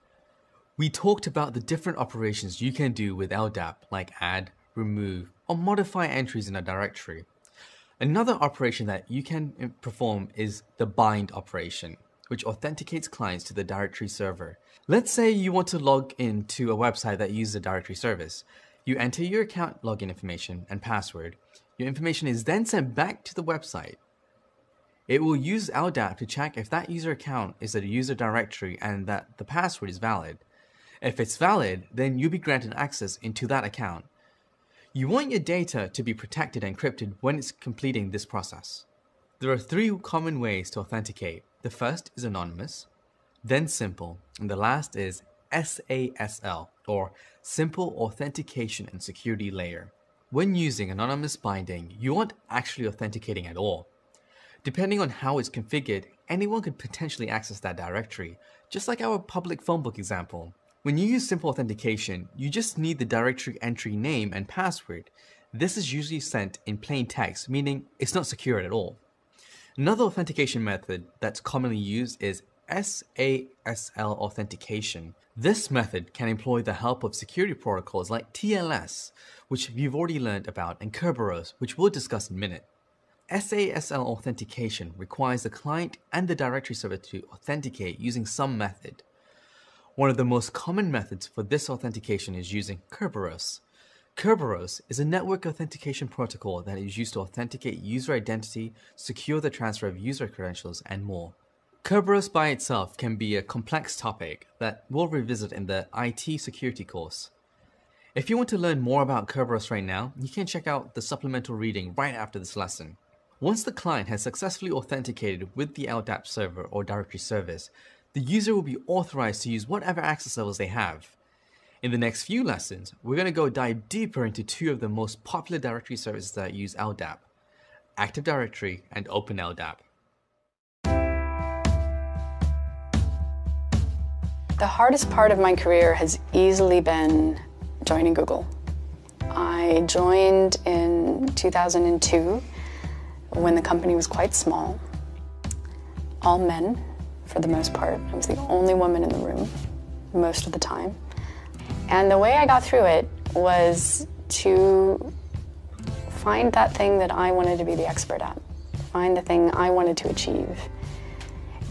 We talked about the different operations you can do with LDAP, like add, remove, or modify entries in a directory. Another operation that you can eh, perform is the bind operation, which authenticates clients to the directory server. Let's say you want to log into a website that uses a directory service. You enter your account login information and password. Your information is then sent back to the website. It will use LDAP to check if that user account is a user directory and that the password is valid. If it's valid, then you'll be granted access into that account. You want your data to be protected and encrypted when it's completing this process. There are three common ways to authenticate. The first is anonymous, then simple, and the last is SASL, or Simple Authentication and Security Layer. When using anonymous binding, you aren't actually authenticating at all. Depending on how it's configured, anyone could potentially access that directory, just like our public phone book example. When you use simple authentication, you just need the directory entry name and password. This is usually sent in plain text, meaning it's not secure at all. Another authentication method that's commonly used is SASL authentication. This method can employ the help of security protocols like TLS, which you've already learned about, and Kerberos, which we'll discuss in a minute. SASL authentication requires the client and the directory server to authenticate using some method. One of the most common methods for this authentication is using Kerberos. Kerberos is a network authentication protocol that is used to authenticate user identity, secure the transfer of user credentials, and more. Kerberos by itself can be a complex topic that we'll revisit in the IT security course. If you want to learn more about Kerberos right now, you can check out the supplemental reading right after this lesson. Once the client has successfully authenticated with the LDAP server or directory service, the user will be authorized to use whatever access levels they have. In the next few lessons, we're going to go dive deeper into two of the most popular directory services that use LDAP, Active Directory and OpenLDAP. The hardest part of my career has easily been joining Google. I joined in 2002 when the company was quite small. All men, for the most part. I was the only woman in the room most of the time. And the way I got through it was to find that thing that I wanted to be the expert at, find the thing I wanted to achieve,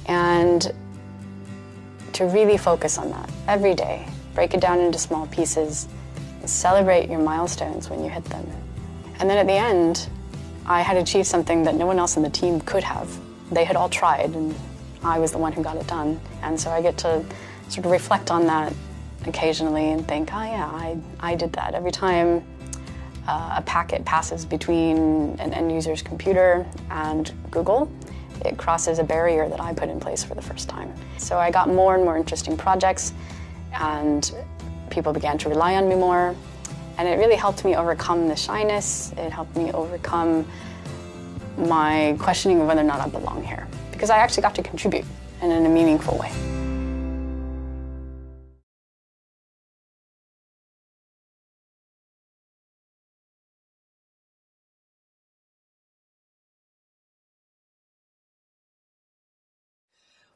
and to really focus on that every day. Break it down into small pieces, celebrate your milestones when you hit them. And then at the end, I had achieved something that no one else in the team could have. They had all tried, and I was the one who got it done. And so I get to sort of reflect on that occasionally and think, oh yeah, I, I did that. Every time uh, a packet passes between an end user's computer and Google, it crosses a barrier that I put in place for the first time. So I got more and more interesting projects and people began to rely on me more. And it really helped me overcome the shyness. It helped me overcome my questioning of whether or not I belong here. Because I actually got to contribute in a meaningful way.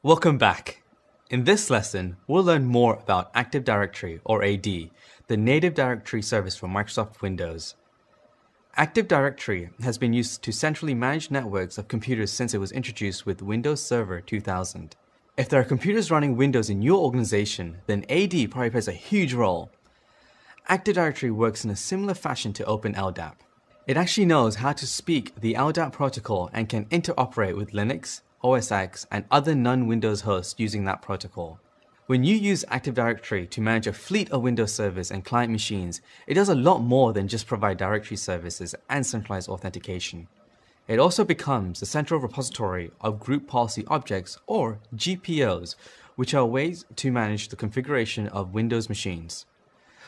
Welcome back. In this lesson, we'll learn more about Active Directory, or AD, the native directory service for Microsoft Windows. Active Directory has been used to centrally manage networks of computers since it was introduced with Windows Server 2000. If there are computers running Windows in your organization, then AD probably plays a huge role. Active Directory works in a similar fashion to OpenLDAP. It actually knows how to speak the LDAP protocol and can interoperate with Linux, OS X, and other non-Windows hosts using that protocol. When you use Active Directory to manage a fleet of Windows servers and client machines, it does a lot more than just provide directory services and centralized authentication. It also becomes the central repository of group policy objects or GPOs, which are ways to manage the configuration of Windows machines.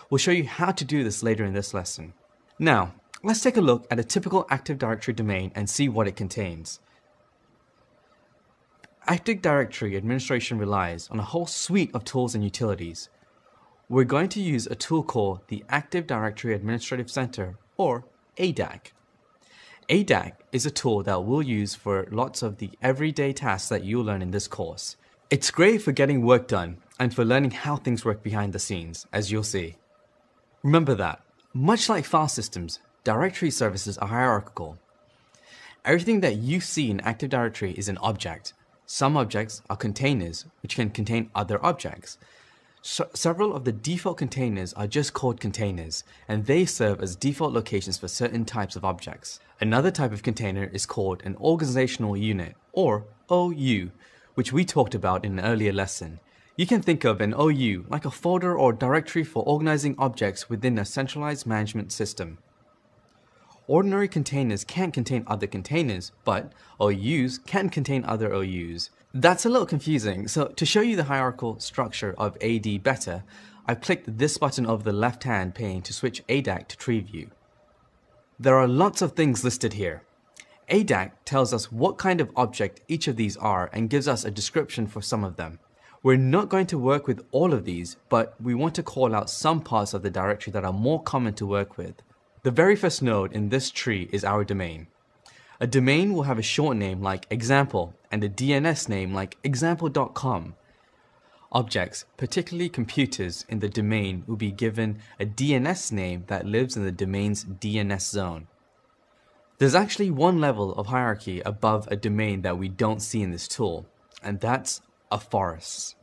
We'll show you how to do this later in this lesson. Now, let's take a look at a typical Active Directory domain and see what it contains. Active Directory administration relies on a whole suite of tools and utilities. We're going to use a tool called the Active Directory Administrative Center, or ADAC. ADAC is a tool that we'll use for lots of the everyday tasks that you'll learn in this course. It's great for getting work done and for learning how things work behind the scenes, as you'll see. Remember that, much like file systems, directory services are hierarchical. Everything that you see in Active Directory is an object, some objects are containers, which can contain other objects. So several of the default containers are just called containers, and they serve as default locations for certain types of objects. Another type of container is called an organizational unit, or OU, which we talked about in an earlier lesson. You can think of an OU like a folder or directory for organizing objects within a centralized management system. Ordinary containers can't contain other containers, but OUs can contain other OUs. That's a little confusing, so to show you the hierarchical structure of AD better, I've clicked this button over the left-hand pane to switch ADAC to tree view. There are lots of things listed here. ADAC tells us what kind of object each of these are and gives us a description for some of them. We're not going to work with all of these, but we want to call out some parts of the directory that are more common to work with. The very first node in this tree is our domain. A domain will have a short name like example and a DNS name like example.com. Objects, particularly computers in the domain, will be given a DNS name that lives in the domain's DNS zone. There's actually one level of hierarchy above a domain that we don't see in this tool, and that's a forest.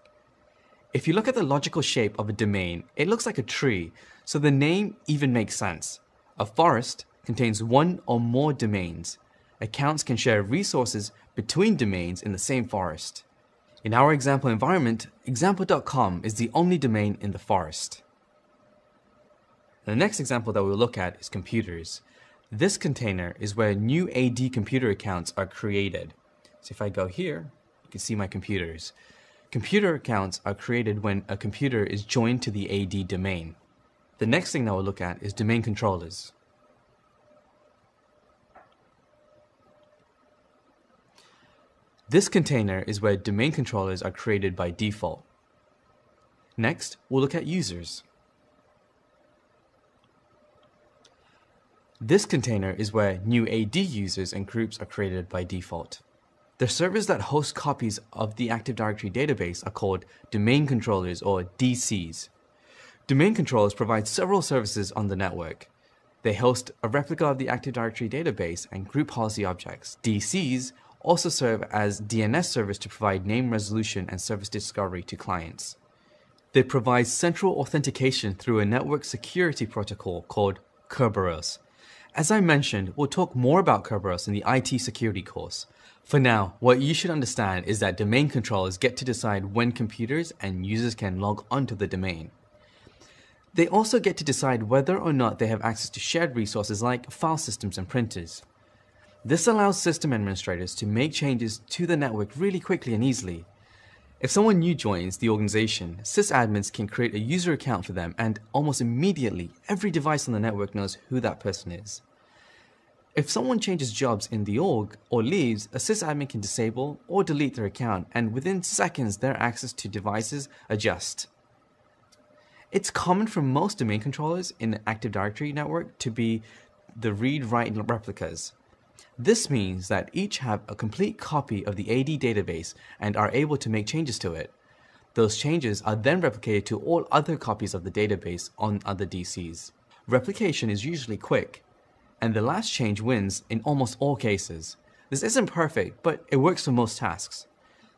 If you look at the logical shape of a domain, it looks like a tree, so the name even makes sense. A forest contains one or more domains. Accounts can share resources between domains in the same forest. In our example environment, example.com is the only domain in the forest. The next example that we'll look at is computers. This container is where new AD computer accounts are created. So if I go here, you can see my computers. Computer accounts are created when a computer is joined to the AD domain. The next thing that we'll look at is domain controllers. This container is where domain controllers are created by default. Next, we'll look at users. This container is where new AD users and groups are created by default. The servers that host copies of the Active Directory database are called domain controllers or DCs. Domain controllers provide several services on the network. They host a replica of the Active Directory database and group policy objects. DCs also serve as DNS servers to provide name resolution and service discovery to clients. They provide central authentication through a network security protocol called Kerberos. As I mentioned, we'll talk more about Kerberos in the IT security course. For now, what you should understand is that domain controllers get to decide when computers and users can log onto the domain. They also get to decide whether or not they have access to shared resources like file systems and printers. This allows system administrators to make changes to the network really quickly and easily. If someone new joins the organization, sysadmins can create a user account for them and almost immediately every device on the network knows who that person is. If someone changes jobs in the org or leaves, a sysadmin can disable or delete their account and within seconds their access to devices adjust. It's common for most domain controllers in the Active Directory network to be the read-write replicas. This means that each have a complete copy of the AD database and are able to make changes to it. Those changes are then replicated to all other copies of the database on other DCs. Replication is usually quick, and the last change wins in almost all cases. This isn't perfect, but it works for most tasks.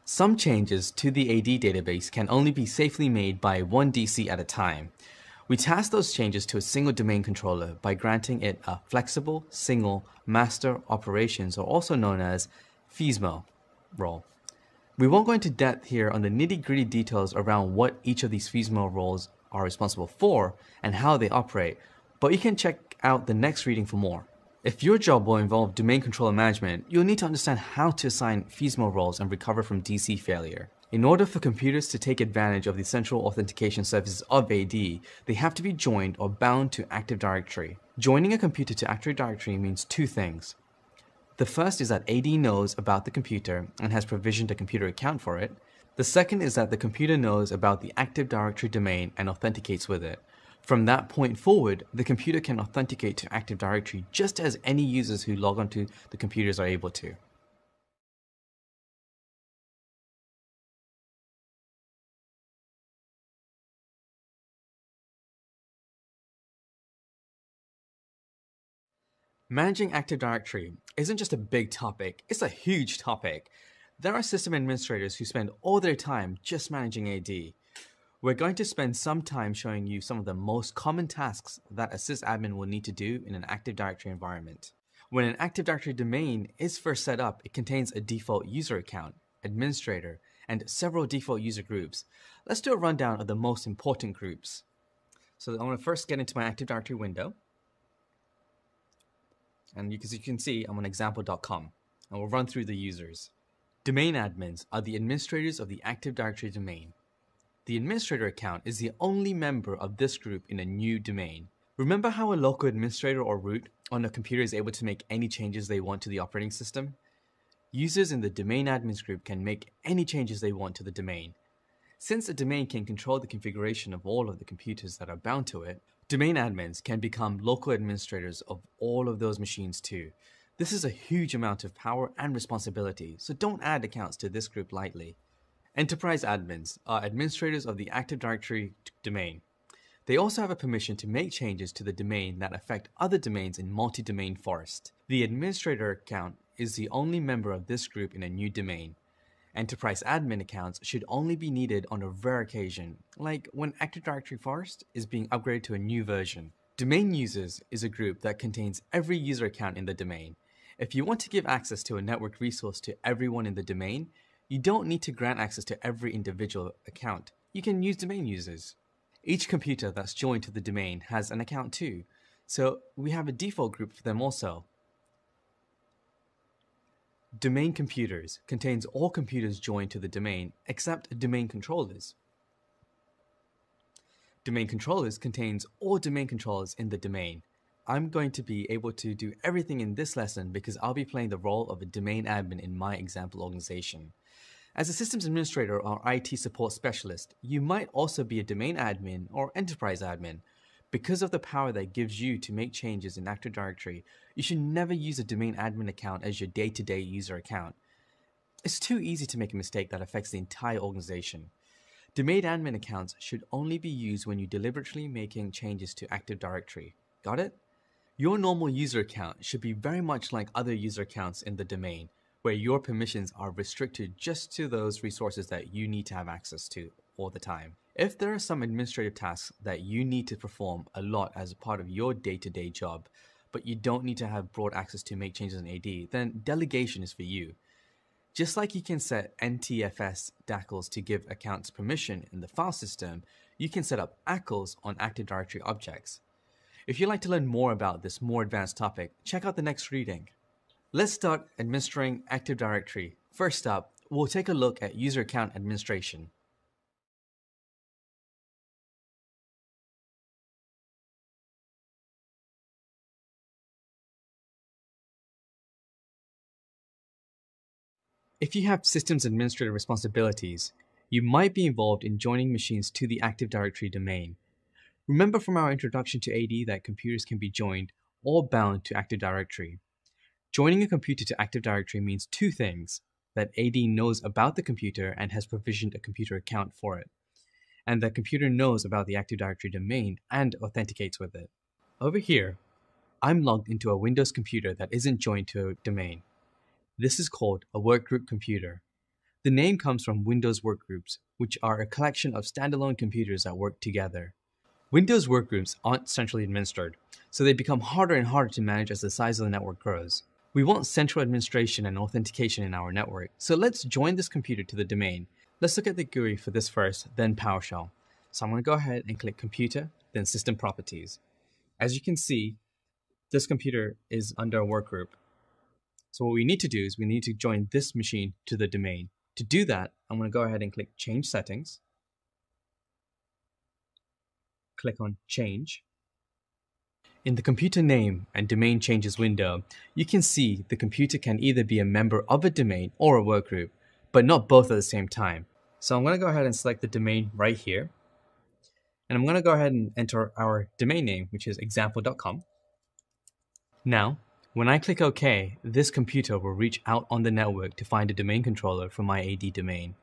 Some changes to the AD database can only be safely made by one DC at a time, we task those changes to a single domain controller by granting it a flexible single master operations or also known as FSMO role. We won't go into depth here on the nitty gritty details around what each of these FSMO roles are responsible for and how they operate, but you can check out the next reading for more. If your job will involve domain controller management, you'll need to understand how to assign FSMO roles and recover from DC failure. In order for computers to take advantage of the central authentication services of AD, they have to be joined or bound to Active Directory. Joining a computer to Active Directory means two things. The first is that AD knows about the computer and has provisioned a computer account for it. The second is that the computer knows about the Active Directory domain and authenticates with it. From that point forward, the computer can authenticate to Active Directory just as any users who log onto the computers are able to. Managing Active Directory isn't just a big topic, it's a huge topic. There are system administrators who spend all their time just managing AD. We're going to spend some time showing you some of the most common tasks that a sysadmin will need to do in an Active Directory environment. When an Active Directory domain is first set up, it contains a default user account, administrator, and several default user groups. Let's do a rundown of the most important groups. So I'm going to first get into my Active Directory window. And you, you can see, I'm on example.com. And we'll run through the users. Domain admins are the administrators of the Active Directory domain. The administrator account is the only member of this group in a new domain. Remember how a local administrator or root on a computer is able to make any changes they want to the operating system? Users in the domain admins group can make any changes they want to the domain. Since a domain can control the configuration of all of the computers that are bound to it, Domain admins can become local administrators of all of those machines too. This is a huge amount of power and responsibility, so don't add accounts to this group lightly. Enterprise admins are administrators of the Active Directory domain. They also have a permission to make changes to the domain that affect other domains in multi-domain forest. The administrator account is the only member of this group in a new domain. Enterprise admin accounts should only be needed on a rare occasion, like when Active Directory Forest is being upgraded to a new version. Domain users is a group that contains every user account in the domain. If you want to give access to a network resource to everyone in the domain, you don't need to grant access to every individual account. You can use domain users. Each computer that's joined to the domain has an account too, so we have a default group for them also. Domain computers contains all computers joined to the domain except domain controllers. Domain controllers contains all domain controllers in the domain. I'm going to be able to do everything in this lesson because I'll be playing the role of a domain admin in my example organization. As a systems administrator or IT support specialist, you might also be a domain admin or enterprise admin. Because of the power that gives you to make changes in Active Directory, you should never use a domain admin account as your day to day user account. It's too easy to make a mistake that affects the entire organization. Domain admin accounts should only be used when you're deliberately making changes to Active Directory. Got it? Your normal user account should be very much like other user accounts in the domain, where your permissions are restricted just to those resources that you need to have access to all the time. If there are some administrative tasks that you need to perform a lot as a part of your day to day job, but you don't need to have broad access to make changes in AD, then delegation is for you. Just like you can set NTFS DACLs to give accounts permission in the file system, you can set up ACLs on Active Directory objects. If you'd like to learn more about this more advanced topic, check out the next reading. Let's start administering Active Directory. First up, we'll take a look at user account administration. If you have systems administrator responsibilities, you might be involved in joining machines to the Active Directory domain. Remember from our introduction to AD that computers can be joined or bound to Active Directory. Joining a computer to Active Directory means two things that AD knows about the computer and has provisioned a computer account for it, and the computer knows about the Active Directory domain and authenticates with it. Over here, I'm logged into a Windows computer that isn't joined to a domain. This is called a workgroup computer. The name comes from Windows workgroups, which are a collection of standalone computers that work together. Windows workgroups aren't centrally administered, so they become harder and harder to manage as the size of the network grows. We want central administration and authentication in our network, so let's join this computer to the domain. Let's look at the GUI for this first, then PowerShell. So I'm going to go ahead and click Computer, then System Properties. As you can see, this computer is under a workgroup. So what we need to do is we need to join this machine to the domain. To do that, I'm going to go ahead and click Change Settings click on Change. In the computer name and domain changes window, you can see the computer can either be a member of a domain or a workgroup, but not both at the same time. So I'm going to go ahead and select the domain right here. And I'm going to go ahead and enter our domain name, which is example.com. Now, when I click OK, this computer will reach out on the network to find a domain controller for my AD domain.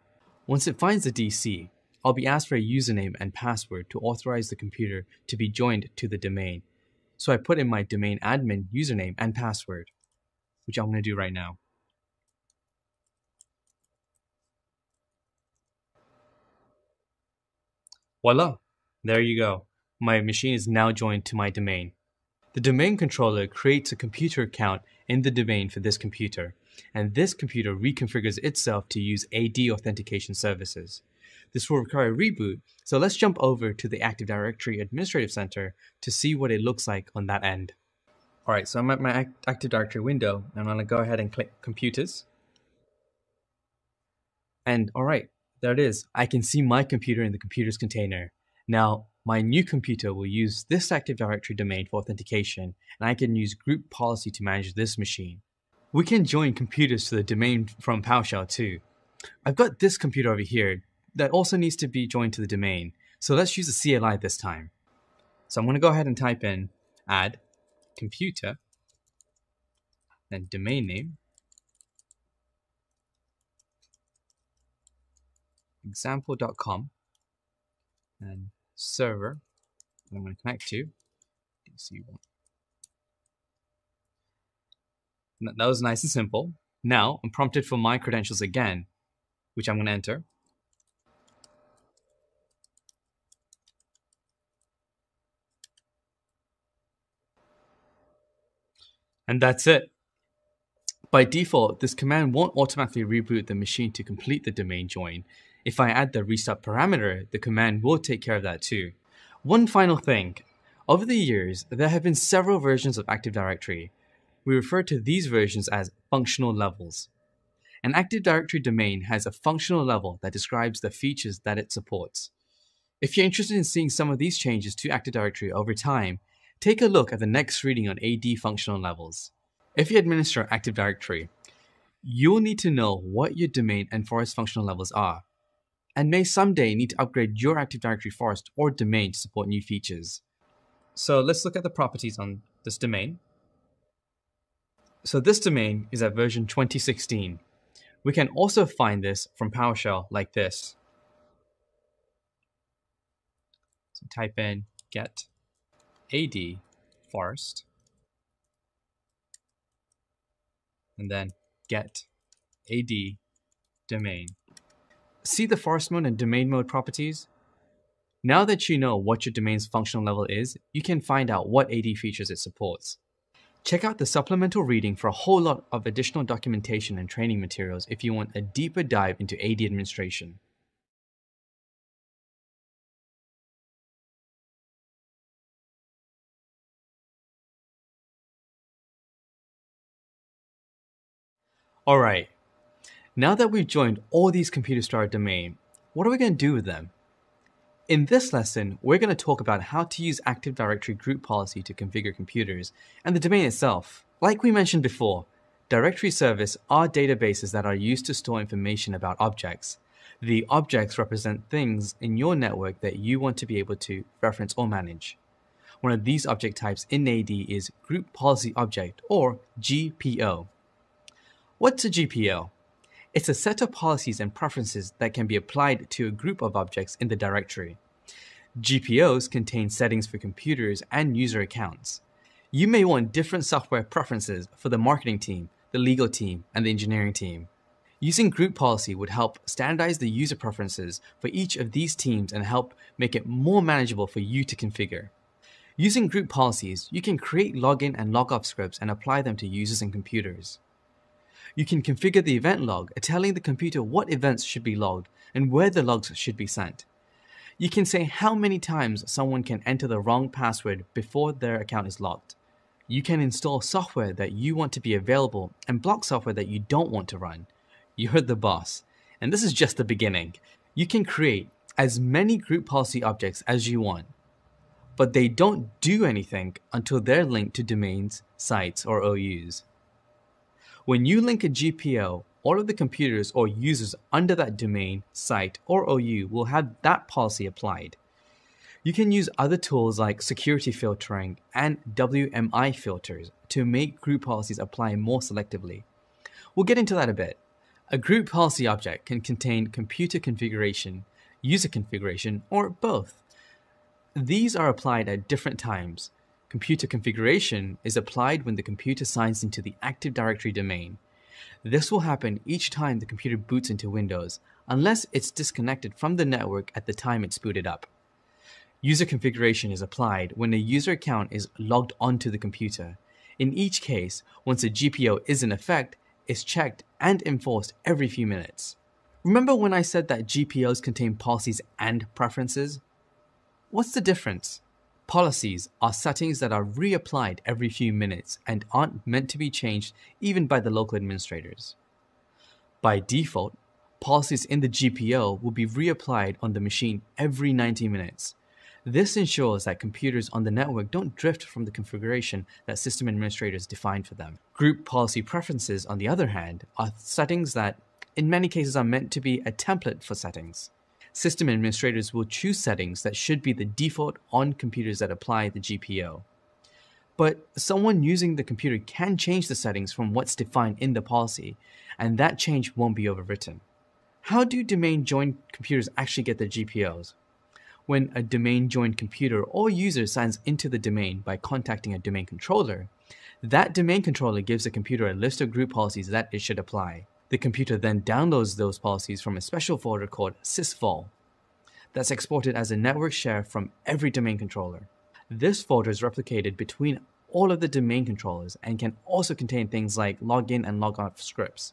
Once it finds the DC, I'll be asked for a username and password to authorize the computer to be joined to the domain. So I put in my domain admin username and password, which I'm going to do right now. Voila, there you go. My machine is now joined to my domain. The domain controller creates a computer account in the domain for this computer, and this computer reconfigures itself to use AD authentication services. This will require a reboot, so let's jump over to the Active Directory Administrative Center to see what it looks like on that end. All right, so I'm at my Active Directory window. I'm gonna go ahead and click Computers. And all right, there it is. I can see my computer in the computers container. Now, my new computer will use this Active Directory domain for authentication, and I can use group policy to manage this machine. We can join computers to the domain from PowerShell too. I've got this computer over here that also needs to be joined to the domain. So let's use the CLI this time. So I'm going to go ahead and type in add computer, then domain name, example.com, and server that I'm going to connect to, DC1. That was nice and simple. Now I'm prompted for my credentials again, which I'm going to enter. And that's it. By default, this command won't automatically reboot the machine to complete the domain join. If I add the restart parameter, the command will take care of that too. One final thing. Over the years, there have been several versions of Active Directory. We refer to these versions as functional levels. An Active Directory domain has a functional level that describes the features that it supports. If you're interested in seeing some of these changes to Active Directory over time, Take a look at the next reading on AD functional levels. If you administer Active Directory, you'll need to know what your domain and forest functional levels are, and may someday need to upgrade your Active Directory forest or domain to support new features. So let's look at the properties on this domain. So this domain is at version 2016. We can also find this from PowerShell like this. So type in get ad forest and then get ad domain. See the forest mode and domain mode properties? Now that you know what your domain's functional level is, you can find out what AD features it supports. Check out the supplemental reading for a whole lot of additional documentation and training materials if you want a deeper dive into AD administration. Alright, now that we've joined all these computers to our domain, what are we going to do with them? In this lesson, we're going to talk about how to use Active Directory group policy to configure computers and the domain itself. Like we mentioned before, directory service are databases that are used to store information about objects. The objects represent things in your network that you want to be able to reference or manage. One of these object types in AD is Group Policy Object or GPO. What's a GPO? It's a set of policies and preferences that can be applied to a group of objects in the directory. GPOs contain settings for computers and user accounts. You may want different software preferences for the marketing team, the legal team, and the engineering team. Using group policy would help standardize the user preferences for each of these teams and help make it more manageable for you to configure. Using group policies, you can create login and logoff scripts and apply them to users and computers. You can configure the event log, telling the computer what events should be logged and where the logs should be sent. You can say how many times someone can enter the wrong password before their account is locked. You can install software that you want to be available and block software that you don't want to run. You heard the boss. And this is just the beginning. You can create as many group policy objects as you want, but they don't do anything until they're linked to domains, sites, or OUs. When you link a GPO, all of the computers or users under that domain, site, or OU will have that policy applied. You can use other tools like security filtering and WMI filters to make group policies apply more selectively. We'll get into that a bit. A group policy object can contain computer configuration, user configuration, or both. These are applied at different times, Computer configuration is applied when the computer signs into the Active Directory domain. This will happen each time the computer boots into Windows, unless it's disconnected from the network at the time it's booted up. User configuration is applied when a user account is logged onto the computer. In each case, once a GPO is in effect, it's checked and enforced every few minutes. Remember when I said that GPOs contain policies and preferences? What's the difference? Policies are settings that are reapplied every few minutes and aren't meant to be changed even by the local administrators. By default, policies in the GPO will be reapplied on the machine every 90 minutes. This ensures that computers on the network don't drift from the configuration that system administrators define for them. Group policy preferences, on the other hand, are settings that, in many cases, are meant to be a template for settings system administrators will choose settings that should be the default on computers that apply the GPO. But someone using the computer can change the settings from what's defined in the policy, and that change won't be overwritten. How do domain joined computers actually get their GPOs? When a domain joined computer or user signs into the domain by contacting a domain controller, that domain controller gives the computer a list of group policies that it should apply. The computer then downloads those policies from a special folder called sysvol that's exported as a network share from every domain controller. This folder is replicated between all of the domain controllers and can also contain things like login and logoff scripts.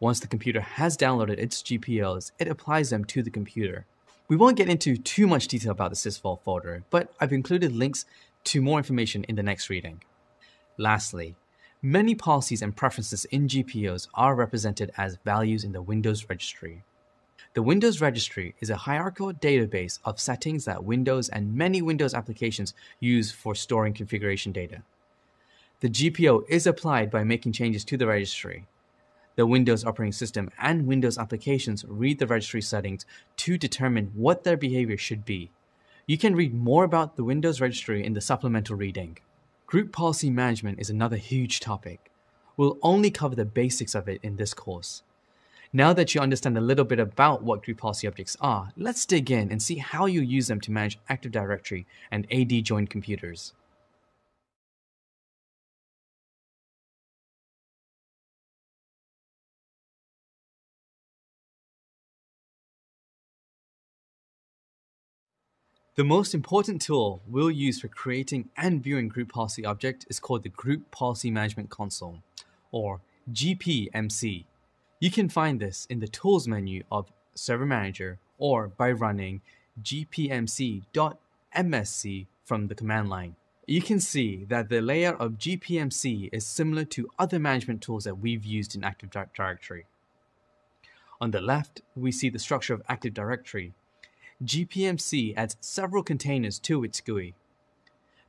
Once the computer has downloaded its GPOs, it applies them to the computer. We won't get into too much detail about the sysvol folder, but I've included links to more information in the next reading. Lastly, Many policies and preferences in GPOs are represented as values in the Windows registry. The Windows registry is a hierarchical database of settings that Windows and many Windows applications use for storing configuration data. The GPO is applied by making changes to the registry. The Windows operating system and Windows applications read the registry settings to determine what their behavior should be. You can read more about the Windows registry in the supplemental reading. Group policy management is another huge topic. We'll only cover the basics of it in this course. Now that you understand a little bit about what group policy objects are, let's dig in and see how you use them to manage Active Directory and AD joined computers. The most important tool we'll use for creating and viewing group policy object is called the Group Policy Management Console, or GPMC. You can find this in the Tools menu of Server Manager or by running gpmc.msc from the command line. You can see that the layout of GPMC is similar to other management tools that we've used in Active Directory. On the left, we see the structure of Active Directory, GPMC adds several containers to its GUI.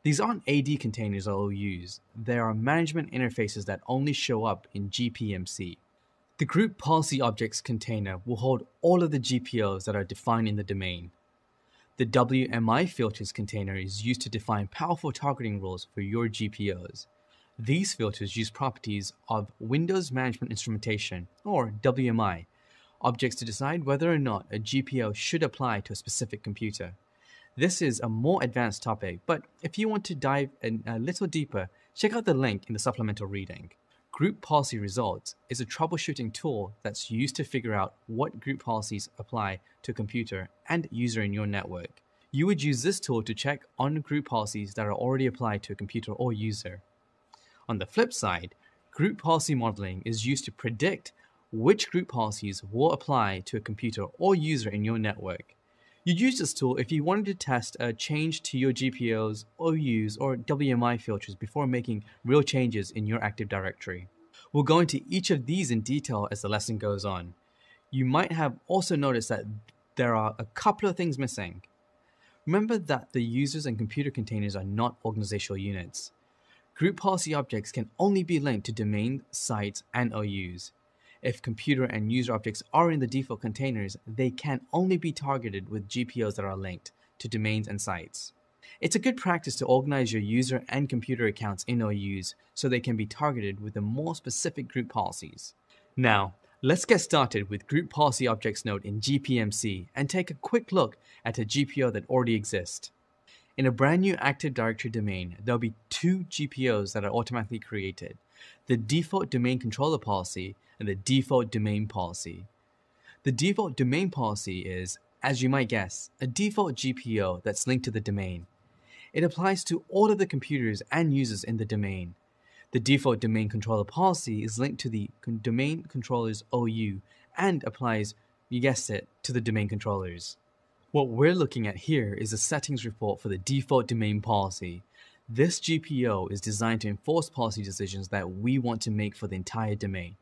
These aren't AD containers I'll use, they are management interfaces that only show up in GPMC. The group policy objects container will hold all of the GPOs that are defined in the domain. The WMI filters container is used to define powerful targeting rules for your GPOs. These filters use properties of Windows Management Instrumentation, or WMI, objects to decide whether or not a GPO should apply to a specific computer. This is a more advanced topic, but if you want to dive in a little deeper, check out the link in the supplemental reading. Group Policy Results is a troubleshooting tool that's used to figure out what group policies apply to a computer and user in your network. You would use this tool to check on group policies that are already applied to a computer or user. On the flip side, group policy modeling is used to predict which group policies will apply to a computer or user in your network. You'd use this tool if you wanted to test a change to your GPOs, OUs, or WMI filters before making real changes in your Active Directory. We'll go into each of these in detail as the lesson goes on. You might have also noticed that there are a couple of things missing. Remember that the users and computer containers are not organizational units. Group policy objects can only be linked to domain, sites, and OUs. If computer and user objects are in the default containers, they can only be targeted with GPOs that are linked to domains and sites. It's a good practice to organize your user and computer accounts in OUs so they can be targeted with the more specific group policies. Now, let's get started with Group Policy Objects node in GPMC and take a quick look at a GPO that already exists. In a brand new Active Directory domain, there'll be two GPOs that are automatically created. The default domain controller policy and the default domain policy. The default domain policy is, as you might guess, a default GPO that's linked to the domain. It applies to all of the computers and users in the domain. The default domain controller policy is linked to the domain controller's OU and applies, you guessed it, to the domain controllers. What we're looking at here is a settings report for the default domain policy. This GPO is designed to enforce policy decisions that we want to make for the entire domain.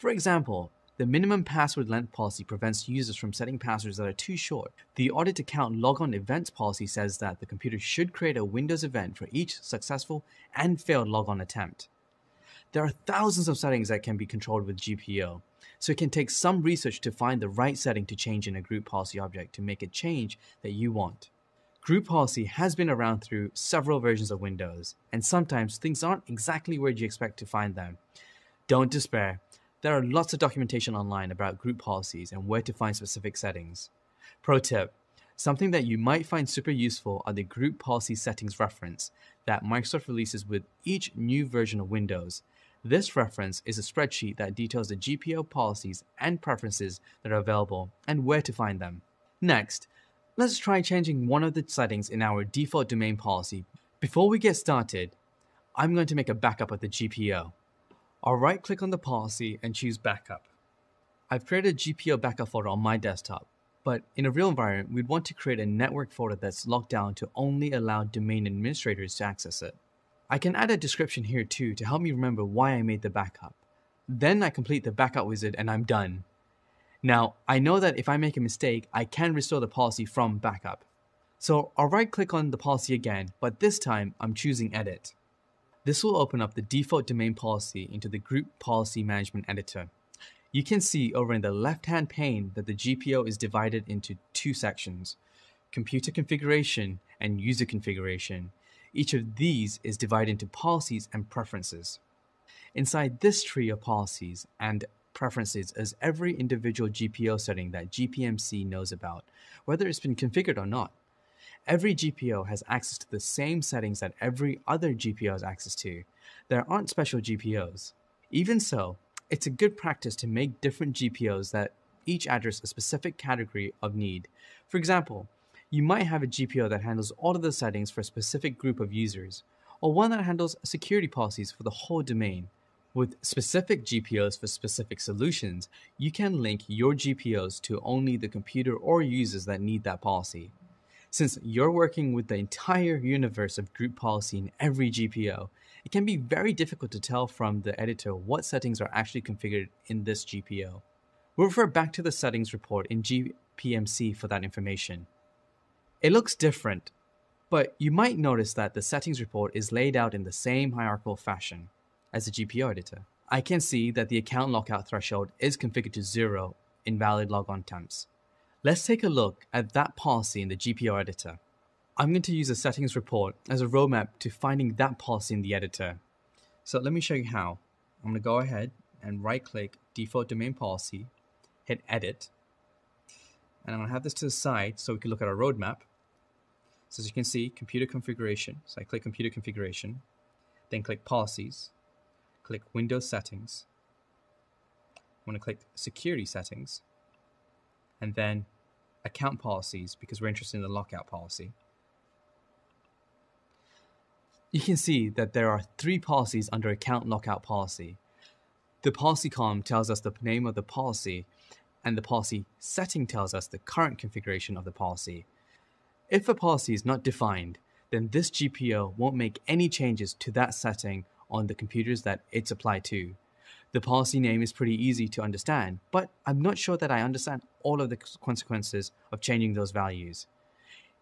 For example, the minimum password length policy prevents users from setting passwords that are too short. The audit account logon events policy says that the computer should create a Windows event for each successful and failed logon attempt. There are thousands of settings that can be controlled with GPO, so it can take some research to find the right setting to change in a group policy object to make a change that you want. Group policy has been around through several versions of Windows, and sometimes things aren't exactly where you expect to find them. Don't despair. There are lots of documentation online about group policies and where to find specific settings. Pro tip Something that you might find super useful are the group policy settings reference that Microsoft releases with each new version of Windows. This reference is a spreadsheet that details the GPO policies and preferences that are available and where to find them. Next, let's try changing one of the settings in our default domain policy. Before we get started, I'm going to make a backup of the GPO. I'll right click on the policy and choose backup. I've created a GPO backup folder on my desktop, but in a real environment, we'd want to create a network folder that's locked down to only allow domain administrators to access it. I can add a description here too to help me remember why I made the backup. Then I complete the backup wizard and I'm done. Now, I know that if I make a mistake, I can restore the policy from backup. So I'll right click on the policy again, but this time I'm choosing edit. This will open up the default domain policy into the Group Policy Management Editor. You can see over in the left-hand pane that the GPO is divided into two sections, computer configuration, and user configuration. Each of these is divided into policies and preferences. Inside this tree of policies and preferences is every individual GPO setting that GPMC knows about, whether it's been configured or not. Every GPO has access to the same settings that every other GPO has access to. There aren't special GPOs. Even so, it's a good practice to make different GPOs that each address a specific category of need. For example, you might have a GPO that handles all of the settings for a specific group of users, or one that handles security policies for the whole domain. With specific GPOs for specific solutions, you can link your GPOs to only the computer or users that need that policy. Since you're working with the entire universe of group policy in every GPO, it can be very difficult to tell from the editor what settings are actually configured in this GPO. We'll refer back to the settings report in GPMC for that information. It looks different, but you might notice that the settings report is laid out in the same hierarchical fashion as the GPO editor. I can see that the account lockout threshold is configured to zero invalid logon temps. Let's take a look at that policy in the GPO editor. I'm going to use a settings report as a roadmap to finding that policy in the editor. So let me show you how. I'm going to go ahead and right click default domain policy, hit edit, and I'm going to have this to the side so we can look at our roadmap. So as you can see, computer configuration. So I click computer configuration, then click policies, click Windows settings. I'm going to click security settings, and then account policies because we're interested in the lockout policy. You can see that there are three policies under account lockout policy. The policy column tells us the name of the policy, and the policy setting tells us the current configuration of the policy. If a policy is not defined, then this GPO won't make any changes to that setting on the computers that it's applied to. The policy name is pretty easy to understand, but I'm not sure that I understand all of the consequences of changing those values.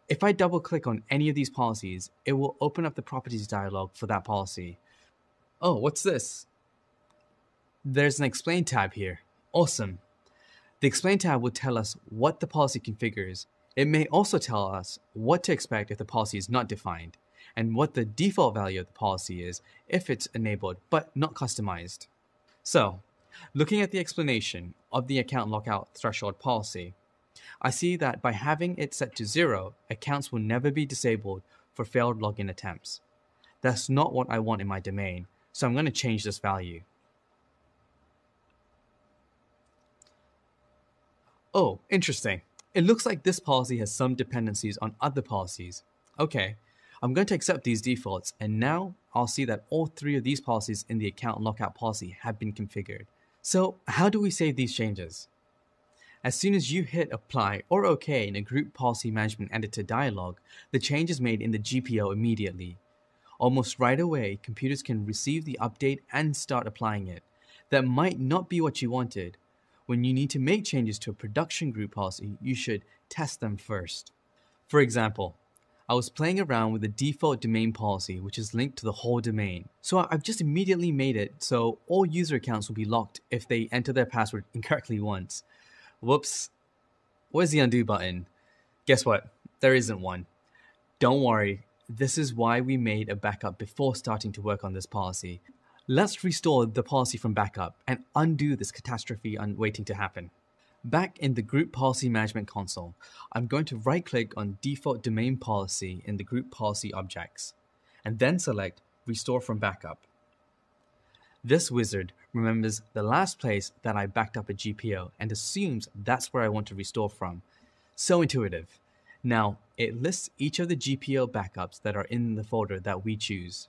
If I double click on any of these policies, it will open up the properties dialog for that policy. Oh, what's this? There's an explain tab here. Awesome. The explain tab will tell us what the policy configures it may also tell us what to expect if the policy is not defined, and what the default value of the policy is if it's enabled but not customized. So, looking at the explanation of the account lockout threshold policy, I see that by having it set to zero, accounts will never be disabled for failed login attempts. That's not what I want in my domain, so I'm going to change this value. Oh, interesting. It looks like this policy has some dependencies on other policies. Okay, I'm going to accept these defaults and now I'll see that all three of these policies in the account lockout policy have been configured. So how do we save these changes? As soon as you hit apply or OK in a group policy management editor dialog, the change is made in the GPO immediately. Almost right away, computers can receive the update and start applying it. That might not be what you wanted, when you need to make changes to a production group policy, you should test them first. For example, I was playing around with the default domain policy, which is linked to the whole domain. So I've just immediately made it so all user accounts will be locked if they enter their password <laughs> incorrectly once. Whoops. Where's the undo button? Guess what? There isn't one. Don't worry, this is why we made a backup before starting to work on this policy. Let's restore the policy from backup and undo this catastrophe waiting to happen. Back in the Group Policy Management console, I'm going to right click on Default Domain Policy in the Group Policy objects, and then select Restore from Backup. This wizard remembers the last place that I backed up a GPO and assumes that's where I want to restore from. So intuitive. Now, it lists each of the GPO backups that are in the folder that we choose.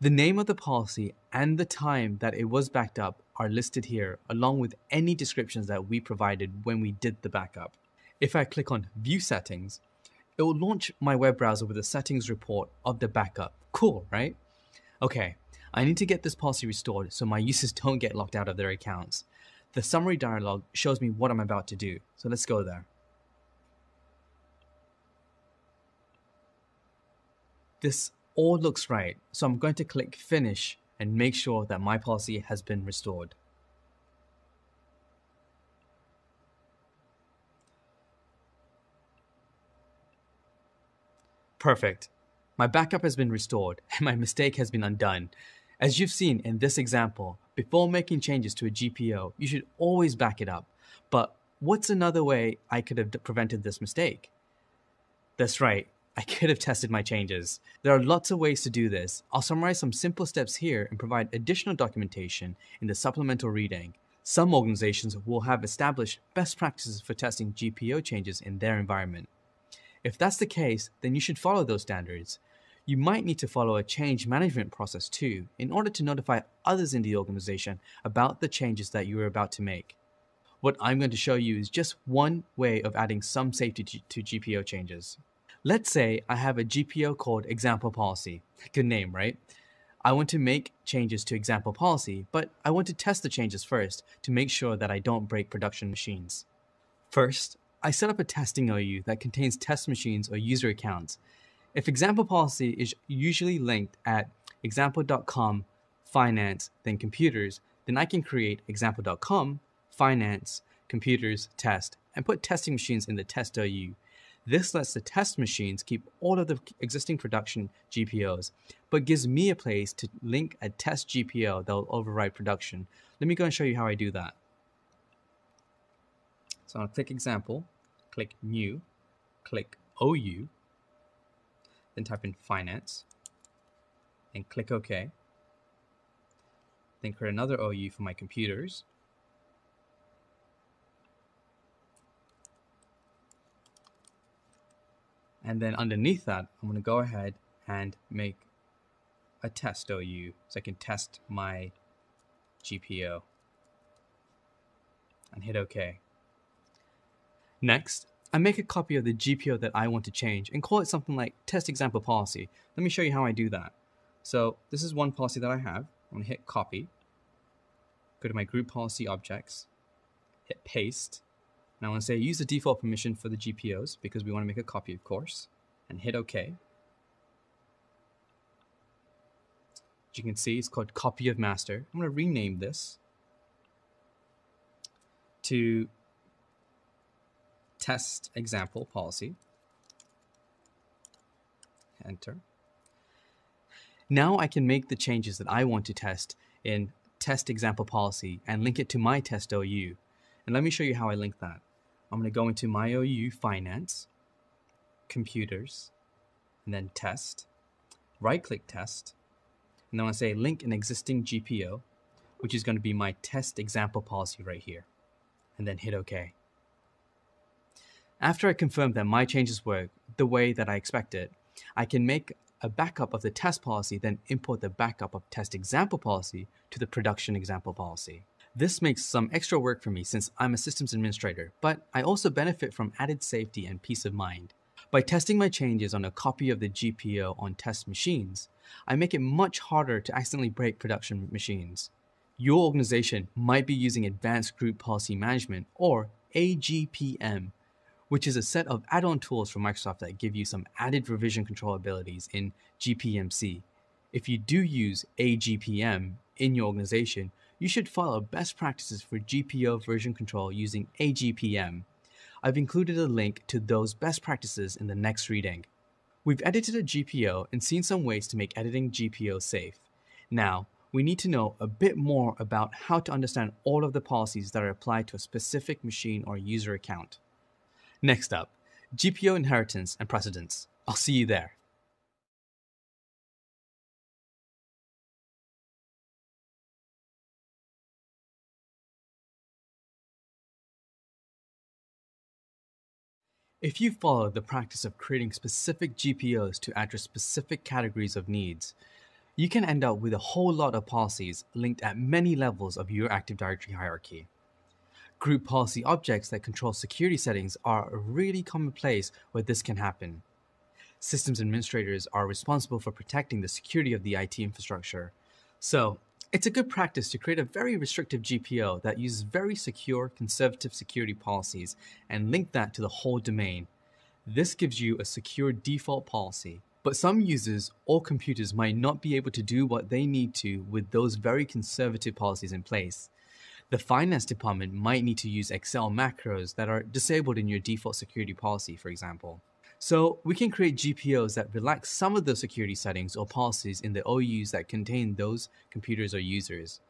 The name of the policy and the time that it was backed up are listed here along with any descriptions that we provided when we did the backup. If I click on View Settings, it will launch my web browser with a settings report of the backup. Cool, right? Okay, I need to get this policy restored so my <laughs> users don't get locked out of their accounts. The summary dialog shows me what I'm about to do, so let's go there. This all looks right, so I'm going to click Finish and make sure that my policy has been restored. Perfect. My backup has been restored <laughs> and my mistake has been undone. As you've seen in this example, before making changes to a GPO, you should always back it up. But what's another way I could have prevented this mistake? That's right, I could have tested my changes. There are lots of ways to do this. I'll summarize some simple steps here and provide additional documentation in the supplemental reading. Some organizations will have established best practices for testing GPO changes in their environment. If that's the case, then you should follow those standards. You might need to follow a change management process too, in order to notify others in the organization about the changes that you are about to make. What I'm going to show you is just one way of adding some safety to GPO changes. Let's say I have a GPO called example policy. Good name, right? I want to make changes to example policy, but I want to test the changes first to make sure that I don't break production machines. First, I set up a testing OU that contains test machines or user accounts if example policy is usually linked at example.com finance then computers, then I can create example.com finance computers test and put testing machines in the test OU. This lets the test machines keep all of the existing production GPOs, but gives me a place to link a test GPO that will override production. Let me go and show you how I do that. So I'll click example, click new, click OU, then type in finance, and click OK. Then create another OU for my computers. And then underneath that, I'm going to go ahead and make a test OU so I can test my GPO and hit OK. Next, I make a copy of the GPO that I want to change and call it something like test example policy. Let me show you how I do that. So this is one policy that I have. I'm going to hit copy, go to my group policy objects, hit paste. Now I want to say use the default permission for the GPOs because we want to make a copy, of course, and hit OK. As you can see, it's called copy of master. I'm going to rename this to test example policy. Enter. Now I can make the changes that I want to test in test example policy and link it to my test OU. And let me show you how I link that. I'm going to go into my OU finance, computers, and then test, right click test, and then I say link an existing GPO, which is going to be my test example policy right here, and then hit OK. After I confirm that my changes work the way that I expected, I can make a backup of the test policy, then import the backup of test example policy to the production example policy. This makes some extra work for me since I'm a systems administrator, but I also benefit from added safety and peace of mind. By testing my changes on a copy of the GPO on test machines, I make it much harder to accidentally break production machines. Your organization might be using Advanced Group Policy Management or AGPM which is a set of add-on tools from Microsoft that give you some added revision control abilities in GPMC. If you do use AGPM in your organization, you should follow best practices for GPO version control using AGPM. I've included a link to those best practices in the next reading. We've edited a GPO and seen some ways to make editing GPO safe. Now, we need to know a bit more about how to understand all of the policies that are applied to a specific machine or user account. Next up, GPO inheritance and precedence. I'll see you there. If you follow the practice of creating specific GPOs to address specific categories of needs, you can end up with a whole lot of policies linked at many levels of your Active Directory hierarchy. Group policy objects that control security settings are a really common place where this can happen. Systems administrators are responsible for protecting the security of the IT infrastructure. So, it's a good practice to create a very restrictive GPO that uses very secure, conservative security policies and link that to the whole domain. This gives you a secure default policy. But some users or computers might not be able to do what they need to with those very conservative policies in place. The finance department might need to use Excel macros that are disabled in your default security policy, for example. So we can create GPOs that relax some of the security settings or policies in the OUs that contain those computers or users.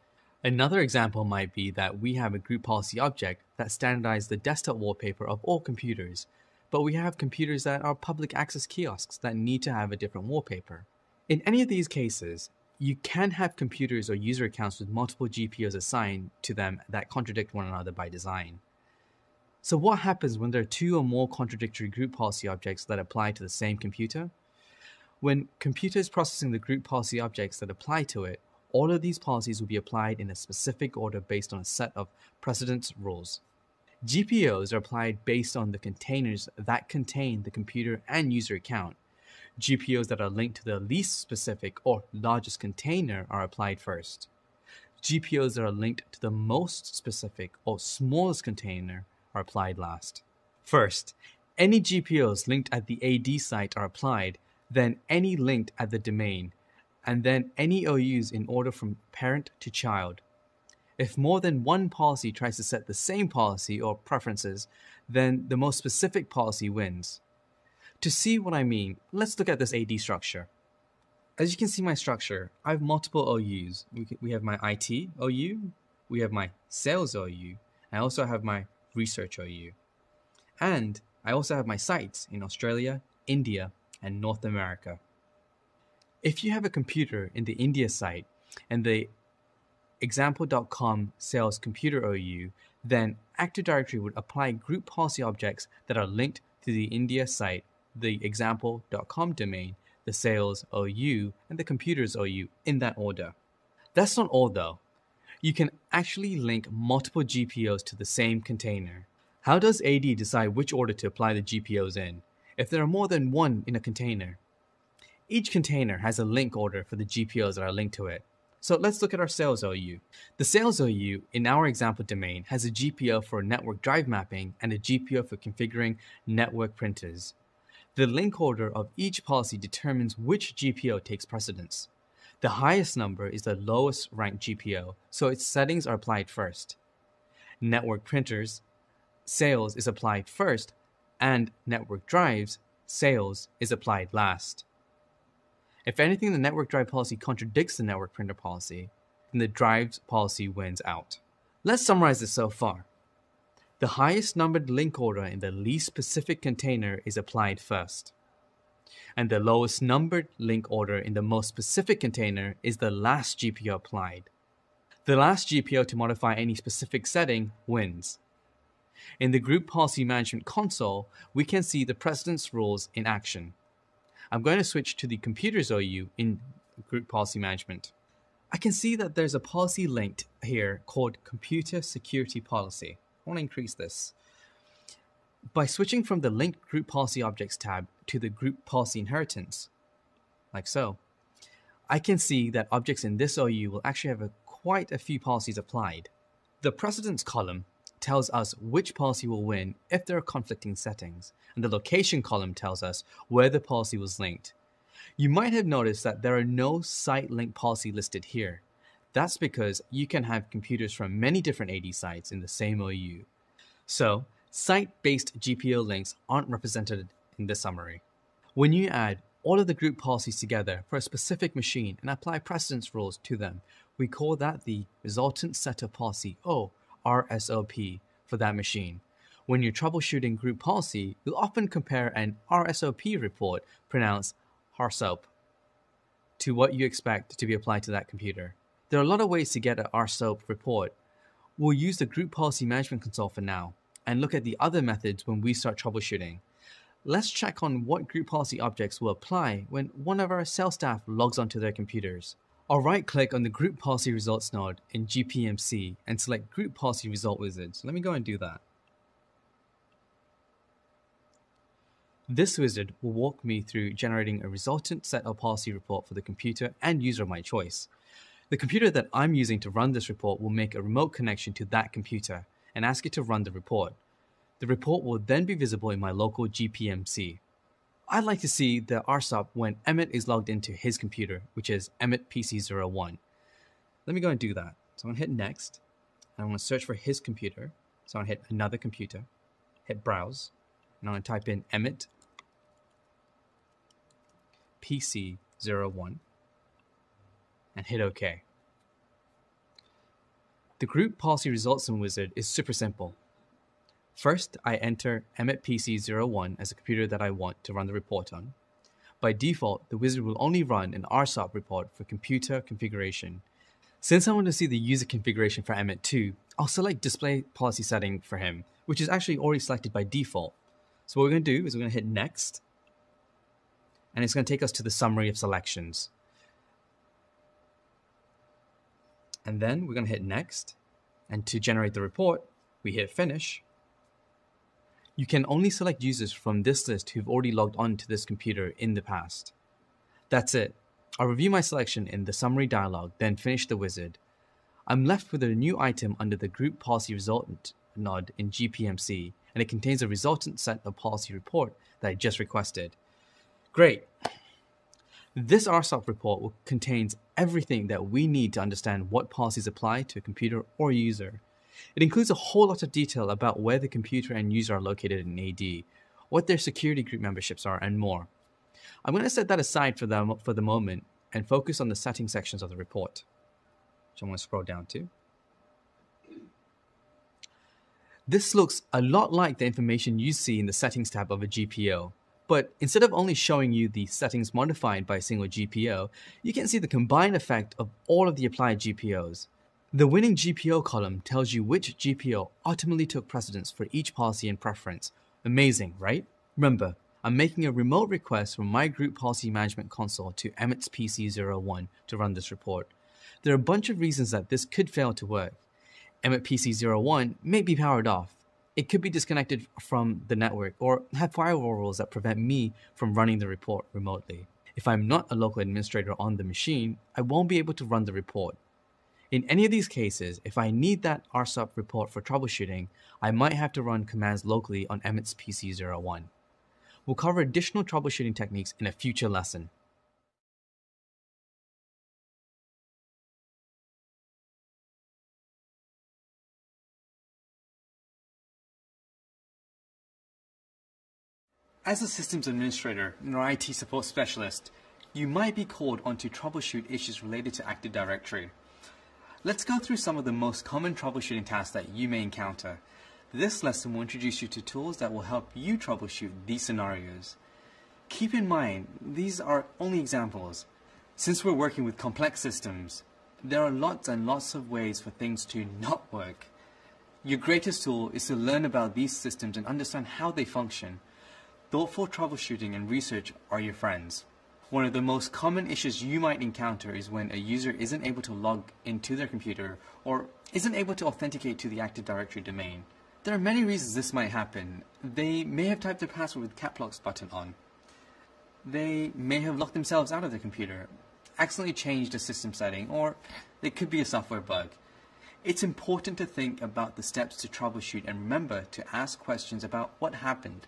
Another example might be that we have a group policy object that standardizes the desktop wallpaper of all computers, but we have computers that are public access kiosks that need to have a different wallpaper. In any of these cases, you can have computers or user accounts with multiple GPOs assigned to them that contradict one another by design. So what happens when there are two or more contradictory group policy objects that apply to the same computer? When computers processing the group policy objects that apply to it, all of these policies will be applied in a specific order based on a set of precedence rules. GPOs are applied based on the containers that contain the computer and user account. GPOs that are linked to the least specific or largest container are applied first. GPOs that are linked to the most specific or smallest container are applied last. First, any GPOs linked at the AD site are applied, then any linked at the domain, and then any OUs in order from parent to child. If more than one policy tries to set the same policy or preferences, then the most specific policy wins. To see what I mean, let's look at this AD structure. As you can see my structure, I have multiple OUs. We have my IT OU, we have my sales OU, I also have my Research OU. And I also have my sites in Australia, India, and North America. If you have a computer in the India site and the example.com sales computer OU, then Active Directory would apply group policy objects that are linked to the India site, the example.com domain, the sales OU, and the computers OU in that order. That's not all though you can actually link multiple GPOs to the same container. How does AD decide which order to apply the GPOs in, if there are more than one in a container? Each container has a link order for the GPOs that are linked to it. So let's look at our sales OU. The sales OU in our example domain has a GPO for network drive mapping and a GPO for configuring network printers. The link order of each policy determines which GPO takes precedence. The highest number is the lowest ranked GPO, so its settings are applied first. Network printers, sales is applied first, and network drives, sales is applied last. If anything, the network drive policy contradicts the network printer policy, then the drives policy wins out. Let's summarize this so far. The highest numbered link order in the least specific container is applied first and the lowest numbered link order in the most specific container is the last GPO applied. The last GPO to modify any specific setting wins. In the Group Policy Management console, we can see the precedence rules in action. I'm going to switch to the Computers OU in Group Policy Management. I can see that there's a policy linked here called Computer Security Policy. I want to increase this. By switching from the Linked Group Policy Objects tab to the Group Policy Inheritance, like so, I can see that objects in this OU will actually have a, quite a few policies applied. The precedence column tells us which policy will win if there are conflicting settings, and the location column tells us where the policy was linked. You might have noticed that there are no site link policy listed here. That's because you can have computers from many different AD sites in the same OU. So Site-based GPO links aren't represented in this summary. When you add all of the group policies together for a specific machine and apply precedence rules to them, we call that the resultant set of policy, or RSOP, for that machine. When you're troubleshooting group policy, you'll often compare an RSOP report, pronounced RSOP, to what you expect to be applied to that computer. There are a lot of ways to get an RSOP report. We'll use the Group Policy Management Console for now and look at the other methods when we start troubleshooting. Let's check on what group policy objects will apply when one of our sales staff logs onto their computers. I'll right click on the Group Policy Results node in GPMC and select Group Policy Result Wizard. So let me go and do that. This wizard will walk me through generating a resultant set of policy report for the computer and user of my choice. The computer that I'm using to run this report will make a remote connection to that computer and ask it to run the report. The report will then be visible in my local GPMC. I'd like to see the RSOP when Emmett is logged into his computer, which is Emmett PC01. Let me go and do that. So I'm gonna hit next, and I'm gonna search for his computer. So I'm gonna hit another computer, hit browse, and I'm gonna type in Emmett PC01 and hit OK. The group policy results in Wizard is super simple. First, I enter EmmetPC01 as a computer that I want to run the report on. By default, the wizard will only run an RSOP report for computer configuration. Since I want to see the user configuration for Emmet2, I'll select display policy setting for him, which is actually already selected by default. So what we're going to do is we're going to hit next, and it's going to take us to the summary of selections. And then we're going to hit next, and to generate the report, we hit finish, you can only select users from this list who've already logged on to this computer in the past. That's it. I'll review my selection in the summary dialog, then finish the wizard. I'm left with a new item under the group policy resultant node in GPMC, and it contains a resultant set of policy report that I just requested. Great. This RSOP report contains everything that we need to understand what policies apply to a computer or user. It includes a whole lot of detail about where the computer and user are located in AD, what their security group memberships are, and more. I'm going to set that aside for the, for the moment and focus on the setting sections of the report. So I'm going to scroll down to. This looks a lot like the information you see in the settings tab of a GPO, but instead of only showing you the settings modified by a single GPO, you can see the combined effect of all of the applied GPOs. The winning GPO column tells you which GPO ultimately took precedence for each policy and preference. Amazing, right? Remember, I'm making a remote request from my group policy management console to Emmet's PC01 to run this report. There are a bunch of reasons that this could fail to work. Emmet PC01 may be powered off. It could be disconnected from the network or have firewall rules that prevent me from running the report remotely. If I'm not a local administrator on the machine, I won't be able to run the report. In any of these cases, if I need that RSOP report for troubleshooting, I might have to run commands locally on Emmet's PC01. We'll cover additional troubleshooting techniques in a future lesson. As a systems administrator or IT support specialist, you might be called on to troubleshoot issues related to Active Directory. Let's go through some of the most common troubleshooting tasks that you may encounter. This lesson will introduce you to tools that will help you troubleshoot these scenarios. Keep in mind, these are only examples. Since we're working with complex systems, there are lots and lots of ways for things to not work. Your greatest tool is to learn about these systems and understand how they function. Thoughtful troubleshooting and research are your friends. One of the most common issues you might encounter is when a user isn't able to log into their computer or isn't able to authenticate to the Active Directory domain. There are many reasons this might happen. They may have typed their password with cap locks button on. They may have locked themselves out of their computer, accidentally changed a system setting, or it could be a software bug. It's important to think about the steps to troubleshoot and remember to ask questions about what happened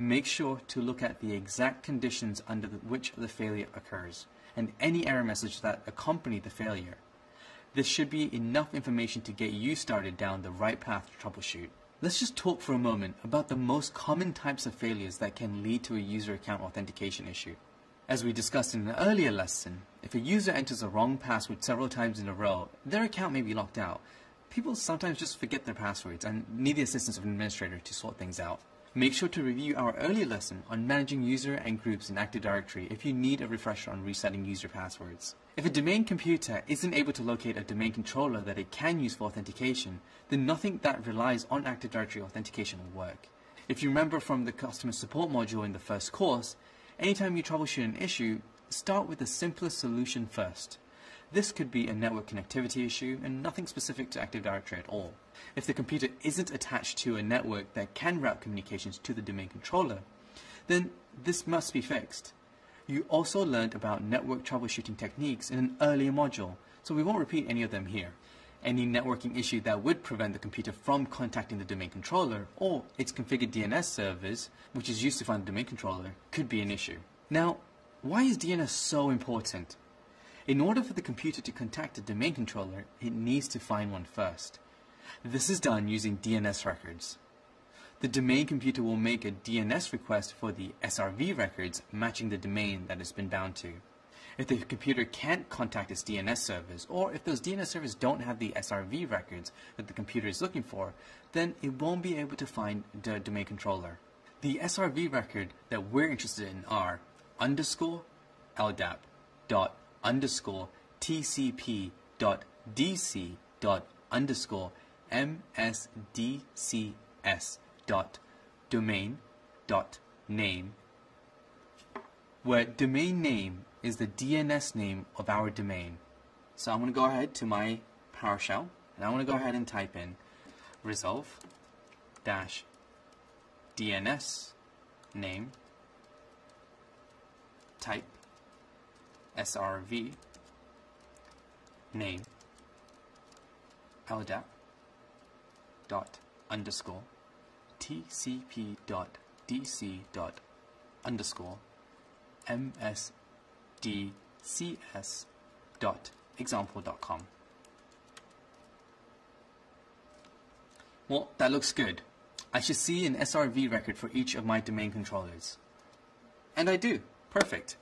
make sure to look at the exact conditions under which the failure occurs and any error message that accompany the failure. This should be enough information to get you started down the right path to troubleshoot. Let's just talk for a moment about the most common types of failures that can lead to a user account authentication issue. As we discussed in an earlier lesson, if a user enters a wrong password several times in a row, their account may be locked out. People sometimes just forget their passwords and need the assistance of an administrator to sort things out. Make sure to review our earlier lesson on managing user and groups in Active Directory if you need a refresher on resetting user passwords. If a domain computer isn't able to locate a domain controller that it can use for authentication, then nothing that relies on Active Directory authentication will work. If you remember from the customer support module in the first course, anytime you troubleshoot an issue, start with the simplest solution first. This could be a network connectivity issue and nothing specific to Active Directory at all. If the computer isn't attached to a network that can route communications to the domain controller, then this must be fixed. You also learned about network troubleshooting techniques in an earlier module, so we won't repeat any of them here. Any networking issue that would prevent the computer from contacting the domain controller or its configured DNS servers, which is used to find the domain controller, could be an issue. Now, why is DNS so important? In order for the computer to contact a domain controller, it needs to find one first. This is done using DNS records. The domain computer will make a DNS request for the SRV records matching the domain that it's been bound to. If the computer can't contact its DNS servers, or if those DNS servers don't have the SRV records that the computer is looking for, then it won't be able to find the domain controller. The SRV record that we're interested in are underscore LDAP dot underscore TCP dot DC dot underscore MSDCS dot domain dot name where domain name is the DNS name of our domain. So I'm going to go ahead to my PowerShell and I'm going to go ahead and type in resolve dash DNS name type srv name LDAP dot underscore tcp dot dc dot underscore msdcs dot example dot com. Well, that looks good. I should see an SRV record for each of my domain controllers. And I do. Perfect.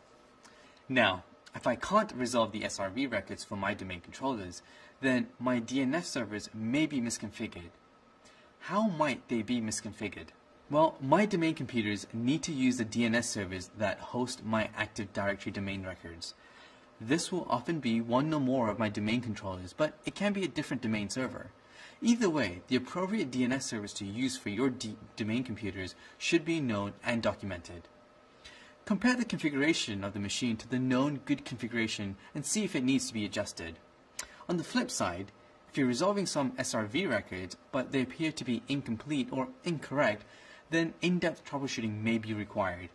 Now, if I can't resolve the SRV records for my domain controllers, then my DNS servers may be misconfigured. How might they be misconfigured? Well, my domain computers need to use the DNS servers that host my Active Directory domain records. This will often be one or more of my domain controllers, but it can be a different domain server. Either way, the appropriate DNS service to use for your domain computers should be known and documented. Compare the configuration of the machine to the known good configuration and see if it needs to be adjusted. On the flip side, if you're resolving some SRV records, but they appear to be incomplete or incorrect, then in-depth troubleshooting may be required.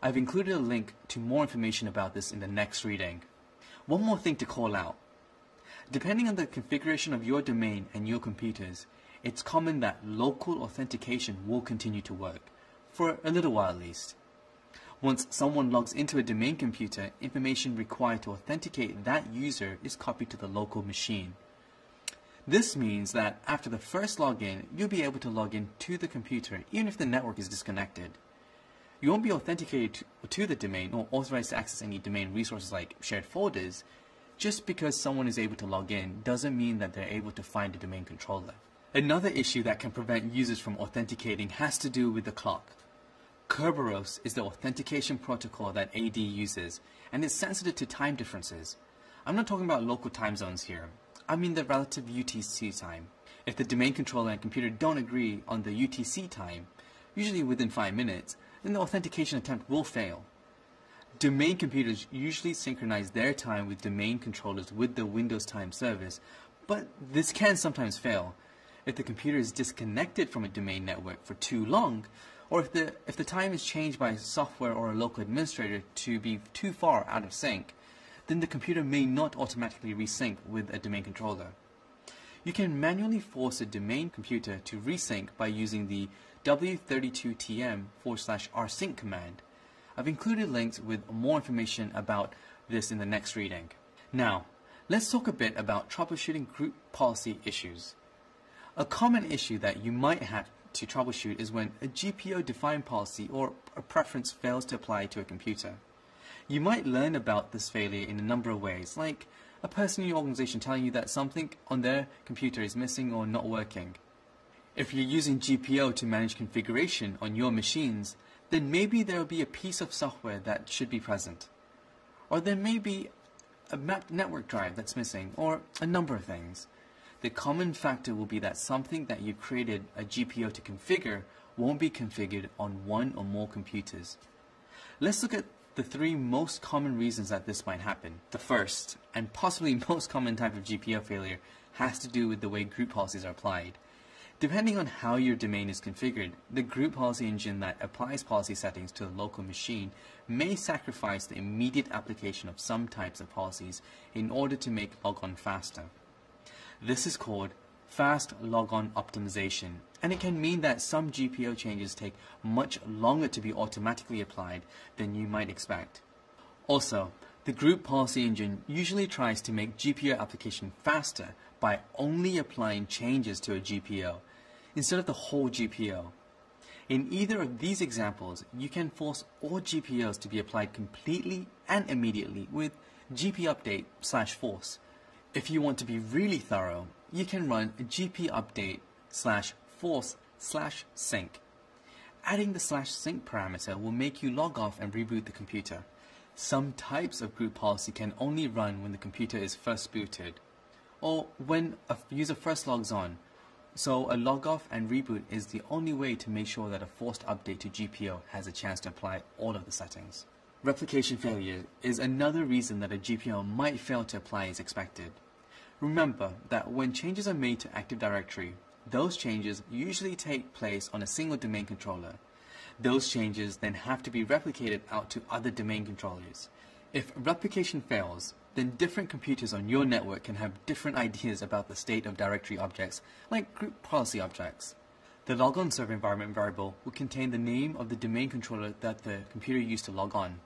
I've included a link to more information about this in the next reading. One more thing to call out. Depending on the configuration of your domain and your computers, it's common that local authentication will continue to work, for a little while at least. Once someone logs into a domain computer, information required to authenticate that user is copied to the local machine. This means that after the first login, you'll be able to log in to the computer even if the network is disconnected. You won't be authenticated to the domain or authorized to access any domain resources like shared folders, just because someone is able to log in doesn't mean that they're able to find a domain controller. Another issue that can prevent users from authenticating has to do with the clock. Kerberos is the authentication protocol that AD uses, and it's sensitive to time differences. I'm not talking about local time zones here. I mean the relative UTC time. If the domain controller and computer don't agree on the UTC time, usually within 5 minutes, then the authentication attempt will fail. Domain computers usually synchronize their time with domain controllers with the Windows time service, but this can sometimes fail. If the computer is disconnected from a domain network for too long, or if the, if the time is changed by software or a local administrator to be too far out of sync, then the computer may not automatically resync with a domain controller. You can manually force a domain computer to resync by using the w32tm forward slash resync command. I've included links with more information about this in the next reading. Now, let's talk a bit about troubleshooting group policy issues. A common issue that you might have to troubleshoot is when a GPO-defined policy or a preference fails to apply to a computer. You might learn about this failure in a number of ways, like a person in your organization telling you that something on their computer is missing or not working. If you're using GPO to manage configuration on your machines, then maybe there will be a piece of software that should be present. Or there may be a map network drive that's missing, or a number of things. The common factor will be that something that you created a GPO to configure won't be configured on one or more computers. Let's look at the three most common reasons that this might happen. The first, and possibly <laughs> most common type of GPO failure, has to do with the way group policies are applied. Depending on how your domain is configured, the group policy engine that applies policy settings to the local machine may sacrifice the immediate application of some types of policies in order to make logon faster. This is called fast logon optimization, and it can mean that some GPO changes take much longer to be automatically applied than you might expect. Also, the group policy engine usually tries to make GPO application faster by only applying changes to a GPO instead of the whole GPO. In either of these examples, you can force all GPOs to be applied completely and immediately with GP update slash force. If you want to be really thorough, you can run GP update slash force slash sync. Adding the slash sync parameter will make you log off and reboot the computer. Some types of group policy can only run when the computer is first booted, or when a user first logs on, so a log off and reboot is the only way to make sure that a forced update to GPO has a chance to apply all of the settings. Replication failure is another reason that a GPO might fail to apply as expected. Remember that when changes are made to Active Directory, those changes usually take place on a single domain controller. Those changes then have to be replicated out to other domain controllers. If replication fails, then different computers on your network can have different ideas about the state of directory objects, like group policy objects. The logon server environment variable will contain the name of the domain controller that the computer used to log on.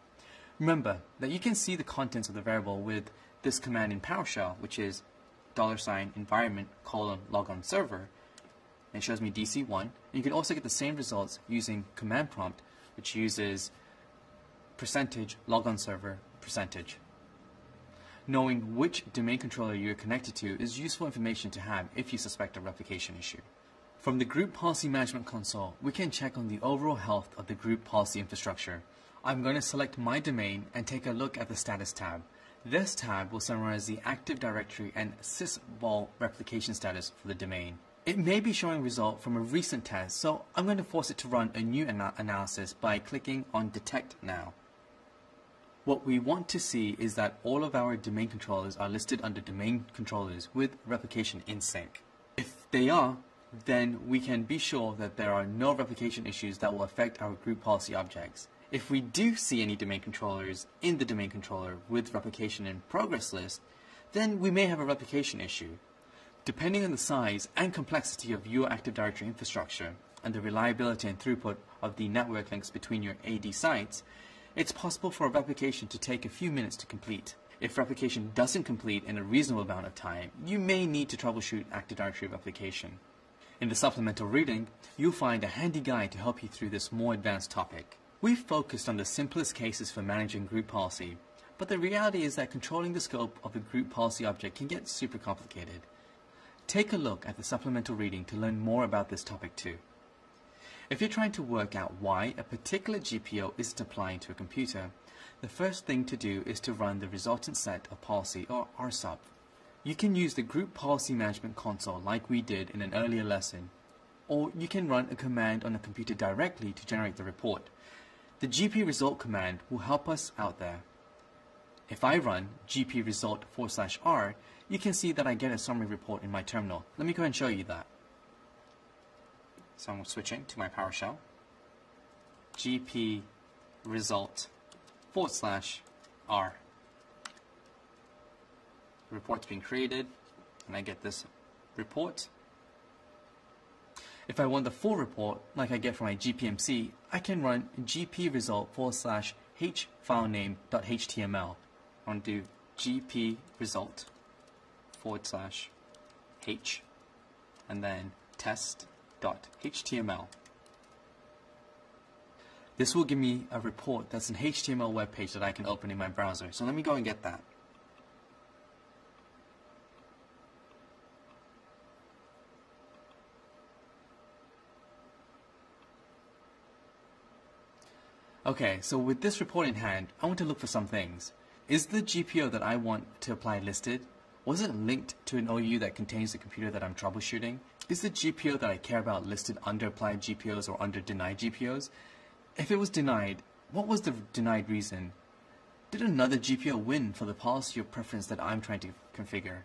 Remember that you can see the contents of the variable with this command in PowerShell, which is dollar sign environment colon logon server. And it shows me DC1. And you can also get the same results using command prompt, which uses percentage logon server percentage. Knowing which domain controller you're connected to is useful information to have if you suspect a replication issue. From the Group Policy Management console, we can check on the overall health of the group policy infrastructure. I'm going to select my domain and take a look at the status tab. This tab will summarize the Active Directory and sysvol replication status for the domain. It may be showing result from a recent test, so I'm going to force it to run a new ana analysis by clicking on Detect Now. What we want to see is that all of our domain controllers are listed under domain controllers with replication in sync. If they are, then we can be sure that there are no replication issues that will affect our group policy objects. If we do see any domain controllers in the domain controller with replication in progress list, then we may have a replication issue. Depending on the size and complexity of your Active Directory infrastructure and the reliability and throughput of the network links between your AD sites, it's possible for a replication to take a few minutes to complete. If replication doesn't complete in a reasonable amount of time, you may need to troubleshoot Active Directory replication. In the supplemental reading, you'll find a handy guide to help you through this more advanced topic. We've focused on the simplest cases for managing group policy, but the reality is that controlling the scope of a group policy object can get super complicated. Take a look at the supplemental reading to learn more about this topic too. If you're trying to work out why a particular GPO isn't applying to a computer, the first thing to do is to run the resultant set of policy or RSOP. You can use the Group Policy Management console like we did in an earlier lesson, or you can run a command on the computer directly to generate the report. The GP result command will help us out there. If I run gp result forward slash r, you can see that I get a summary report in my terminal. Let me go ahead and show you that. So I'm switching to my PowerShell. gp result forward slash r. The report's being created, and I get this report. If I want the full report, like I get from my GPMC, I can run gp result forward slash h file name.html. I want to do gp result forward slash h and then test dot html. This will give me a report that's an HTML web page that I can open in my browser. So let me go and get that. Okay, so with this report in hand, I want to look for some things. Is the GPO that I want to apply listed? Was it linked to an OU that contains the computer that I'm troubleshooting? Is the GPO that I care about listed under applied GPOs or under denied GPOs? If it was denied, what was the denied reason? Did another GPO win for the policy or preference that I'm trying to configure?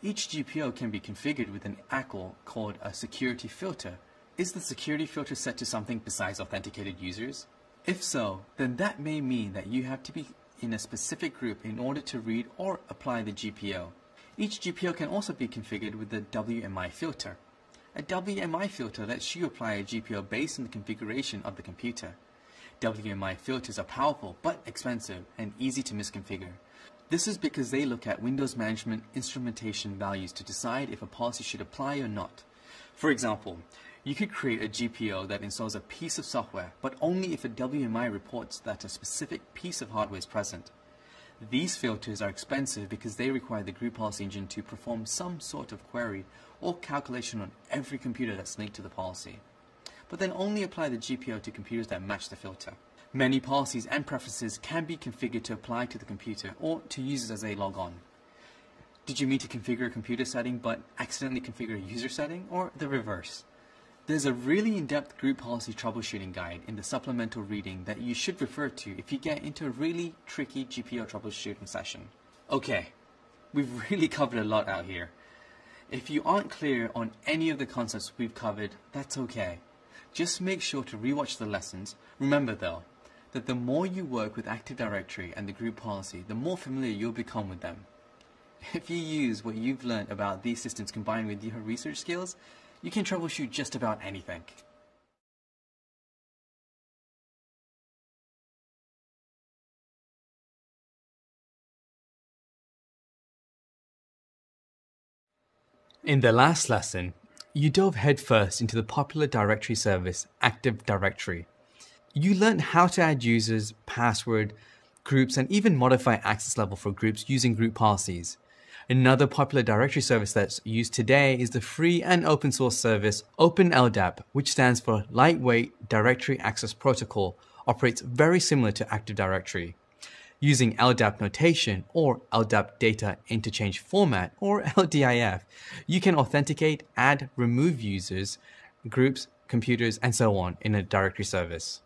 Each GPO can be configured with an ACL called a security filter. Is the security filter set to something besides authenticated users? If so, then that may mean that you have to be in a specific group in order to read or apply the GPO. Each GPO can also be configured with the WMI filter. A WMI filter lets you apply a GPO based on the configuration of the computer. WMI filters are powerful but expensive and easy to misconfigure. This is because they look at Windows Management instrumentation values to decide if a policy should apply or not. For example, You could create a GPO that installs a piece of software, but only if a WMI reports that a specific piece of hardware is present. These filters are expensive because they require the group policy engine to perform some sort of query or calculation on every computer that's linked to the policy, but then only apply the GPO to computers that match the filter. Many policies and preferences can be configured to apply to the computer or to users as they log on. Did you mean to configure a computer setting but accidentally configure a user setting or the reverse? There's a really in-depth group policy troubleshooting guide in the supplemental reading that you should refer to if you get into a really tricky GPO troubleshooting session. Okay, we've <laughs> really covered a lot out here. If you aren't clear on any of the concepts we've covered, that's okay. Just make sure to rewatch the lessons. Remember though, that the more you work with Active Directory and the group policy, the more familiar you'll become with them. <laughs> If you use what you've learned about these systems combined with your research skills, you can troubleshoot just about anything. In the last lesson, you dove headfirst into the popular directory service Active Directory. You learned how to add users, password, groups, and even modify access level for groups using group policies. Another popular directory service that's used today is the free and open source service OpenLDAP, which stands for Lightweight Directory Access Protocol, operates very similar to Active Directory. Using LDAP notation or LDAP data interchange format or <laughs> LDIF, you can authenticate, add, remove users, groups, computers, and so on in a directory service.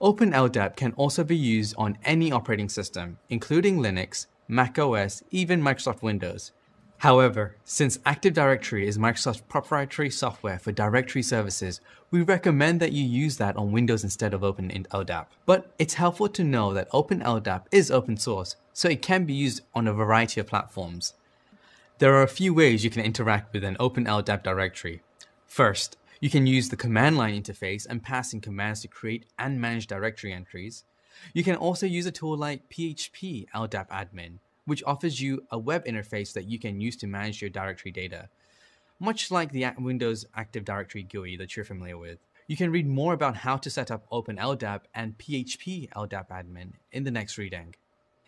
OpenLDAP can also be used on any operating system, including Linux, Mac OS, even Microsoft Windows. However, since Active Directory is Microsoft's proprietary software for directory services, we recommend that you use that on Windows instead of OpenLDAP. But it's helpful to know that OpenLDAP is open source, so it can be used on a variety of platforms. There are a few ways you can interact with an OpenLDAP directory. First, you can use the command line interface and pass in commands to create and manage directory entries. You can also use a tool like PHP LDAP admin, which offers you a web interface that you can use to manage your directory data. Much like the Windows Active Directory GUI that you're familiar with. You can read more about how to set up OpenLDAP and PHP LDAP admin in the next reading.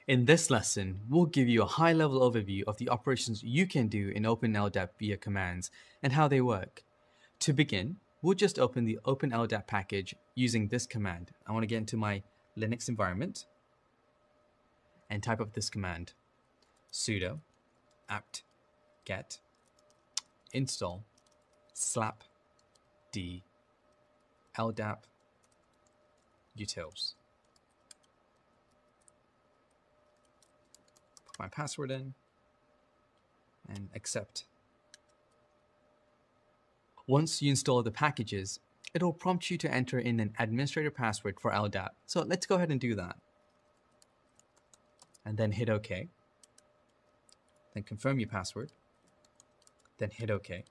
In this lesson, we'll give you a high-level overview of the operations you can do in OpenLDAP via commands and how they work. To begin, we'll just open the OpenLDAP package using this command. I want to get into my Linux environment and type up this command sudo apt get install slap d ldap utils. Put my password in and accept. Once you install the packages, it'll prompt you to enter in an administrator password for LDAP. So let's go ahead and do that. And then hit OK. Then confirm your password. Then hit OK.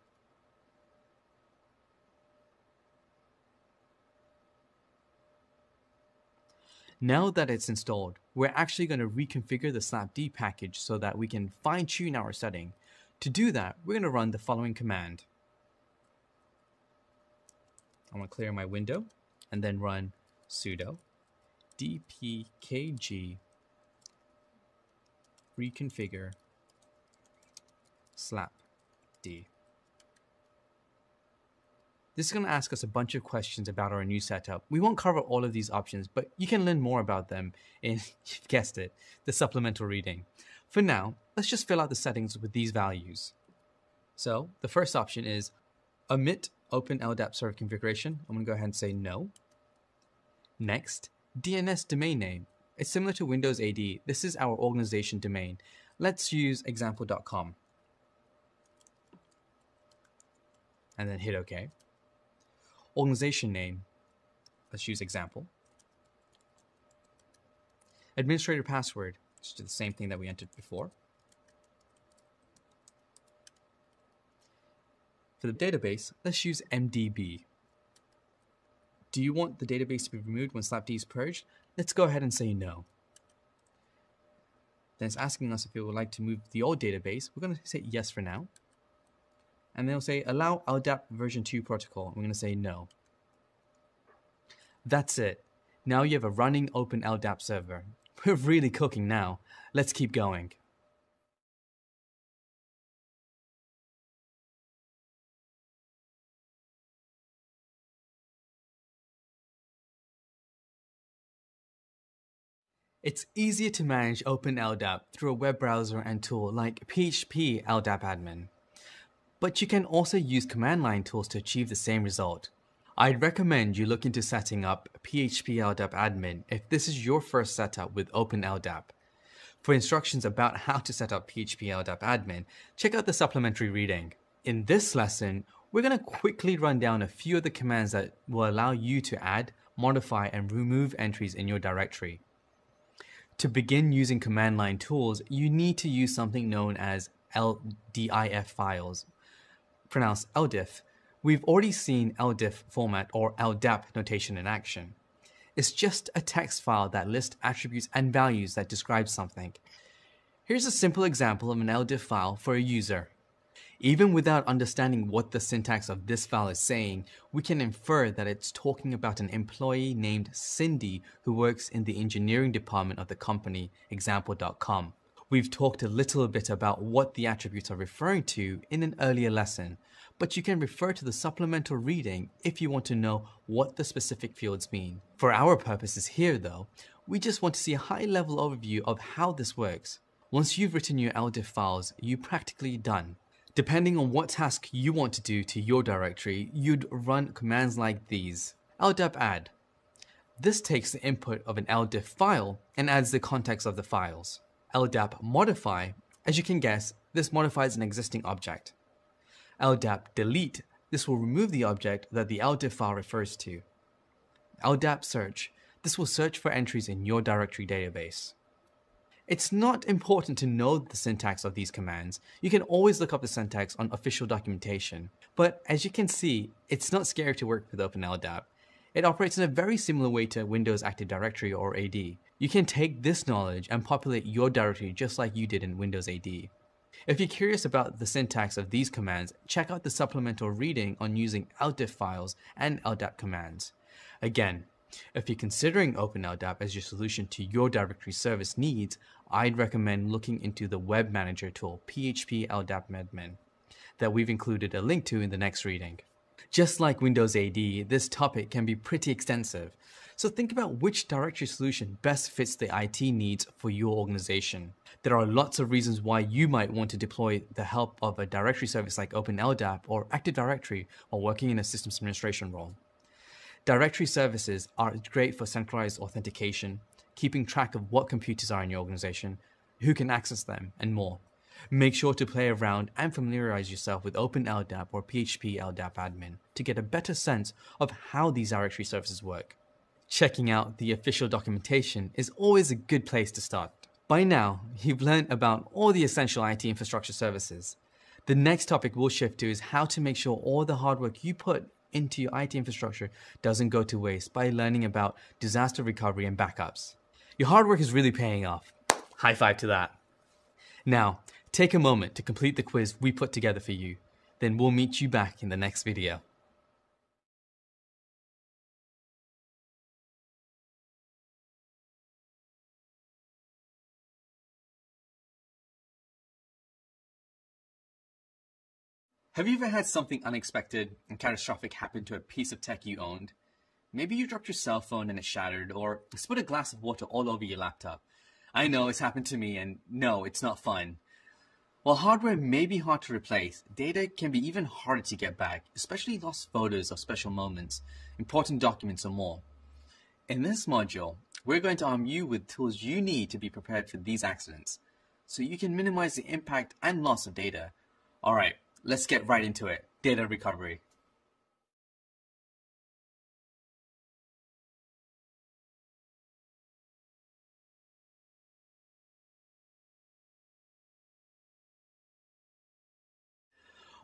Now that it's installed, we're actually going to reconfigure the slapd package so that we can fine tune our setting. To do that, we're going to run the following command. I want to clear my window and then run sudo dpkg reconfigure slap d. This is going to ask us a bunch of questions about our new setup. We won't cover all of these options, but you can learn more about them in, <laughs> you've guessed it, the supplemental reading. For now, let's just fill out the settings with these values. So the first option is omit open LDAP server configuration. I'm going to go ahead and say no. Next, DNS domain name. It's similar to Windows AD. This is our organization domain. Let's use example.com. And then hit OK. Organization name. Let's use example. Administrator password. It's the same thing that we entered before. For the database, let's use MDB. Do you want the database to be removed when slapd is purged? Let's go ahead and say no. Then it's asking us if we would like to move the old database. We're going to say yes for now. and they'll say allow LDAP version 2 protocol. We're going to say no. That's it. Now you have a running open LDAP server. <laughs> We're really cooking now. Let's keep going. It's easier to manage Open LDAP through a web browser and tool like PHP LDAP Admin. But you can also use command line tools to achieve the same result. I'd recommend you look into setting up PHP LDAP Admin if this is your first setup with Open LDAP. For instructions about how to set up PHP LDAP Admin, check out the supplementary reading. In this lesson, we're going to quickly run down a few of the commands that will allow you to add, modify, and remove entries in your directory. To begin using command line tools, you need to use something known as LDIF files, pronounced LDIF. We've already seen LDIF format or LDAP notation in action. It's just a text file that lists attributes and values that describe something. Here's a simple example of an LDIF file for a user. Even without understanding what the syntax of this file is saying, we can infer that it's talking about an employee named Cindy who works in the engineering department of the company, example.com. We've talked a little bit about what the attributes are referring to in an earlier lesson, but you can refer to the supplemental reading if you want to know what the specific fields mean. For our purposes here though, we just want to see a high level overview of how this works. Once you've written your LDIF files, you're practically done. Depending on what task you want to do to your directory, you'd run commands like these. LDAP add. This takes the input of an LDIF file and adds the context of the files. LDAP modify. As you can guess, this modifies an existing object. LDAP delete. This will remove the object that the LDIF file refers to. LDAP search. This will search for entries in your directory database. It's not important to know the syntax of these commands. You can always look up the syntax on official documentation. But as you can see, it's not scary to work with OpenLDAP. It operates in a very similar way to Windows Active Directory or AD. You can take this knowledge and populate your directory just like you did in Windows AD. If you're curious about the syntax of these commands, check out the supplemental reading on using LDIF files and LDAP commands. Again, if you're considering OpenLDAP as your solution to your directory service needs, I'd recommend looking into the web manager tool, PHP LDAP Admin, that we've included a link to in the next reading. Just like Windows AD, this topic can be pretty extensive, so think about which directory solution best fits the IT needs for your organization. There are lots of reasons why you might want to deploy the help of a directory service like OpenLDAP or Active Directory while working in a systems administration role. Directory services are great for centralized authentication, keeping track of what computers are in your organization, who can access them, and more. Make sure to play around and familiarize yourself with OpenLDAP or PHP LDAP admin to get a better sense of how these directory services work. Checking out the official documentation is always a good place to start. By now, you've learned about all the essential IT infrastructure services. The next topic we'll shift to is how to make sure all the hard work you put into your IT infrastructure doesn't go to waste by learning about disaster recovery and backups. Your hard work is really paying off. High five to that. Now, take a moment to complete the quiz we put together for you. Then we'll meet you back in the next video. Have you ever had something unexpected and catastrophic happen to a piece of tech you owned? Maybe you dropped your cell phone and it shattered, or spilled a glass of water all over your laptop. I know it's happened to me, and no, it's not fun. While hardware may be hard to replace, data can be even harder to get back, especially lost photos of special moments, important documents, or more. In this module, we're going to arm you with tools you need to be prepared for these accidents, so you can minimize the impact and loss of data. Alright, let's get right into it. Data recovery.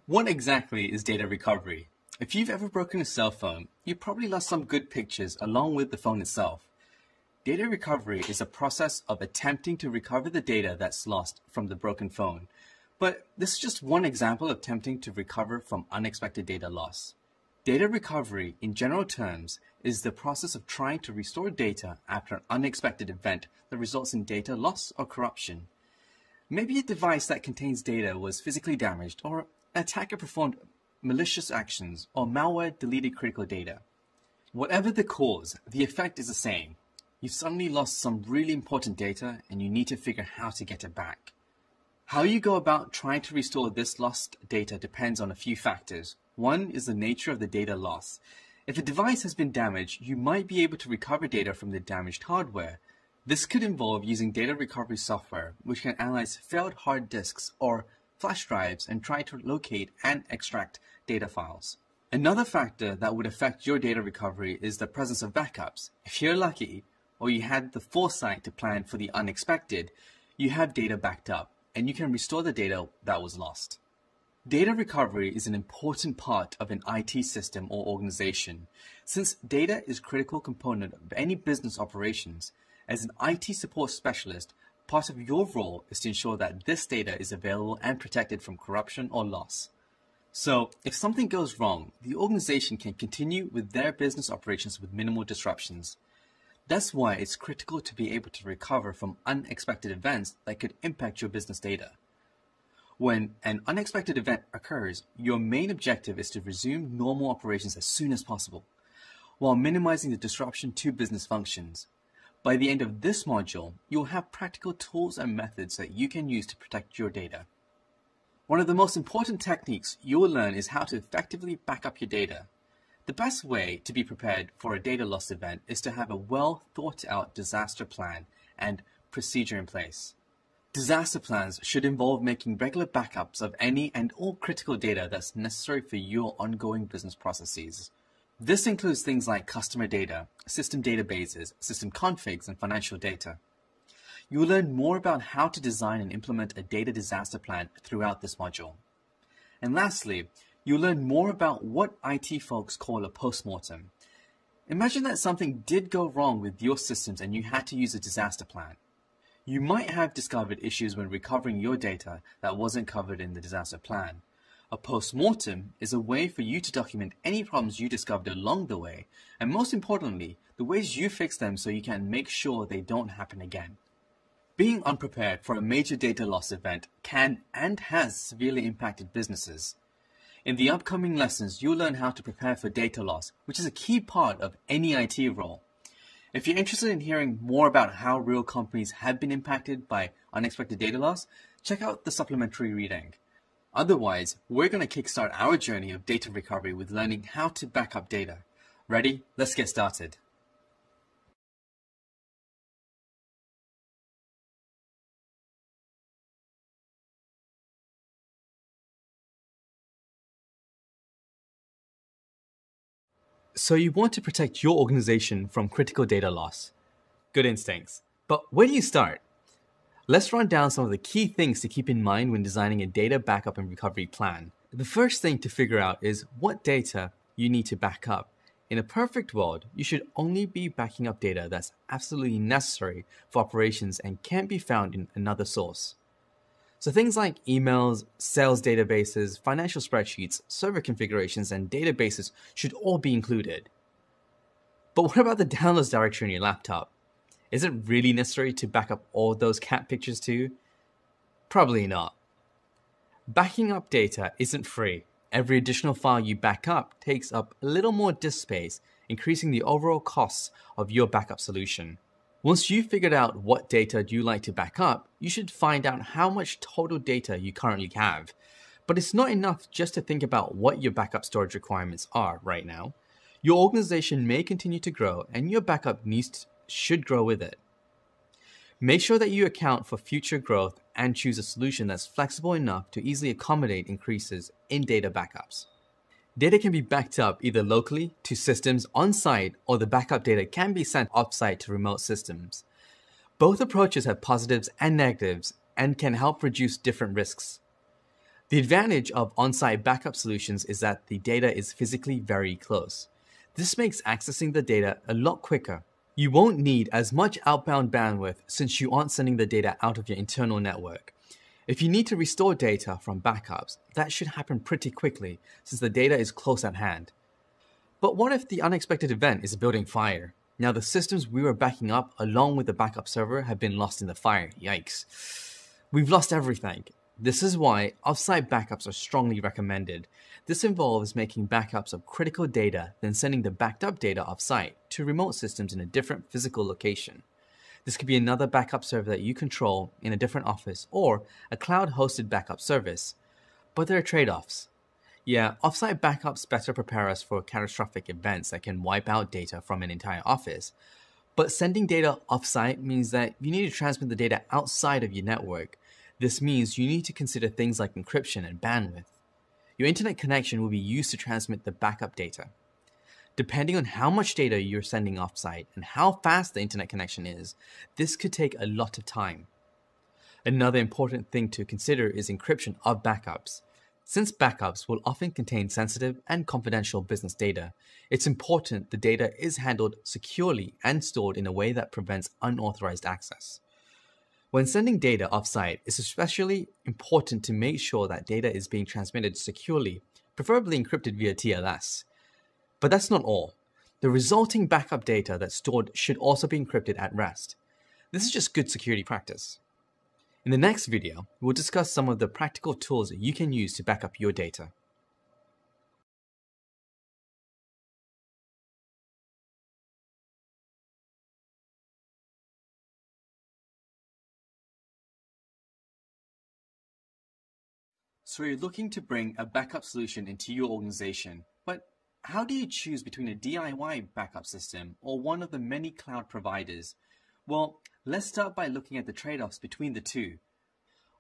What exactly is data recovery? If you've ever broken a cell phone, you probably lost some good pictures along with the phone itself. Data recovery is a process of attempting to recover the data that's lost from the broken phone But this is just one example of attempting to recover from unexpected data loss. Data recovery, in general terms, is the process of trying to restore data after an unexpected event that results in data loss or corruption. Maybe a device that contains data was physically damaged, or an attacker performed malicious actions, or malware deleted critical data. Whatever the cause, the effect is the same. You've suddenly lost some really important data and you need to figure how to get it back. How you go about trying to restore this lost data depends on a few factors. One is the nature of the data loss. If a device has been damaged, you might be able to recover data from the damaged hardware. This could involve using data recovery software, which can analyze failed hard disks or flash drives and try to locate and extract data files. Another factor that would affect your data recovery is the presence of backups. If you're lucky, or you had the foresight to plan for the unexpected, you have data backed up and you can restore the data that was lost. Data recovery is an important part of an IT system or organization. Since data is a critical component of any business operations, as an IT support specialist, part of your role is to ensure that this data is available and protected from corruption or loss. So, if something goes wrong, the organization can continue with their business operations with minimal disruptions. That's why it's critical to be able to recover from unexpected events that could impact your business data. When an unexpected event occurs, your main objective is to resume normal operations as soon as possible, while minimizing the disruption to business functions. By the end of this module, you'll have practical tools and methods that you can use to protect your data. One of the most important techniques you'll learn is how to effectively back up your data. The best way to be prepared for a data loss event is to have a well thought out disaster plan and procedure in place. Disaster plans should involve making regular backups of any and all critical data that's necessary for your ongoing business processes. This includes things like customer data, system databases, system configs, and financial data. You will learn more about how to design and implement a data disaster plan throughout this module. And lastly, You'll learn more about what IT folks call a postmortem. Imagine that something did go wrong with your systems and you had to use a disaster plan. You might have discovered issues when recovering your data that wasn't covered in the disaster plan. A postmortem is a way for you to document any problems you discovered along the way, and most importantly, the ways you fix them so you can make sure they don't happen again. Being unprepared for a major data loss event can and has severely impacted businesses. In the upcoming lessons, you'll learn how to prepare for data loss, which is a key part of any IT role. If you're interested in hearing more about how real companies have been impacted by unexpected data loss, check out the supplementary reading. Otherwise, we're going to kickstart our journey of data recovery with learning how to back up data. Ready? Let's get started. So you want to protect your organization from critical data loss. Good instincts. But where do you start? Let's run down some of the key things to keep in mind when designing a data backup and recovery plan. The first thing to figure out is what data you need to back up. In a perfect world, you should only be backing up data that's absolutely necessary for operations and can't be found in another source. So things like emails, sales databases, financial spreadsheets, server configurations, and databases should all be included. But what about the downloads directory on your laptop? Is it really necessary to back up all those cat pictures too? Probably not. Backing up data isn't free. Every additional file you back up takes up a little more disk space, increasing the overall costs of your backup solution. Once you've figured out what data you like to back up, you should find out how much total data you currently have. But it's not enough just to think about what your backup storage requirements are right now. Your organization may continue to grow and your backup needs to, should grow with it. Make sure that you account for future growth and choose a solution that's flexible enough to easily accommodate increases in data backups. Data can be backed up either locally to systems on site or the backup data can be sent off-site to remote systems. Both approaches have positives and negatives and can help reduce different risks. The advantage of on-site backup solutions is that the data is physically very close. This makes accessing the data a lot quicker. You won't need as much outbound bandwidth since you aren't sending the data out of your internal network. If you need to restore data from backups, that should happen pretty quickly since the data is close at hand. But what if the unexpected event is a building fire? Now the systems we were backing up along with the backup server have been lost in the fire. Yikes. We've lost everything. This is why offsite backups are strongly recommended. This involves making backups of critical data, then sending the backed up data offsite to remote systems in a different physical location. This could be another backup server that you control in a different office or a cloud hosted backup service. But there are trade offs. Yeah, offsite backups better prepare us for catastrophic events that can wipe out data from an entire office. But sending data offsite means that you need to transmit the data outside of your network. This means you need to consider things like encryption and bandwidth. Your internet connection will be used to transmit the backup data. Depending on how much data you're sending offsite and how fast the internet connection is, this could take a lot of time. Another important thing to consider is encryption of backups. Since backups will often contain sensitive and confidential business data, it's important the data is handled securely and stored in a way that prevents unauthorized access. When sending data offsite, it's especially important to make sure that data is being transmitted securely, preferably encrypted via TLS. But that's not all. The resulting backup data that's stored should also be encrypted at rest. This is just good security practice. In the next video, we'll discuss some of the practical tools you can use to back up your data. So you're looking to bring a backup solution into your organization, but how do you choose between a DIY backup system or one of the many cloud providers? Well, let's start by looking at the trade-offs between the two.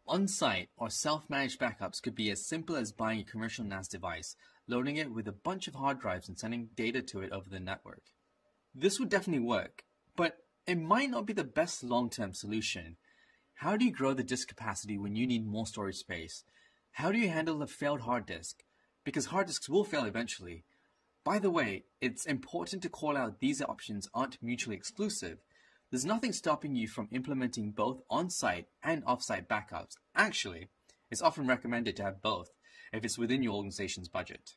On-site or self-managed backups could be as simple as buying a commercial NAS device, loading it with a bunch of hard drives and sending data to it over the network. This would definitely work, but it might not be the best long-term solution. How do you grow the disk capacity when you need more storage space? How do you handle a failed hard disk? Because hard disks will fail eventually. By the way, it's important to call out these options aren't mutually exclusive. There's nothing stopping you from implementing both on-site and off-site backups. Actually, it's often recommended to have both if it's within your organization's budget.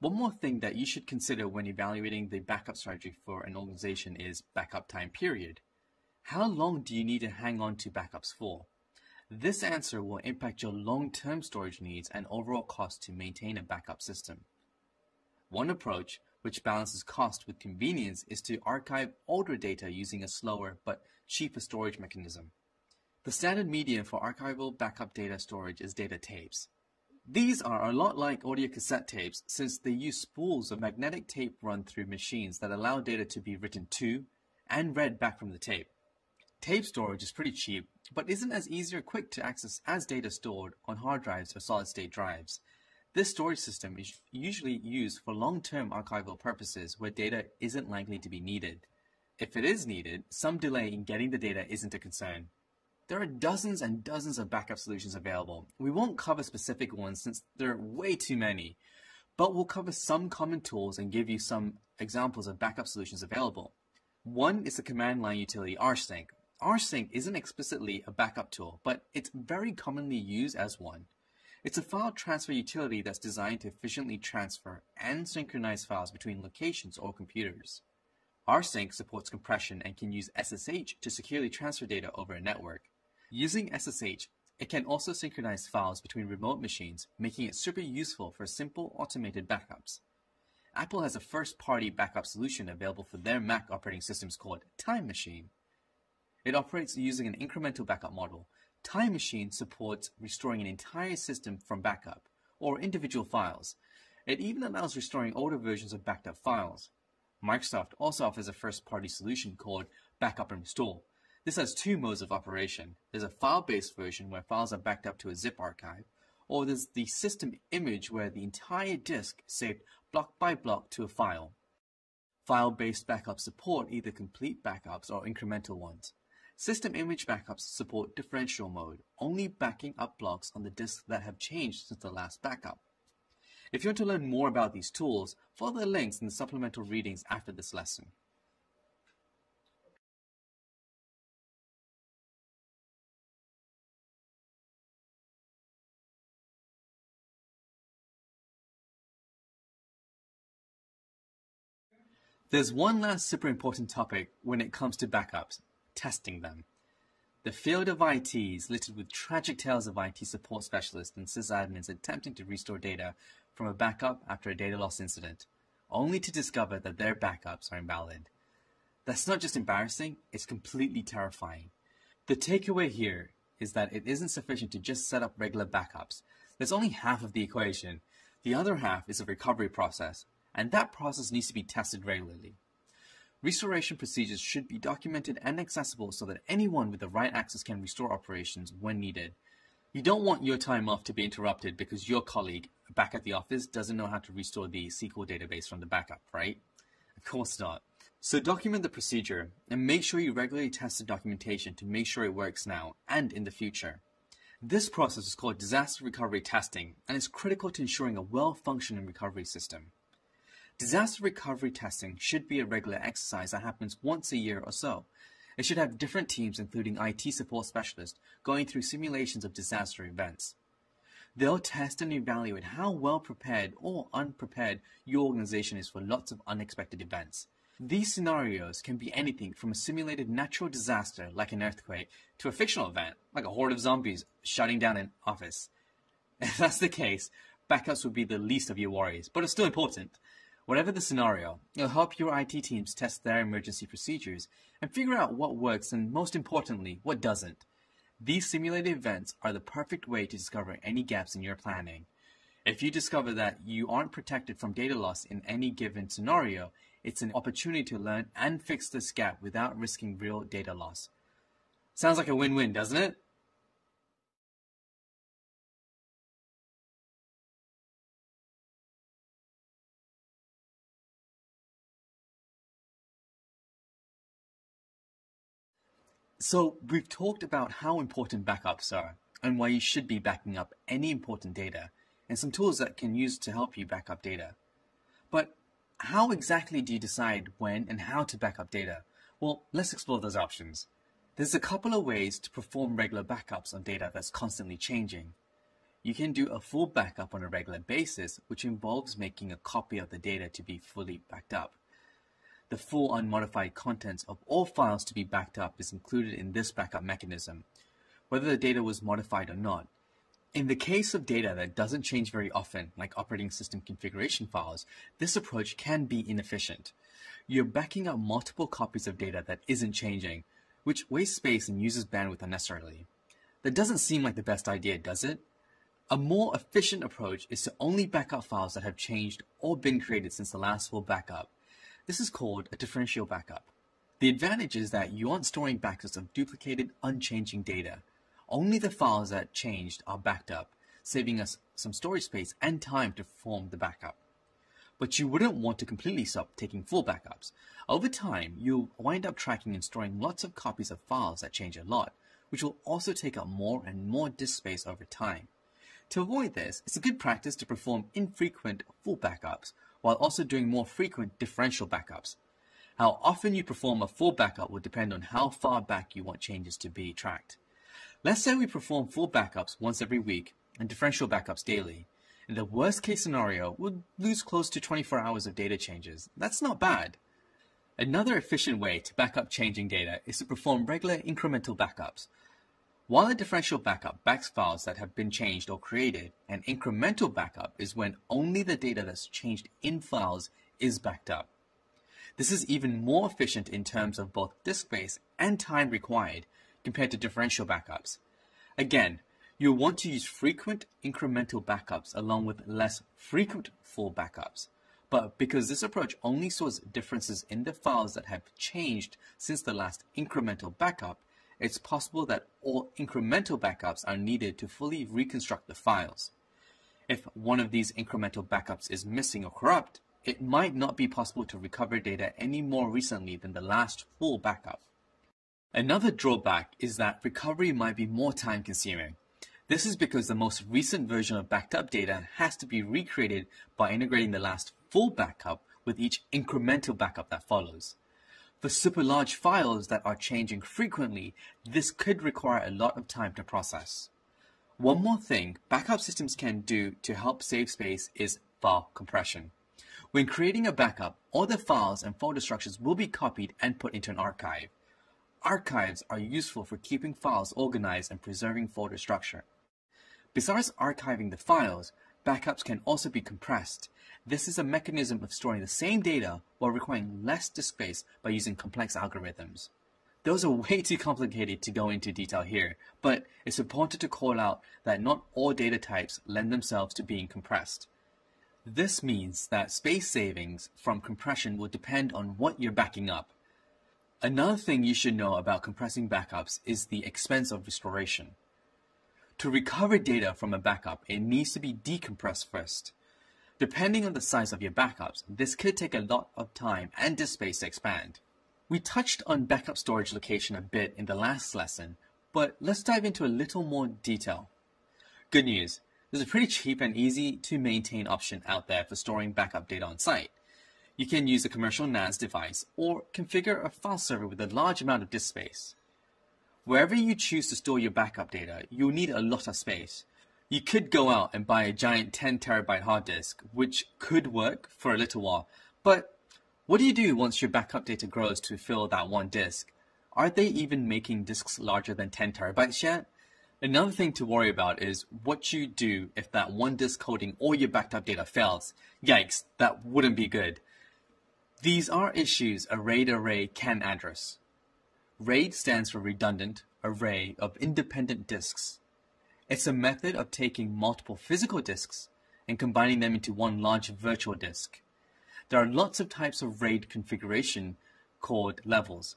One more thing that you should consider when evaluating the backup strategy for an organization is backup time period. How long do you need to hang on to backups for? This answer will impact your long-term storage needs and overall cost to maintain a backup system. One approach, which balances cost with convenience, is to archive older data using a slower but cheaper storage mechanism. The standard medium for archival backup data storage is data tapes. These are a lot like audio cassette tapes since they use spools of magnetic tape run through machines that allow data to be written to and read back from the tape. Tape storage is pretty cheap, but isn't as easy or quick to access as data stored on hard drives or solid state drives. This storage system is usually used for long-term archival purposes where data isn't likely to be needed. If it is needed, some delay in getting the data isn't a concern. There are dozens and dozens of backup solutions available. We won't cover specific ones since there are way too many, but we'll cover some common tools and give you some examples of backup solutions available. One is the command line utility rsync. rsync isn't explicitly a backup tool, but it's very commonly used as one. It's a file transfer utility that's designed to efficiently transfer and synchronize files between locations or computers. rsync supports compression and can use SSH to securely transfer data over a network. Using SSH, it can also synchronize files between remote machines, making it super useful for simple automated backups. Apple has a first-party backup solution available for their Mac operating systems called Time Machine. It operates using an incremental backup model, Time Machine supports restoring an entire system from backup, or individual files. It even allows restoring older versions of backed up files. Microsoft also offers a first-party solution called Backup and Restore. This has two modes of operation. There's a file-based version where files are backed up to a zip archive, or there's the system image where the entire disk is saved block by block to a file. File-based backups support either complete backups or incremental ones. System image backups support differential mode, only backing up blocks on the disk that have changed since the last backup. If you want to learn more about these tools, follow the links in the supplemental readings after this lesson. There's one last super important topic when it comes to backups, testing them. The field of IT is littered with tragic tales of IT support specialists and sysadmins attempting to restore data from a backup after a data loss incident, only to discover that their backups are invalid. That's not just embarrassing, it's completely terrifying. The takeaway here is that it isn't sufficient to just set up regular backups. That's only half of the equation. The other half is a recovery process, and that process needs to be tested regularly. Restoration procedures should be documented and accessible so that anyone with the right access can restore operations when needed. You don't want your time off to be interrupted because your colleague back at the office doesn't know how to restore the SQL database from the backup, right? Of course not. So document the procedure and make sure you regularly test the documentation to make sure it works now and in the future. This process is called disaster recovery testing and is critical to ensuring a well-functioning recovery system. Disaster recovery testing should be a regular exercise that happens once a year or so. It should have different teams, including IT support specialists, going through simulations of disaster events. They'll test and evaluate how well prepared or unprepared your organization is for lots of unexpected events. These scenarios can be anything from a simulated natural disaster like an earthquake to a fictional event like a horde of zombies shutting down an office. <laughs> If that's the case, backups would be the least of your worries, but it's still important. Whatever the scenario, it'll help your IT teams test their emergency procedures and figure out what works and, most importantly, what doesn't. These simulated events are the perfect way to discover any gaps in your planning. If you discover that you aren't protected from data loss in any given scenario, it's an opportunity to learn and fix this gap without risking real data loss. Sounds like a win-win, doesn't it? So we've talked about how important backups are and why you should be backing up any important data and some tools that can use to help you back up data. But how exactly do you decide when and how to back up data? Well, let's explore those options. There's a couple of ways to perform regular backups on data that's constantly changing. You can do a full backup on a regular basis, which involves making a copy of the data to be fully backed up. The full unmodified contents of all files to be backed up is included in this backup mechanism, whether the data was modified or not. In the case of data that doesn't change very often, like operating system configuration files, this approach can be inefficient. You're backing up multiple copies of data that isn't changing, which wastes space and uses bandwidth unnecessarily. That doesn't seem like the best idea, does it? A more efficient approach is to only back up files that have changed or been created since the last full backup, this is called a differential backup. The advantage is that you aren't storing backups of duplicated, unchanging data. Only the files that changed are backed up, saving us some storage space and time to perform the backup. But you wouldn't want to completely stop taking full backups. Over time, you'll wind up tracking and storing lots of copies of files that change a lot, which will also take up more and more disk space over time. To avoid this, it's a good practice to perform infrequent full backups while also doing more frequent differential backups. How often you perform a full backup will depend on how far back you want changes to be tracked. Let's say we perform full backups once every week and differential backups daily. In the worst case scenario, we'll lose close to 24 hours of data changes. That's not bad. Another efficient way to back up changing data is to perform regular incremental backups. While a differential backup backs files that have been changed or created, an incremental backup is when only the data that's changed in files is backed up. This is even more efficient in terms of both disk space and time required compared to differential backups. Again, you'll want to use frequent incremental backups along with less frequent full backups. But because this approach only stores differences in the files that have changed since the last incremental backup, it's possible that all incremental backups are needed to fully reconstruct the files. If one of these incremental backups is missing or corrupt, it might not be possible to recover data any more recently than the last full backup. Another drawback is that recovery might be more time consuming. This is because the most recent version of backed up data has to be recreated by integrating the last full backup with each incremental backup that follows. For super large files that are changing frequently, this could require a lot of time to process. One more thing backup systems can do to help save space is file compression. When creating a backup, all the files and folder structures will be copied and put into an archive. Archives are useful for keeping files organized and preserving folder structure. Besides archiving the files, backups can also be compressed. This is a mechanism of storing the same data while requiring less disk space by using complex algorithms. Those are <laughs> way too complicated to go into detail here, but it's important to call out that not all data types lend themselves to being compressed. This means that space savings from compression will depend on what you're backing up. Another thing you should know about compressing backups is the expense of restoration. To recover data from a backup, it needs to be decompressed first. Depending on the size of your backups, this could take a lot of time and disk space to expand. We touched on backup storage location a bit in the last lesson, but let's dive into a little more detail. Good news, there's a pretty cheap and easy to maintain option out there for storing backup data on site. You can use a commercial NAS device or configure a file server with a large amount of disk space. Wherever you choose to store your backup data, you'll need a lot of space. You could go out and buy a giant 10 terabyte hard disk, which could work for a little while, but what do you do once your backup data grows to fill that one disk? Are they even making disks larger than 10 terabytes yet? Another thing to worry about is what you do if that one disk holding all your backed up data fails. Yikes, that wouldn't be good. These are issues a RAID array can address. RAID stands for Redundant Array of Independent Disks. It's a method of taking multiple physical disks and combining them into one large virtual disk. There are lots of types of RAID configuration called levels.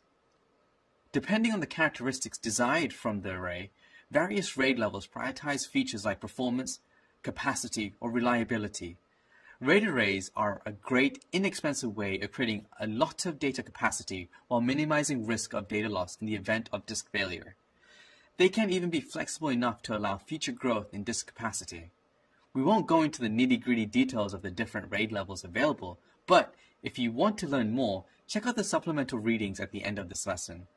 Depending on the characteristics desired from the array, various RAID levels prioritize features like performance, capacity, or reliability. RAID arrays are a great, inexpensive way of creating a lot of data capacity while minimizing risk of data loss in the event of disk failure. They can even be flexible enough to allow future growth in disk capacity. We won't go into the nitty-gritty details of the different RAID levels available, but if you want to learn more, check out the supplemental readings at the end of this lesson.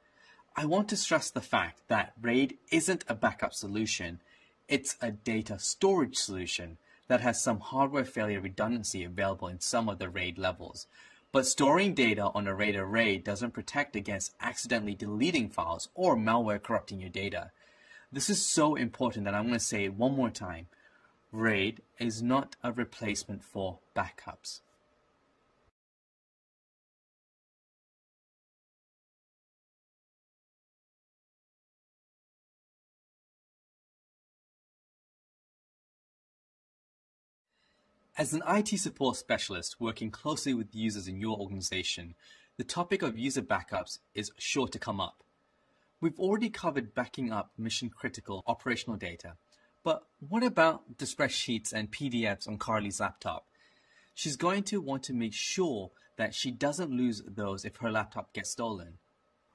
I want to stress the fact that RAID isn't a backup solution, it's a data storage solution that has some hardware failure redundancy available in some of the RAID levels. But storing data on a RAID array doesn't protect against accidentally deleting files or malware corrupting your data. This is so important that I'm going to say it one more time. RAID is not a replacement for backups. As an IT support specialist working closely with users in your organization, the topic of user backups is sure to come up. We've already covered backing up mission critical operational data, but what about the spreadsheets and PDFs on Carly's laptop? She's going to want to make sure that she doesn't lose those if her laptop gets stolen.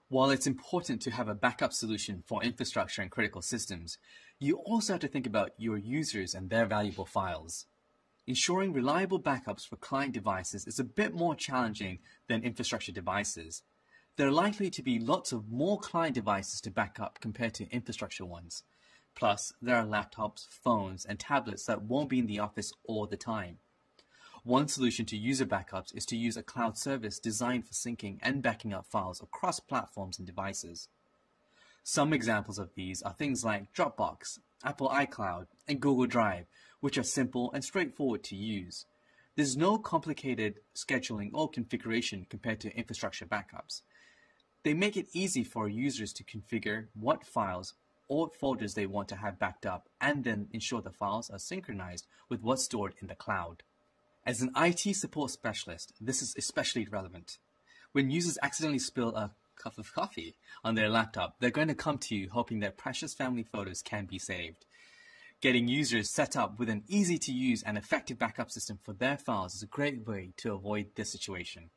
While it's important to have a backup solution for infrastructure and critical systems, you also have to think about your users and their valuable files. Ensuring reliable backups for client devices is a bit more challenging than infrastructure devices. There are likely to be lots of more client devices to back up compared to infrastructure ones. Plus, there are laptops, phones, and tablets that won't be in the office all the time. One solution to user backups is to use a cloud service designed for syncing and backing up files across platforms and devices. Some examples of these are things like Dropbox, Apple iCloud, and Google Drive, which are simple and straightforward to use. There's no complicated scheduling or configuration compared to infrastructure backups. They make it easy for users to configure what files or folders they want to have backed up and then ensure the files are synchronized with what's stored in the cloud. As an IT support specialist, this is especially relevant. When users accidentally spill a cup of coffee on their laptop, they're going to come to you hoping their precious family photos can be saved. Getting users set up with an easy to use and effective backup system for their files is a great way to avoid this situation.